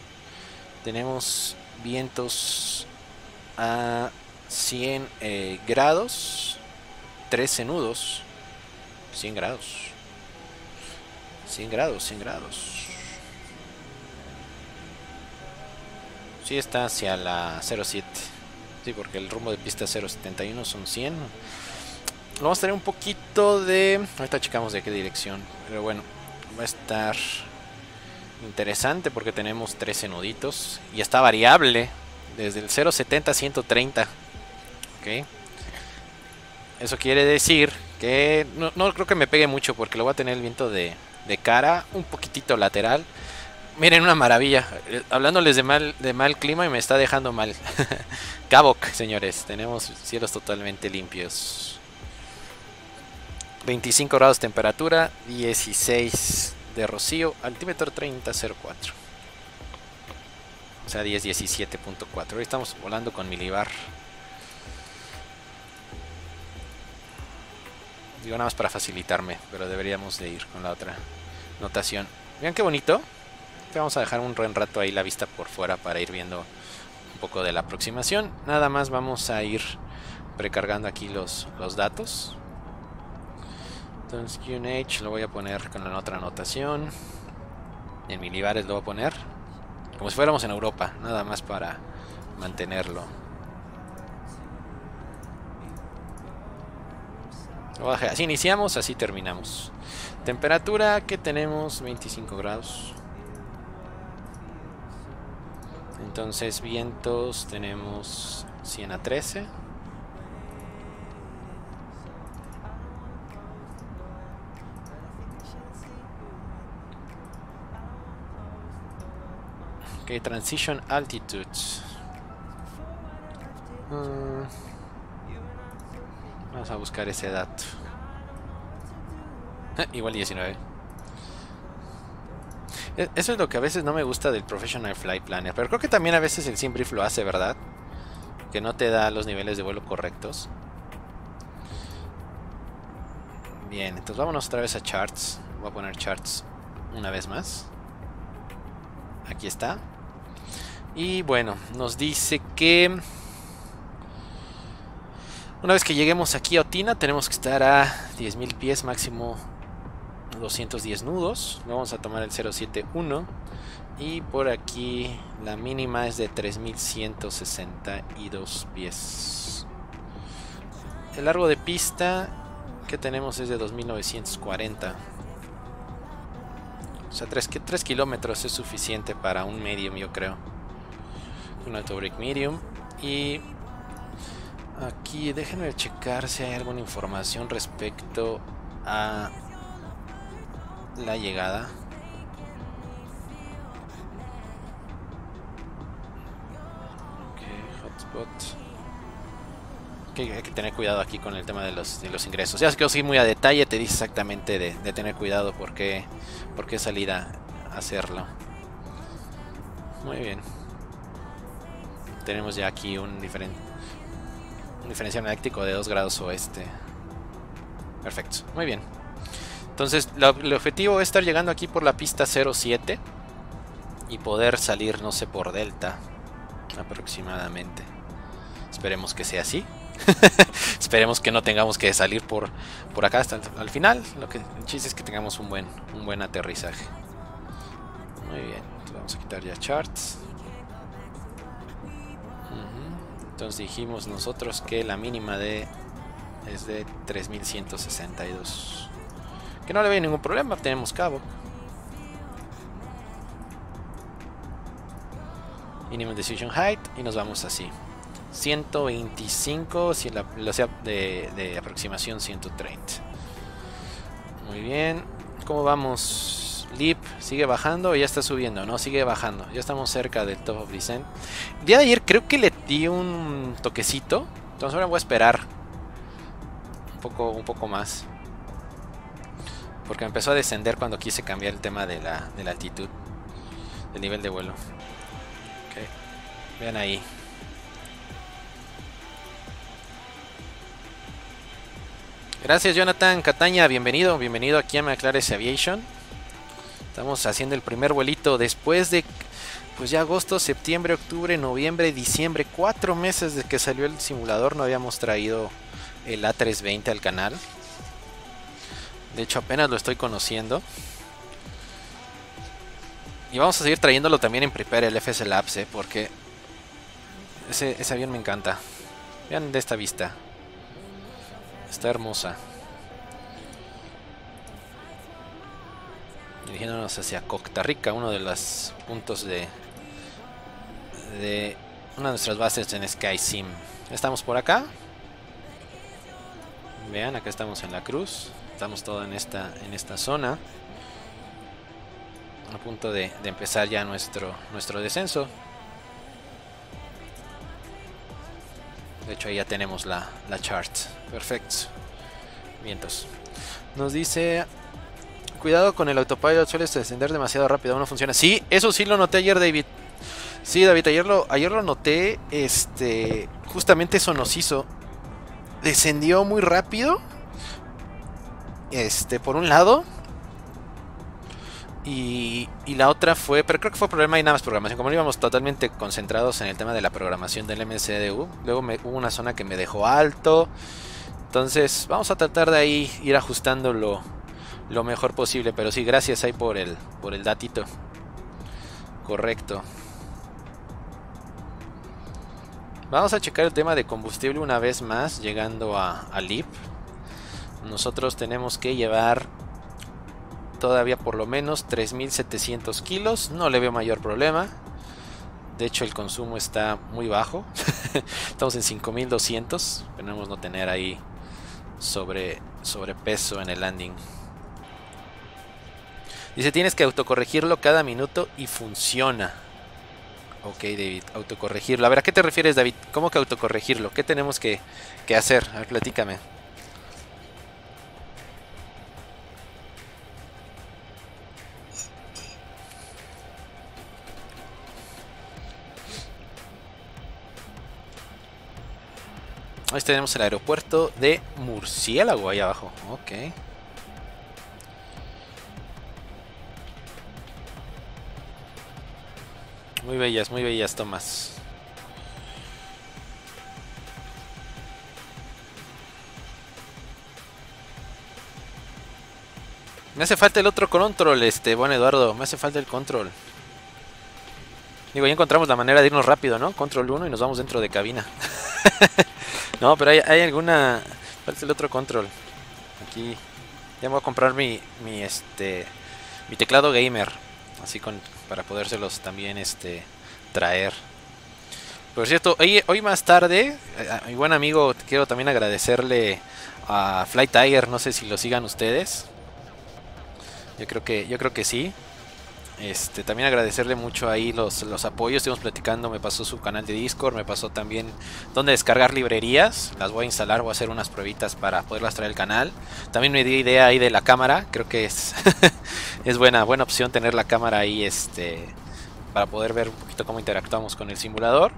Tenemos vientos a 100 eh, grados, 13 nudos, 100 grados, 100 grados, 100 grados. Sí está hacia la 07. Sí, porque el rumbo de pista 071 son 100. Vamos a tener un poquito de... Ahorita checamos de qué dirección. Pero bueno, va a estar interesante porque tenemos 13 nuditos. Y está variable. Desde el 070 a 130. Eso quiere decir que no, creo que me pegue mucho porque lo voy a tener el viento de, cara, un poquitito lateral. Miren, una maravilla. Hablándoles de mal, de mal clima y me está dejando mal. Cabok, señores. Tenemos cielos totalmente limpios. 25 grados temperatura, 16 de rocío, altímetro 30.04. O sea, 10, 17.4. Hoy estamos volando con milibar. Digo nada más para facilitarme, pero deberíamos de ir con la otra notación. Vean qué bonito. Vamos a dejar un buen rato ahí la vista por fuera para ir viendo un poco de la aproximación. Nada más vamos a ir precargando aquí los, los datos. Entonces QNH lo voy a poner con la otra anotación. En milibares lo voy a poner. Como si fuéramos en Europa, nada más para mantenerlo. Así iniciamos, así terminamos. Temperatura que tenemos 25 grados. Entonces vientos tenemos 100 a 13. Ok, transition altitudes. Mm. Vamos a buscar ese dato. Igual 19. E, eso es lo que a veces no me gusta del Professional Flight Planner. Pero creo que también a veces el SimBrief lo hace, ¿verdad? Que no te da los niveles de vuelo correctos. Bien, entonces vámonos otra vez a Charts. Voy a poner Charts una vez más. Aquí está. Y bueno, nos dice que una vez que lleguemos aquí a Otina tenemos que estar a 10.000 pies, máximo 210 nudos. Vamos a tomar el 071 y por aquí la mínima es de 3162 pies. El largo de pista que tenemos es de 2940. O sea, 3, 3 kilómetros es suficiente para un medium, yo creo. Un autobreak medium. Y aquí déjenme checar si hay alguna información respecto a la llegada. Que hay que tener cuidado aquí con el tema de los, de los ingresos. Ya que sí muy a detalle, te dice exactamente de, tener cuidado por qué, por qué salir a hacerlo. Muy bien. Tenemos ya aquí un, diferente diferencial eléctrico de 2 grados oeste. Perfecto, muy bien. Entonces, el objetivo es estar llegando aquí por la pista 07 y poder salir, no sé, por delta aproximadamente. Esperemos que sea así. Esperemos que no tengamos que salir por, por acá hasta el, al final. Lo que el chiste es que tengamos un buen, un buen aterrizaje. Muy bien, vamos a quitar ya charts. Entonces dijimos nosotros que la mínima de es de 3162. Que no le veo ningún problema, tenemos cabo. Minimum Decision Height y nos vamos así. 125 si la velocidad de, de, aproximación 130. Muy bien. ¿Cómo vamos? Leap sigue bajando o ya está subiendo, ¿no? Sigue bajando. Ya estamos cerca del top of descent. El día de ayer creo que le di un toquecito. Entonces ahora voy a esperar un poco, un poco más. Porque empezó a descender cuando quise cambiar el tema de la, de la altitud. Del nivel de vuelo. Vean ahí. Gracias Jonathan Cataña, bienvenido, bienvenido aquí a McLaren Aviation. Estamos haciendo el primer vuelito después de pues ya agosto, septiembre, octubre, noviembre, diciembre, cuatro meses de que salió el simulador no habíamos traído el A320 al canal. De hecho apenas lo estoy conociendo. Y vamos a seguir trayéndolo también en Prepare el FS Labs, ¿eh? porque ese, avión me encanta. Vean de esta vista. Está hermosa. Dirigiéndonos hacia Costa Rica, uno de los puntos de, de una de nuestras bases en Sky Sim. Estamos por acá. Vean, acá estamos en la cruz. Estamos todo en esta, en esta zona. A punto de, de empezar ya nuestro, nuestro descenso. De hecho, ahí ya tenemos la, la chart. Perfecto. Vientos. Nos dice... Cuidado con el autopilot, suele descender demasiado rápido, no funciona. Sí, eso sí lo noté ayer, David. Sí, David, ayer lo, ayer lo noté. Este, justamente eso nos hizo. Descendió muy rápido. Este, por un lado. Y, la otra fue, pero creo que fue problema y nada más programación. Como íbamos totalmente concentrados en el tema de la programación del MCDU, luego me, hubo una zona que me dejó alto. Entonces, vamos a tratar de ahí ir ajustando lo, lo mejor posible. Pero sí, gracias ahí por el, por el datito. Correcto. Vamos a checar el tema de combustible una vez más, llegando a, a LIP. Nosotros tenemos que llevar todavía por lo menos 3700 kilos, no le veo mayor problema. De hecho el consumo está muy bajo, estamos en 5200, esperemos no tener ahí sobre, sobrepeso en el landing. Dice tienes que autocorregirlo cada minuto y funciona. Ok David, autocorregirlo. A ver, ¿a qué te refieres David? ¿Cómo que autocorregirlo? ¿Qué tenemos que, que hacer? A ver, platícame. Ahí tenemos el aeropuerto de Murciélago ahí abajo. Ok. Muy bellas, muy bellas tomas. Me hace falta el otro control, este, buen Eduardo. Me hace falta el control. Digo, ya encontramos la manera de irnos rápido, ¿no? Control 1 y nos vamos dentro de cabina. no, pero hay, hay, alguna... Falta el otro control. Aquí... Ya me voy a comprar mi, mi, este... Mi teclado gamer. Así con... Para podérselos también, este... Traer. Por cierto, hoy, más tarde... A mi buen amigo, quiero también agradecerle a Flight Tiger. No sé si lo sigan ustedes. Yo creo que, yo creo que sí. Este, también agradecerle mucho ahí los, los apoyos. Estuvimos platicando, me pasó su canal de Discord, me pasó también donde descargar librerías. Las voy a instalar, voy a hacer unas pruebitas para poderlas traer al canal. También me dio idea ahí de la cámara. Creo que es, es buena, buena opción tener la cámara ahí este, para poder ver un poquito cómo interactuamos con el simulador.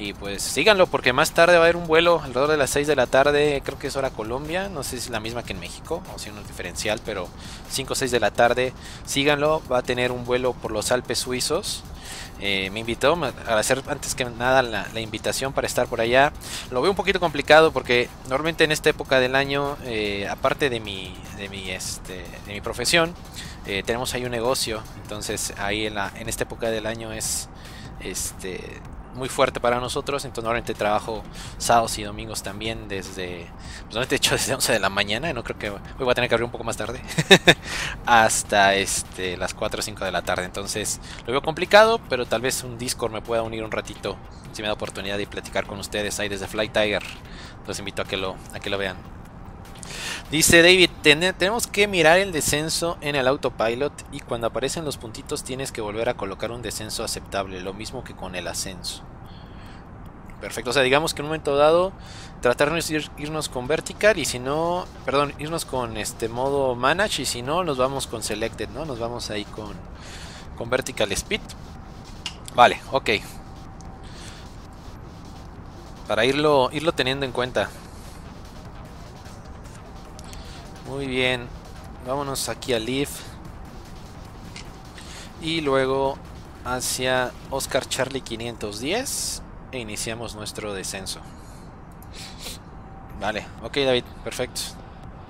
Y pues síganlo porque más tarde va a haber un vuelo alrededor de las 6 de la tarde, creo que es hora Colombia, no sé si es la misma que en México o si no es diferencial, pero 5 o 6 de la tarde, síganlo, va a tener un vuelo por los Alpes suizos. Eh, me invitó a hacer antes que nada la, la, invitación para estar por allá. Lo veo un poquito complicado porque normalmente en esta época del año, eh, aparte de mi, de mi, este, de mi profesión, eh, tenemos ahí un negocio. Entonces ahí en, la, en esta época del año es este muy fuerte para nosotros. Entonces, normalmente trabajo sábados y domingos también desde. Pues, normalmente hecho desde 11 de la mañana. No creo que. Hoy voy a tener que abrir un poco más tarde. hasta este, las 4 o 5 de la tarde. Entonces, lo veo complicado. Pero tal vez un Discord me pueda unir un ratito. Si me da oportunidad de platicar con ustedes ahí desde Fly Tiger. Los invito a que lo, a que lo vean. Dice David, ten tenemos que mirar el descenso en el autopilot y cuando aparecen los puntitos tienes que volver a colocar un descenso aceptable, lo mismo que con el ascenso. Perfecto, o sea, digamos que en un momento dado tratar de ir, irnos con vertical y si no, perdón, irnos con este modo manage y si no nos vamos con selected, ¿no? Nos vamos ahí con, con vertical speed. Vale, ok. Para irlo, irlo teniendo en cuenta. Muy bien. Vámonos aquí a Leaf. Y luego hacia Oscar Charlie 510. E iniciamos nuestro descenso. Vale, ok David, perfecto.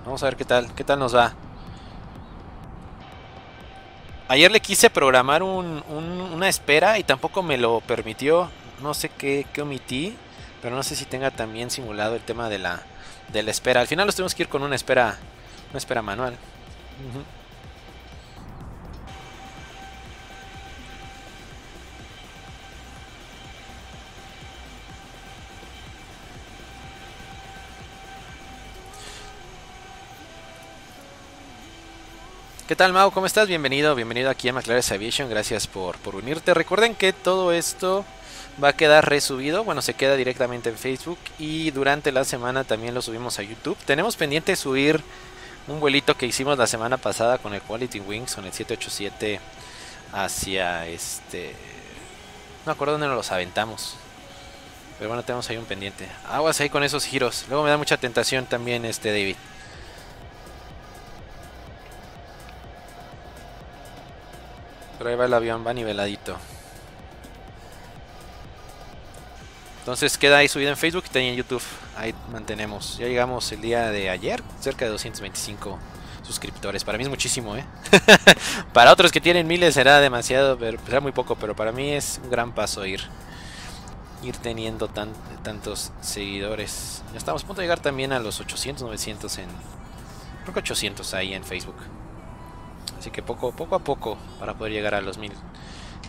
Vamos a ver qué tal, qué tal nos va. Ayer le quise programar un, un, una espera y tampoco me lo permitió. No sé qué, qué omití, pero no sé si tenga también simulado el tema de la, de la espera. Al final nos tenemos que ir con una espera una espera manual. Uh -huh. ¿Qué tal Mau? ¿Cómo estás? Bienvenido, bienvenido aquí a McLaren Aviation, gracias por, por unirte. Recuerden que todo esto va a quedar resubido, bueno, se queda directamente en Facebook y durante la semana también lo subimos a YouTube. Tenemos pendiente subir un vuelito que hicimos la semana pasada con el Quality Wings, con el 787 hacia este... No acuerdo dónde nos los aventamos. Pero bueno, tenemos ahí un pendiente. Aguas ahí con esos giros. Luego me da mucha tentación también este David. Pero ahí va el avión, va niveladito. Entonces queda ahí subido en Facebook y también en YouTube. Ahí mantenemos. Ya llegamos el día de ayer, cerca de 225 suscriptores. Para mí es muchísimo, ¿eh? para otros que tienen miles será demasiado, pero será muy poco. Pero para mí es un gran paso ir, ir teniendo tan, tantos seguidores. Ya estamos a punto de llegar también a los 800, 900 en... Creo que 800 ahí en Facebook. Así que poco, poco a poco para poder llegar a los mil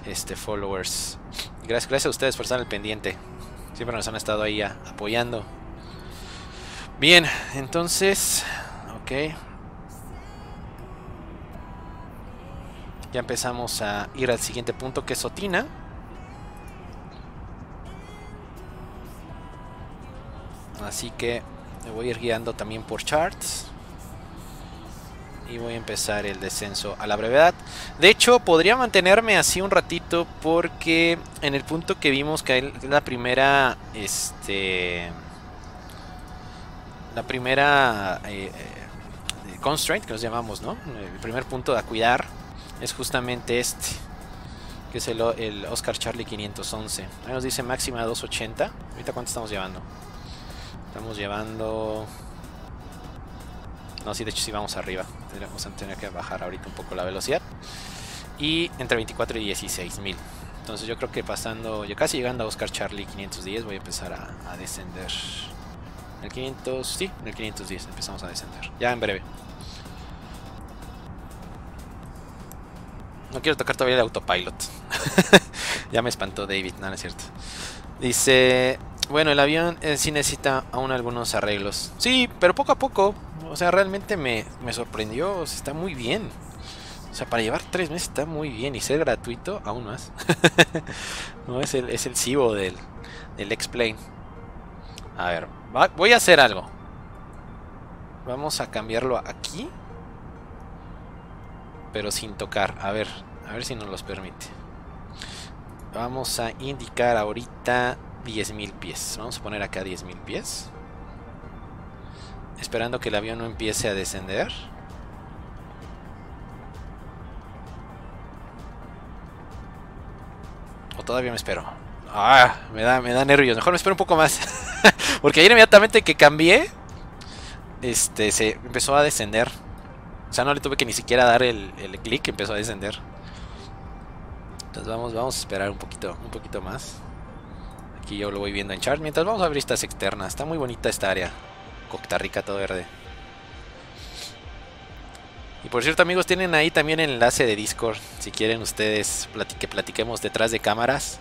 este, followers. Gracias, gracias a ustedes por estar al pendiente. Siempre nos han estado ahí apoyando. Bien, entonces, ok. Ya empezamos a ir al siguiente punto que es Sotina. Así que me voy a ir guiando también por charts y voy a empezar el descenso a la brevedad. De hecho, podría mantenerme así un ratito porque en el punto que vimos que es la primera, este, la primera eh, constraint que nos llamamos, ¿no? El primer punto a cuidar es justamente este. que es el, Oscar Charlie 511. Ahí nos dice máxima 280. Ahorita cuánto estamos llevando. Estamos llevando... No, sí, de hecho sí vamos arriba. Vamos a tener que bajar ahorita un poco la velocidad. Y entre 24 y 16 mil. Entonces yo creo que pasando, ya casi llegando a Oscar Charlie 510 voy a empezar a, a descender. En el 500, sí, en el 510 empezamos a descender. Ya en breve. No quiero tocar todavía el autopilot. ya me espantó David, no, es cierto. Dice, bueno, el avión eh, sí necesita aún algunos arreglos. Sí, pero poco a poco. O sea, realmente me, me sorprendió. Está muy bien. O sea, para llevar tres meses está muy bien. Y ser gratuito, aún más. no, es el, es el cibo del, del X-Plane. A ver, voy a hacer algo. Vamos a cambiarlo aquí. Pero sin tocar. A ver, a ver si nos los permite. Vamos a indicar ahorita 10.000 pies. Vamos a poner acá 10.000 pies. Esperando que el avión no empiece a descender. O todavía me espero. Ah, me da, me da nervios. Mejor me espero un poco más. Porque ayer inmediatamente que cambié, este, se empezó a descender. O sea, no le tuve que ni siquiera dar el, el clic, empezó a descender. Entonces vamos, vamos a esperar un poquito, un poquito más. Aquí yo lo voy viendo en chart. Mientras vamos a ver estas externas. Está muy bonita esta área. Costa Rica todo verde. Y por cierto amigos, tienen ahí también el enlace de Discord. Si quieren ustedes que platiquemos detrás de cámaras.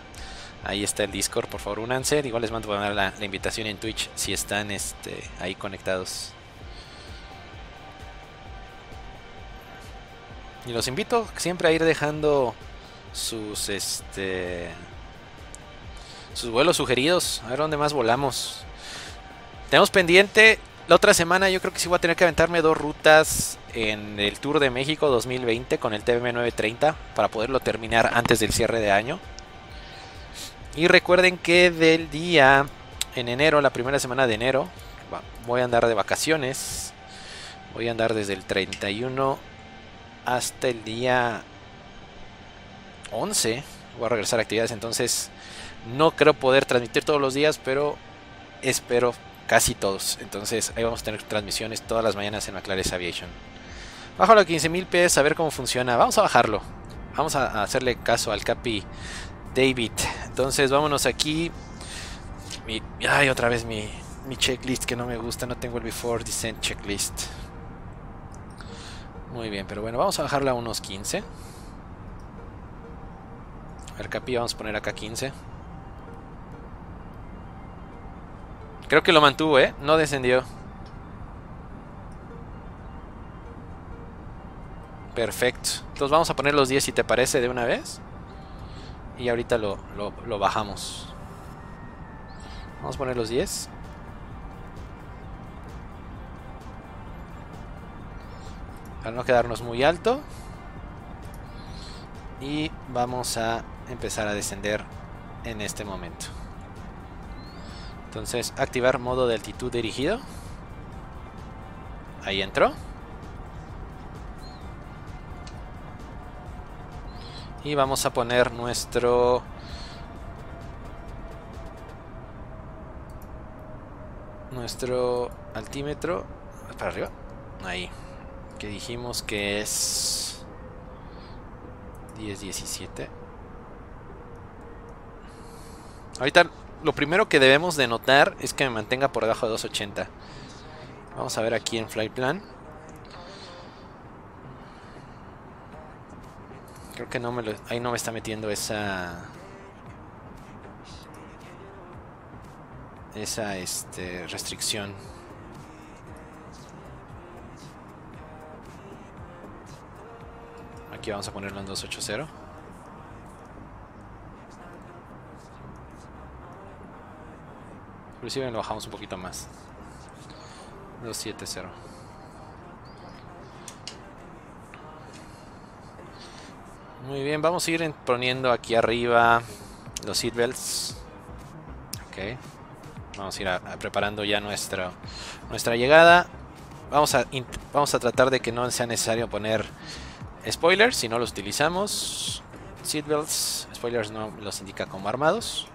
Ahí está el Discord, por favor únanse. Igual les mando la, la invitación en Twitch si están este, ahí conectados. Y los invito siempre a ir dejando sus este sus vuelos sugeridos. A ver dónde más volamos. Tenemos pendiente la otra semana yo creo que sí voy a tener que aventarme dos rutas en el Tour de México 2020 con el TBM 930 para poderlo terminar antes del cierre de año. Y recuerden que del día en enero, la primera semana de enero, voy a andar de vacaciones. Voy a andar desde el 31 hasta el día 11. Voy a regresar a actividades, entonces no creo poder transmitir todos los días, pero espero casi todos. Entonces ahí vamos a tener transmisiones todas las mañanas en Maclares Aviation. Bájalo a 15.000 pies a ver cómo funciona. Vamos a bajarlo. Vamos a hacerle caso al Capi David. Entonces vámonos aquí. Mi, ay, otra vez mi, mi checklist que no me gusta. No tengo el Before Descent checklist. Muy bien, pero bueno, vamos a bajarla a unos 15. A ver, Capi, vamos a poner acá 15. Creo que lo mantuvo, ¿eh? No descendió. Perfecto. Entonces vamos a poner los 10 si te parece de una vez. Y ahorita lo, lo, bajamos. Vamos a poner los 10. Para no quedarnos muy alto. Y vamos a empezar a descender en este momento. Entonces, activar modo de altitud dirigido. Ahí entró. Y vamos a poner nuestro... Nuestro altímetro para arriba. Ahí. Que dijimos que es... 10, 17. Ahorita lo primero que debemos de notar es que me mantenga por debajo de 280. Vamos a ver aquí en Flyplan. Creo que no me lo, ahí no me está metiendo esa esa este restricción. Aquí vamos a ponerlo en 280. Inclusive lo bajamos un poquito más. 270. Muy bien, vamos a ir poniendo aquí arriba los seatbelts. Ok. Vamos a ir preparando ya nuestra, nuestra llegada. Vamos a, vamos a tratar de que no sea necesario poner spoilers si no los utilizamos. Seatbelts, spoilers no los indica como armados.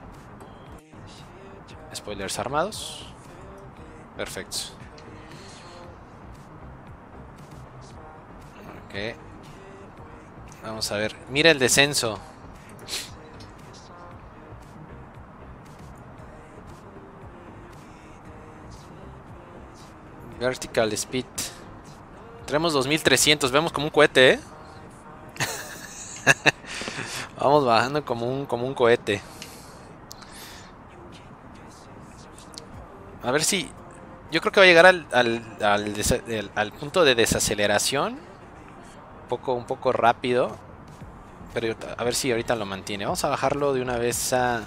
Spoilers armados. Perfecto. Ok. Vamos a ver. Mira el descenso. Vertical speed. Tenemos 2300. Vemos como un cohete, ¿eh? Vamos bajando como un, como un cohete. A ver si... Yo creo que va a llegar al, al, al, punto de desaceleración. Poco, un poco rápido. Pero a ver si ahorita lo mantiene. Vamos a bajarlo de una vez a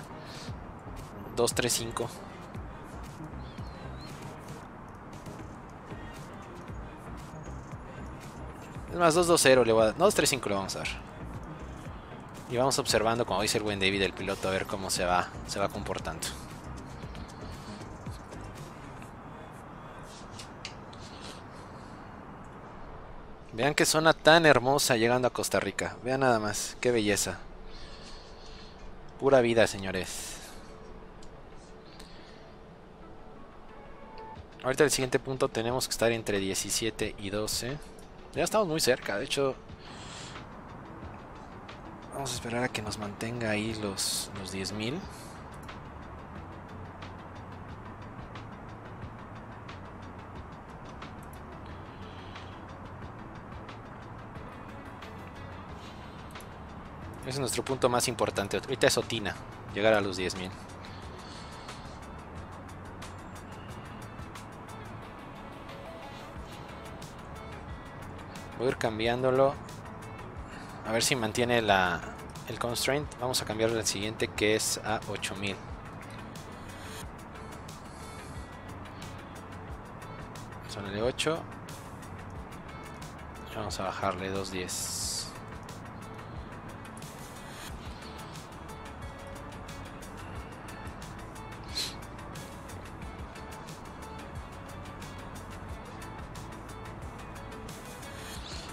235. Es más, 220 le voy a dar. 235 le vamos a dar. Y vamos observando, como dice el buen David, el piloto, a ver cómo se va, se va comportando. Vean qué zona tan hermosa llegando a Costa Rica. Vean nada más, qué belleza. Pura vida, señores. Ahorita el siguiente punto tenemos que estar entre 17 y 12. Ya estamos muy cerca, de hecho Vamos a esperar a que nos mantenga ahí los, los 10.000. Ese es nuestro punto más importante. Ahorita es Otina, llegar a los 10.000. Voy a ir cambiándolo a ver si mantiene la, el constraint. Vamos a cambiar al siguiente que es a 8000. Son 8. Vamos a bajarle 210.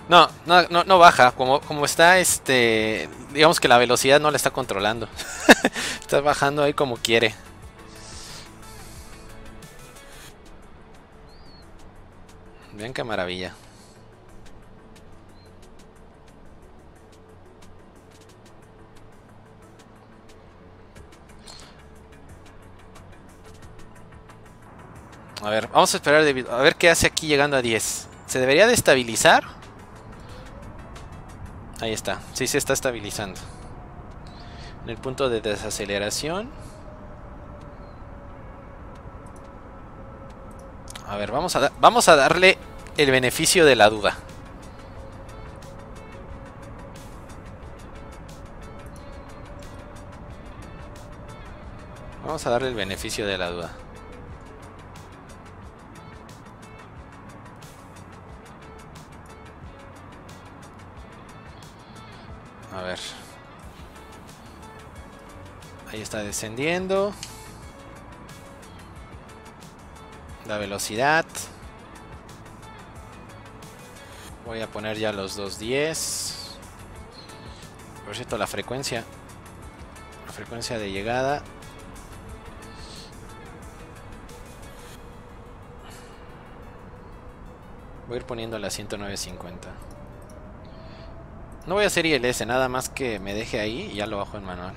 No, no, no, baja. Como, como está, este. Digamos que la velocidad no la está controlando. está bajando ahí como quiere. Vean qué maravilla. A ver, vamos a esperar a ver qué hace aquí llegando a 10. ¿Se debería de estabilizar? Ahí está, sí se está estabilizando. En el punto de desaceleración. A ver, vamos a, vamos a darle el beneficio de la duda. Vamos a darle el beneficio de la duda. Descendiendo. La velocidad. Voy a poner ya los 210. Por cierto, la frecuencia. La frecuencia de llegada. Voy a ir poniendo la 109.50. No voy a hacer ILS, nada más que me deje ahí y ya lo bajo en manual.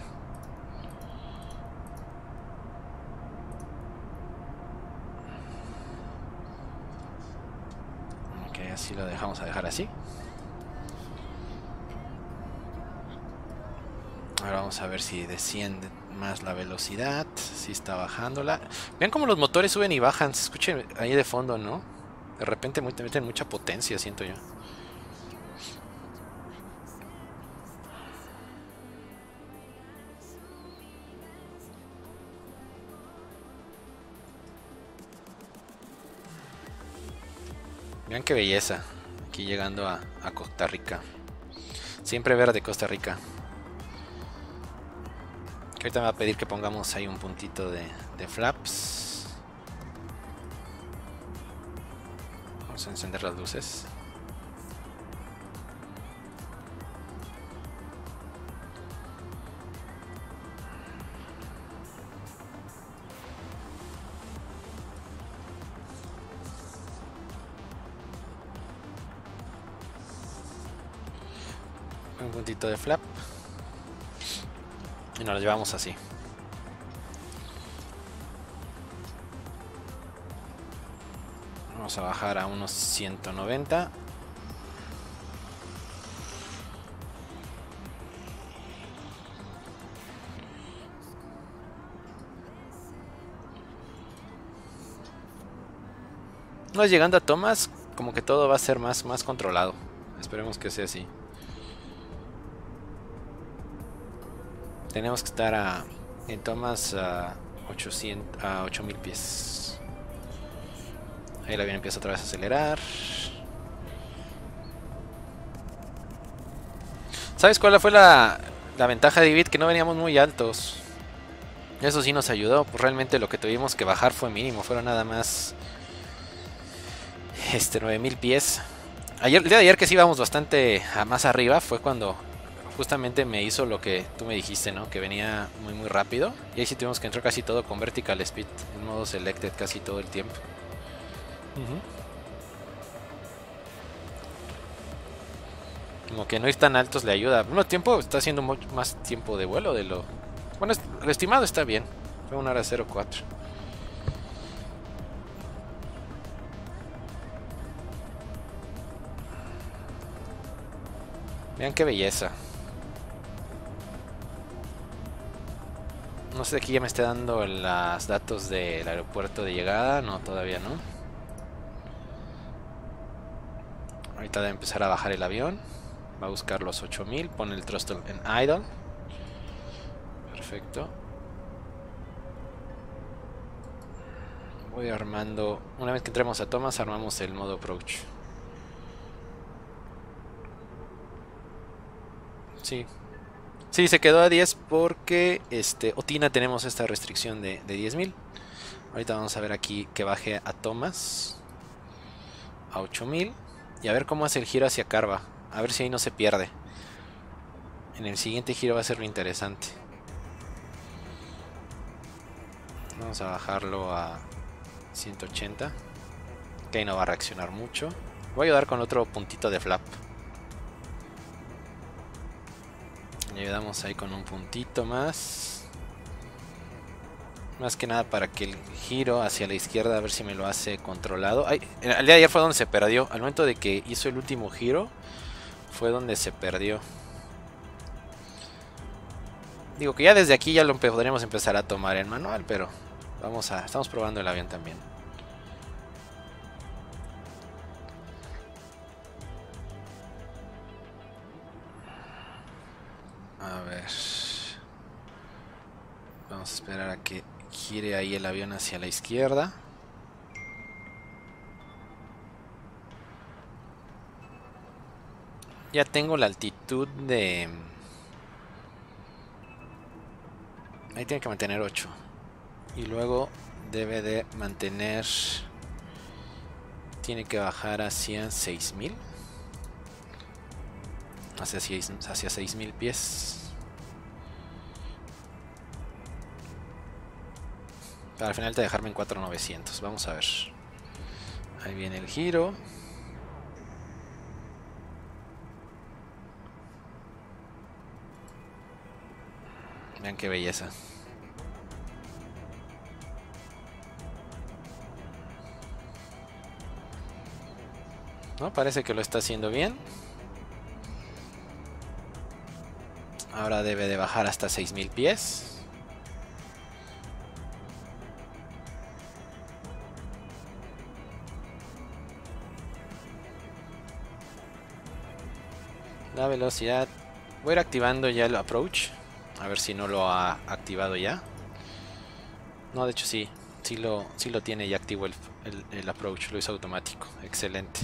Ok, así lo dejamos a dejar así. Ahora vamos a ver si desciende más la velocidad, si está bajándola. Vean cómo los motores suben y bajan, se escuchen ahí de fondo, ¿no? De repente meten mucha potencia, siento yo. Vean qué belleza. Aquí llegando a, Costa Rica. Siempre verde Costa Rica. Que ahorita me va a pedir que pongamos ahí un puntito de, de flaps. Vamos a encender las luces. un puntito de flap nos lo llevamos así. Vamos a bajar a unos 190. No llegando a tomas, como que todo va a ser más, más controlado. Esperemos que sea así. Tenemos que estar a, en tomas a, 800, a 8000 pies. Ahí el avión empieza otra vez a acelerar. ¿Sabes cuál fue la, la ventaja de David? Que no veníamos muy altos. Eso sí nos ayudó. Pues realmente lo que tuvimos que bajar fue mínimo. Fueron nada más este 9000 pies. Ayer, el día de ayer que sí íbamos bastante más arriba fue cuando justamente me hizo lo que tú me dijiste, ¿no? Que venía muy muy rápido. Y ahí sí tuvimos que entrar casi todo con vertical speed, en modo selected casi todo el tiempo. Como que no ir tan altos le ayuda. Al tiempo está haciendo más tiempo de vuelo de lo... Bueno, el estimado está bien. Fue una hora 04. Vean qué belleza. Sé, aquí ya me esté dando los datos del aeropuerto de llegada. No, todavía no. Ahorita debe empezar a bajar el avión. Va a buscar los 8000. Pone el throttle en idle. Perfecto. Voy armando... Una vez que entremos a tomas, armamos el modo approach. Sí, Sí, se quedó a 10 porque este, Otina tenemos esta restricción de, de 10.000. Ahorita vamos a ver aquí que baje a Thomas a 8000 y a ver cómo hace el giro hacia Carva. A ver si ahí no se pierde. En el siguiente giro va a ser lo interesante. Vamos a bajarlo a 180. Que ahí no va a reaccionar mucho. Voy a ayudar con otro puntito de flap. Le ayudamos ahí con un puntito más. Más que nada para que el giro hacia la izquierda a ver si me lo hace controlado. Ay, el día de ayer fue donde se perdió. Al momento de que hizo el último giro fue donde se perdió. Digo que ya desde aquí ya lo podremos empezar a tomar en manual, pero vamos a estamos probando el avión también. Vamos a esperar a que gire ahí el avión hacia la izquierda. Ya tengo la altitud de... Ahí tiene que mantener 8. Y luego debe de mantener... Tiene que bajar hacia 6000 hacia, hacia 6000 pies. Al final te dejarme en 4900. Vamos a ver. Ahí viene el giro. Vean qué belleza. No, parece que lo está haciendo bien. Ahora debe de bajar hasta 6000 pies. La velocidad. Voy a ir activando ya el approach. A ver si no lo ha activado ya. No, de hecho sí. Sí lo, sí lo tiene ya activo el, el approach. Lo hizo automático. Excelente.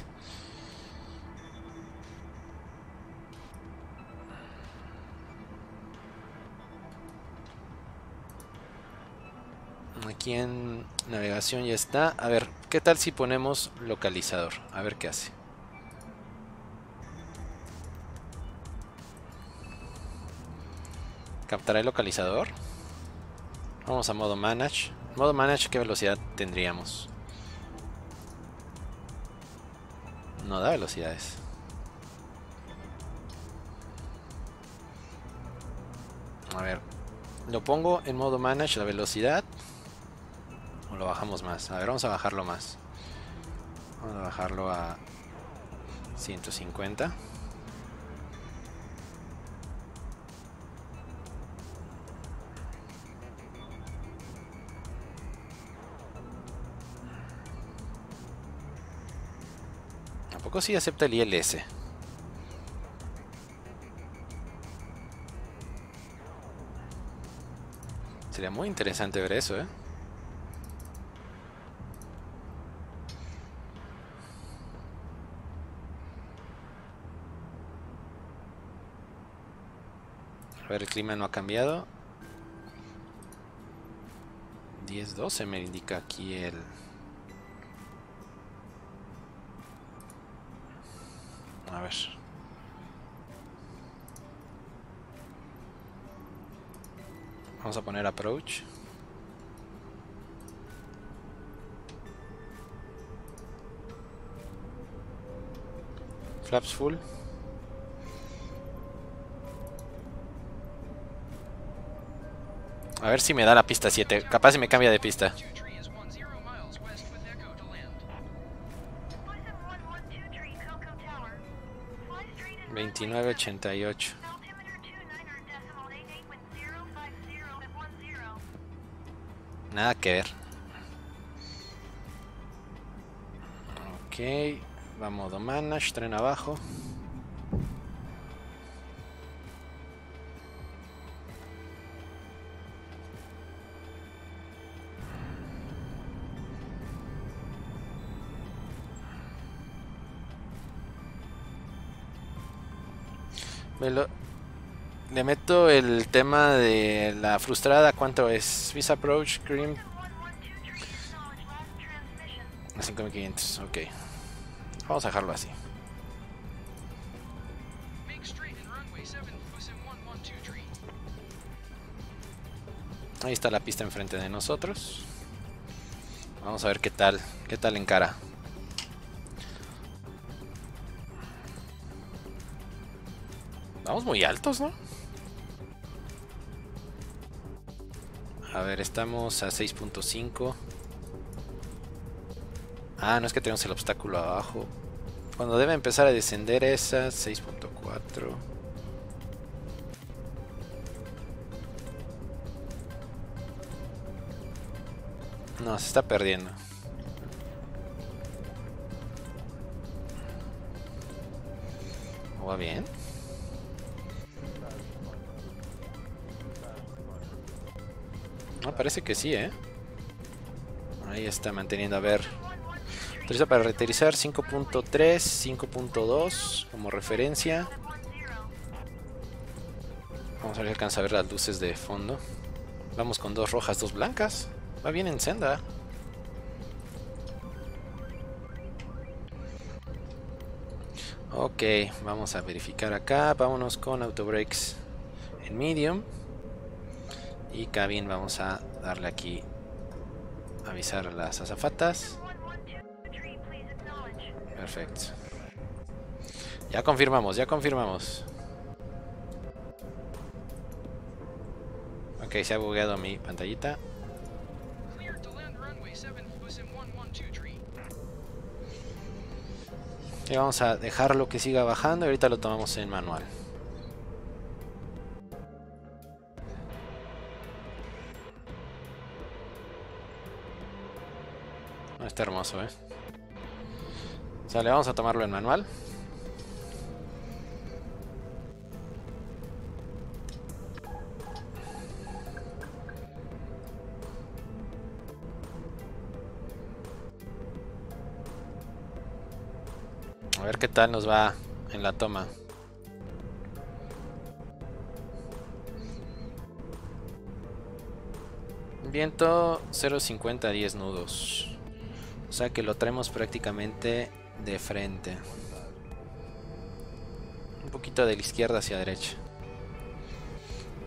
Aquí en navegación ya está. A ver, ¿qué tal si ponemos localizador? A ver qué hace. ¿Captará el localizador? Vamos a modo manage. Modo manage, ¿qué velocidad tendríamos? No da velocidades. A ver, lo pongo en modo manage la velocidad. O lo bajamos más. A ver, vamos a bajarlo más. Vamos a bajarlo a 150. Tampoco si acepta el ILS. Sería muy interesante ver eso, ¿eh? A ver, el clima no ha cambiado. 10-12 me indica aquí el... A ver. Vamos a poner approach. Flaps full. A ver si me da la pista 7. Capaz si me cambia de pista. 2988. Nada que ver. Ok, vamos modo manage, tren abajo. Le meto el tema de la frustrada. ¿Cuánto es? Visa Approach, Cream. A 5500, ok. Vamos a dejarlo así. Ahí está la pista enfrente de nosotros. Vamos a ver qué tal, qué tal encara. Vamos muy altos, ¿no? A ver, estamos a 6.5. Ah, no es que tenemos el obstáculo abajo. Cuando debe empezar a descender esa 6.4. No, se está perdiendo. Parece que sí, ¿eh? Ahí está manteniendo, a ver. Utiliza para reterizar 5.3, 5.2 como referencia. Vamos a ver si alcanza a ver las luces de fondo. Vamos con dos rojas, dos blancas. Va bien en senda. Ok, vamos a verificar acá. Vámonos con autobrakes en medium. Y cabin vamos a darle aquí avisar a las azafatas. Perfecto. Ya confirmamos, ya confirmamos. Ok, se ha bugueado mi pantallita. Y vamos a dejarlo que siga bajando y ahorita lo tomamos en manual. Está hermoso, eh. Sale, vamos a tomarlo en manual. A ver qué tal nos va en la toma. Viento 0.50 10 nudos. O sea que lo traemos prácticamente de frente. Un poquito de la izquierda hacia derecha.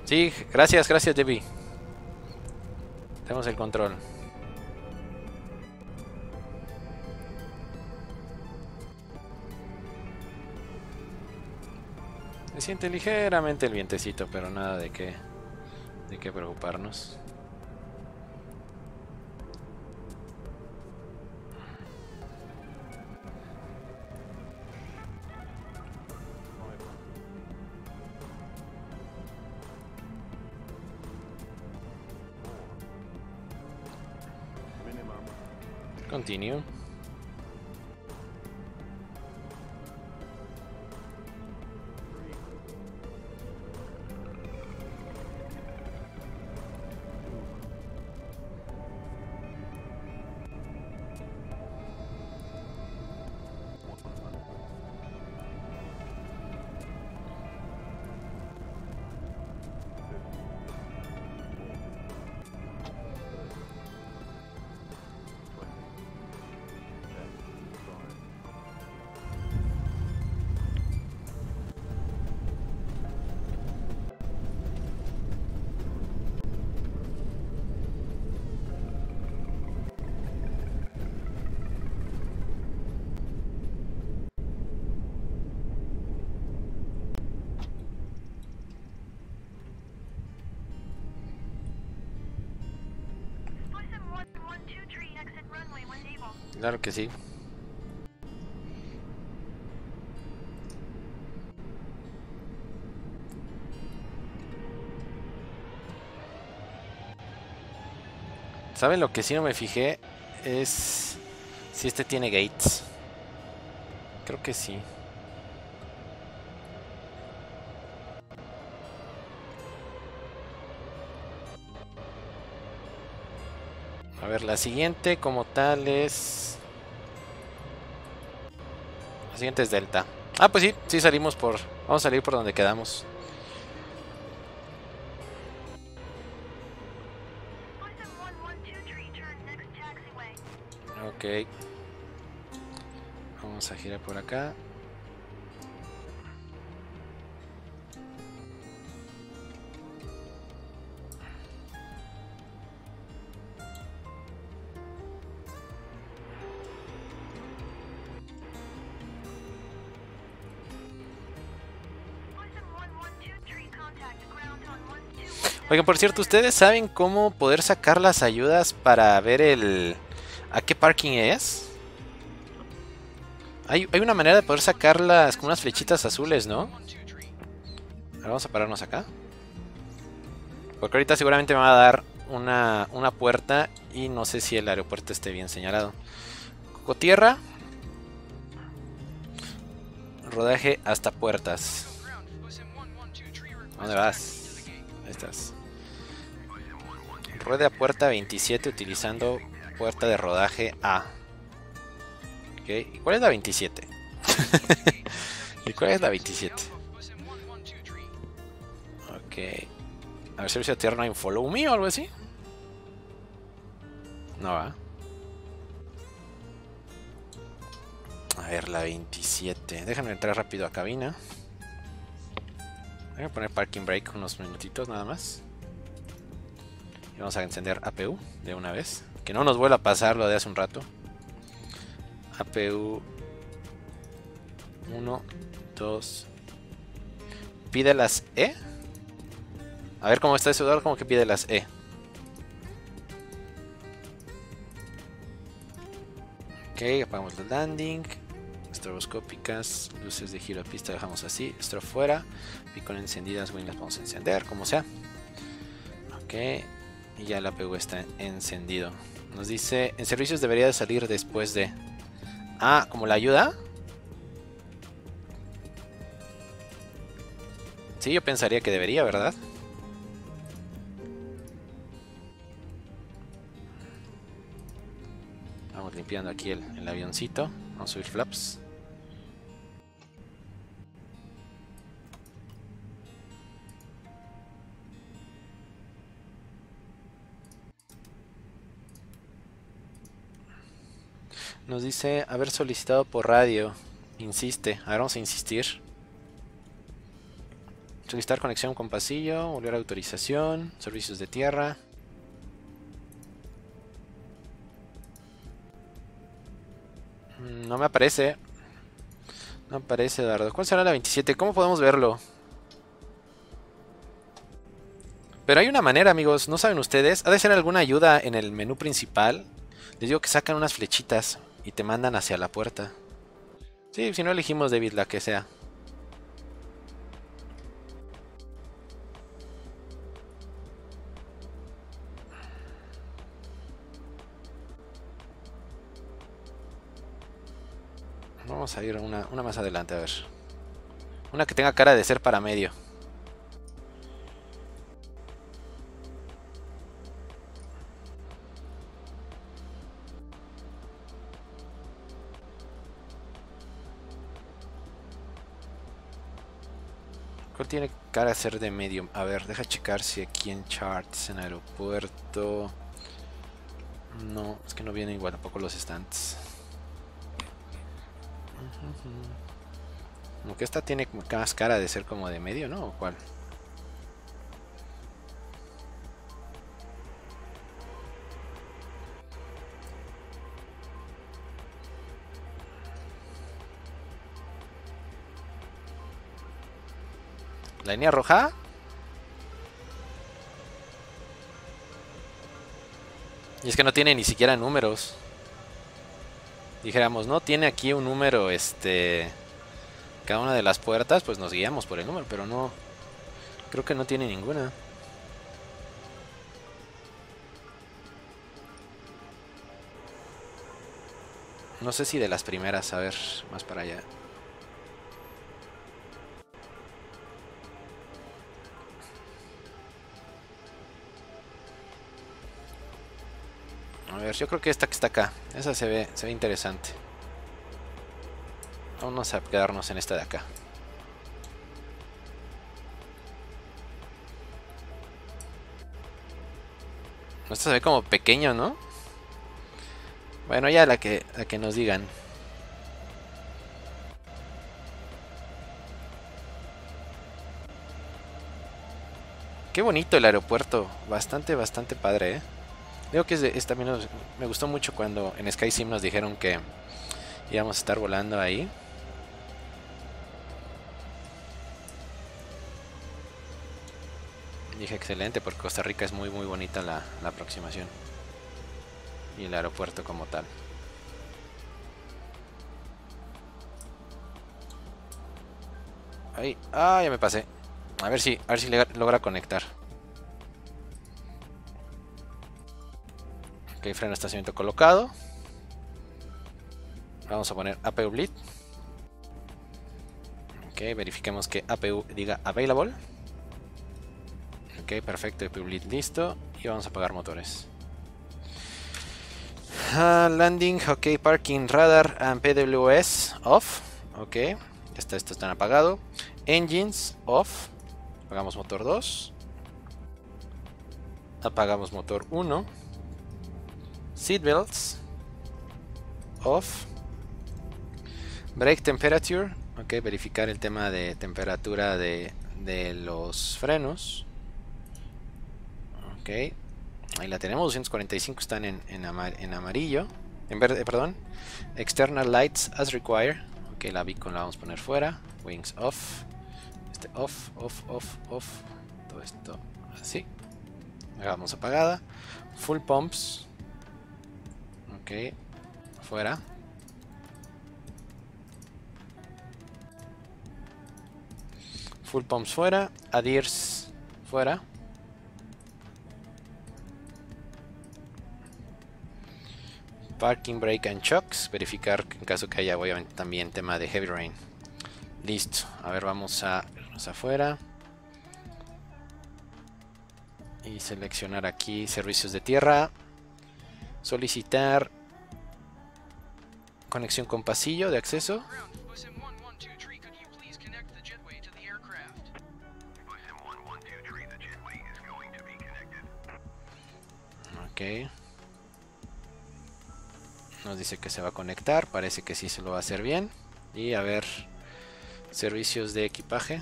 Sí, gracias, gracias Debbie. Tenemos el control. Se siente ligeramente el vientecito, pero nada de que de qué preocuparnos. Continue. Claro que sí. ¿Saben lo que sí no me fijé? Es si este tiene gates. Creo que sí. A ver, la siguiente como tal es... La siguiente es Delta. Ah, pues sí, sí salimos por... Vamos a salir por donde quedamos. Ok. Vamos a girar por acá. Oigan, por cierto, ¿ustedes saben cómo poder sacar las ayudas para ver el... a qué parking es? Hay, una manera de poder sacarlas con unas flechitas azules, ¿no? vamos a pararnos acá. Porque ahorita seguramente me va a dar una, una puerta y no sé si el aeropuerto esté bien señalado. Cocotierra. Rodaje hasta puertas. ¿Dónde vas? Ahí estás. Rueda puerta 27 utilizando puerta de rodaje A. ¿Y cuál es la 27? ¿Y cuál es la 27? Ok. A ver, servicio de tierra no hay un follow me o algo así. No va. A ver, la 27. Déjame entrar rápido a cabina. Voy a poner parking brake unos minutitos nada más. Y vamos a encender APU de una vez. Que no nos vuelva a pasar lo de hace un rato. APU 1, 2. Pide las E. A ver cómo está ese dólar, como que pide las E. Ok, apagamos el landing. Estroboscópicas, luces de giro de pista dejamos así. Estro fuera. con encendidas, wing las vamos a encender, como sea. Ok, y ya la APU está encendido. Nos dice, en servicios debería de salir después de... Ah, ¿como la ayuda? Sí, yo pensaría que debería, ¿verdad? Vamos limpiando aquí el, el avioncito. Vamos a subir flaps. Nos dice haber solicitado por radio. Insiste. Ahora vamos a insistir. Solicitar conexión con pasillo. Volver a autorización. Servicios de tierra. Mm, no me aparece. No aparece, Eduardo. ¿Cuál será la 27? ¿Cómo podemos verlo? Pero hay una manera, amigos, ¿no saben ustedes? Ha de ser alguna ayuda en el menú principal. Les digo que sacan unas flechitas y te mandan hacia la puerta. Sí, si no elegimos David, la que sea. Vamos a ir una, una más adelante, a ver. Una que tenga cara de ser para medio. ¿Cuál tiene cara de ser de medio? A ver, deja checar si aquí en charts, en aeropuerto... No, es que no vienen igual tampoco los stands. Como que esta tiene más cara de ser como de medio, ¿no? ¿O cuál? ¿La línea roja? Y es que no tiene ni siquiera números dijéramos, no tiene aquí un número, este, cada una de las puertas, pues nos guiamos por el número, pero no, creo que no tiene ninguna. No sé si de las primeras, a ver, más para allá. A ver, yo creo que esta que está acá. Esa se ve, se ve interesante. Vamos a quedarnos en esta de acá. Esta se ve como pequeño, ¿no? Bueno, ya la que, la que nos digan. Qué bonito el aeropuerto. Bastante, bastante padre, ¿eh? Creo que es, también me gustó mucho cuando en SkySim nos dijeron que íbamos a estar volando ahí. Dije excelente porque Costa Rica es muy muy bonita la, la aproximación. Y el aeropuerto como tal. Ahí, ah, ya me pasé. A ver si, a ver si logra conectar. Ok, freno de estacionamiento colocado. Vamos a poner APU bleed. Ok, verifiquemos que APU diga available. Ok, perfecto, APU bleed listo. Y vamos a apagar motores. Ah, landing, ok, parking, radar and PWS off. Ok, está, esto está apagado. Engines off. Apagamos motor 2. Apagamos motor 1 seatbelts off brake temperature. Ok verificar el tema de temperatura de, de los frenos. Ok ahí la tenemos 245 están en, en, en amarillo en verde perdón. External lights as required. Ok la beacon la vamos a poner fuera. Wings off. Este off off off off. Todo esto así. Hagamos apagada. Full pumps Ok, fuera. Full pumps fuera, adirs fuera. Parking brake and shocks, verificar en caso que haya obviamente también tema de heavy rain. Listo, a ver vamos a irnos afuera. Y seleccionar aquí servicios de tierra. Solicitar conexión con pasillo de acceso. Ok. Nos dice que se va a conectar. Parece que sí se lo va a hacer bien. Y a ver. Servicios de equipaje.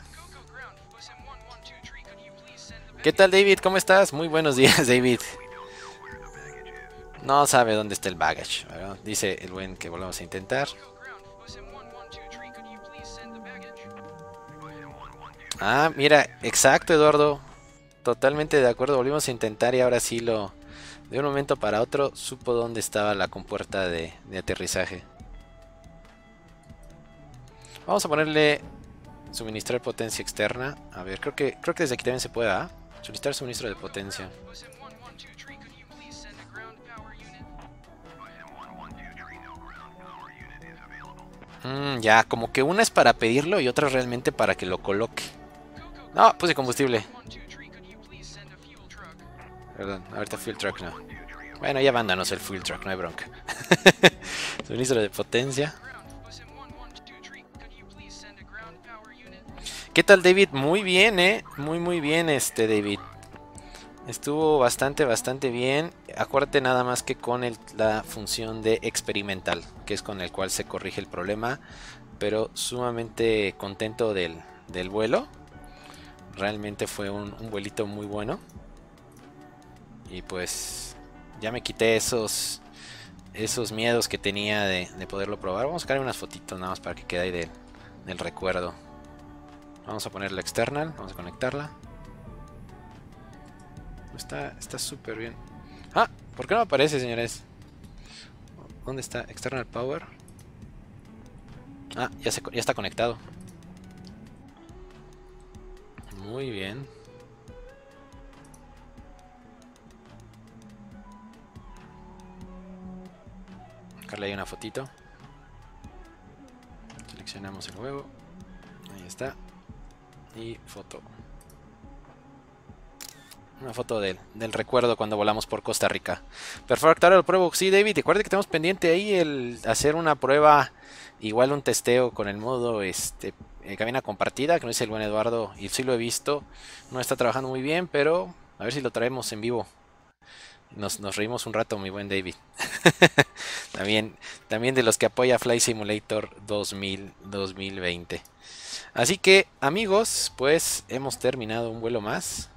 ¿Qué tal David? ¿Cómo estás? Muy buenos días David. No sabe dónde está el baggage. Dice el buen que volvamos a intentar. Ah, mira, exacto, Eduardo. totalmente de acuerdo. Volvimos a intentar y ahora sí lo... De un momento para otro supo dónde estaba la compuerta de, de aterrizaje. Vamos a ponerle suministrar potencia externa. A ver, creo que creo que desde aquí también se puede, ¿ah? Solicitar suministro de potencia. Mm, ya, como que una es para pedirlo y otra realmente para que lo coloque. No, puse combustible. Perdón, ahorita fuel truck no. Bueno, ya mándanos el fuel truck, no hay bronca. Suministro de potencia. ¿Qué tal David? Muy bien, eh. Muy, muy bien este David. Estuvo bastante, bastante bien. Acuérdate nada más que con la función de experimental, que es con el cual se corrige el problema. Pero sumamente contento del, vuelo. Realmente fue un, vuelito muy bueno. Y pues ya me quité esos, esos miedos que tenía de, poderlo probar. Vamos a sacar unas fotitos nada más para que quede ahí del recuerdo. Vamos a poner la external, vamos a conectarla. Está súper bien. Ah, ¿por qué no aparece, señores? ¿Dónde está? External Power. Ah, ya, se, ya está conectado. Muy bien. Sacarle ahí una fotito. Seleccionamos el juego. Ahí está. Y foto. Una foto del, recuerdo cuando volamos por Costa Rica. Perfecto, lo pruebo. Sí, David, recuerde que tenemos pendiente ahí el hacer una prueba, igual un testeo con el modo este, eh, cabina compartida, que no dice el buen Eduardo, y sí lo he visto. No está trabajando muy bien, pero a ver si lo traemos en vivo. Nos, nos reímos un rato, mi buen David. también, también de los que apoya Fly Simulator 2000, 2020. Así que, amigos, pues hemos terminado un vuelo más.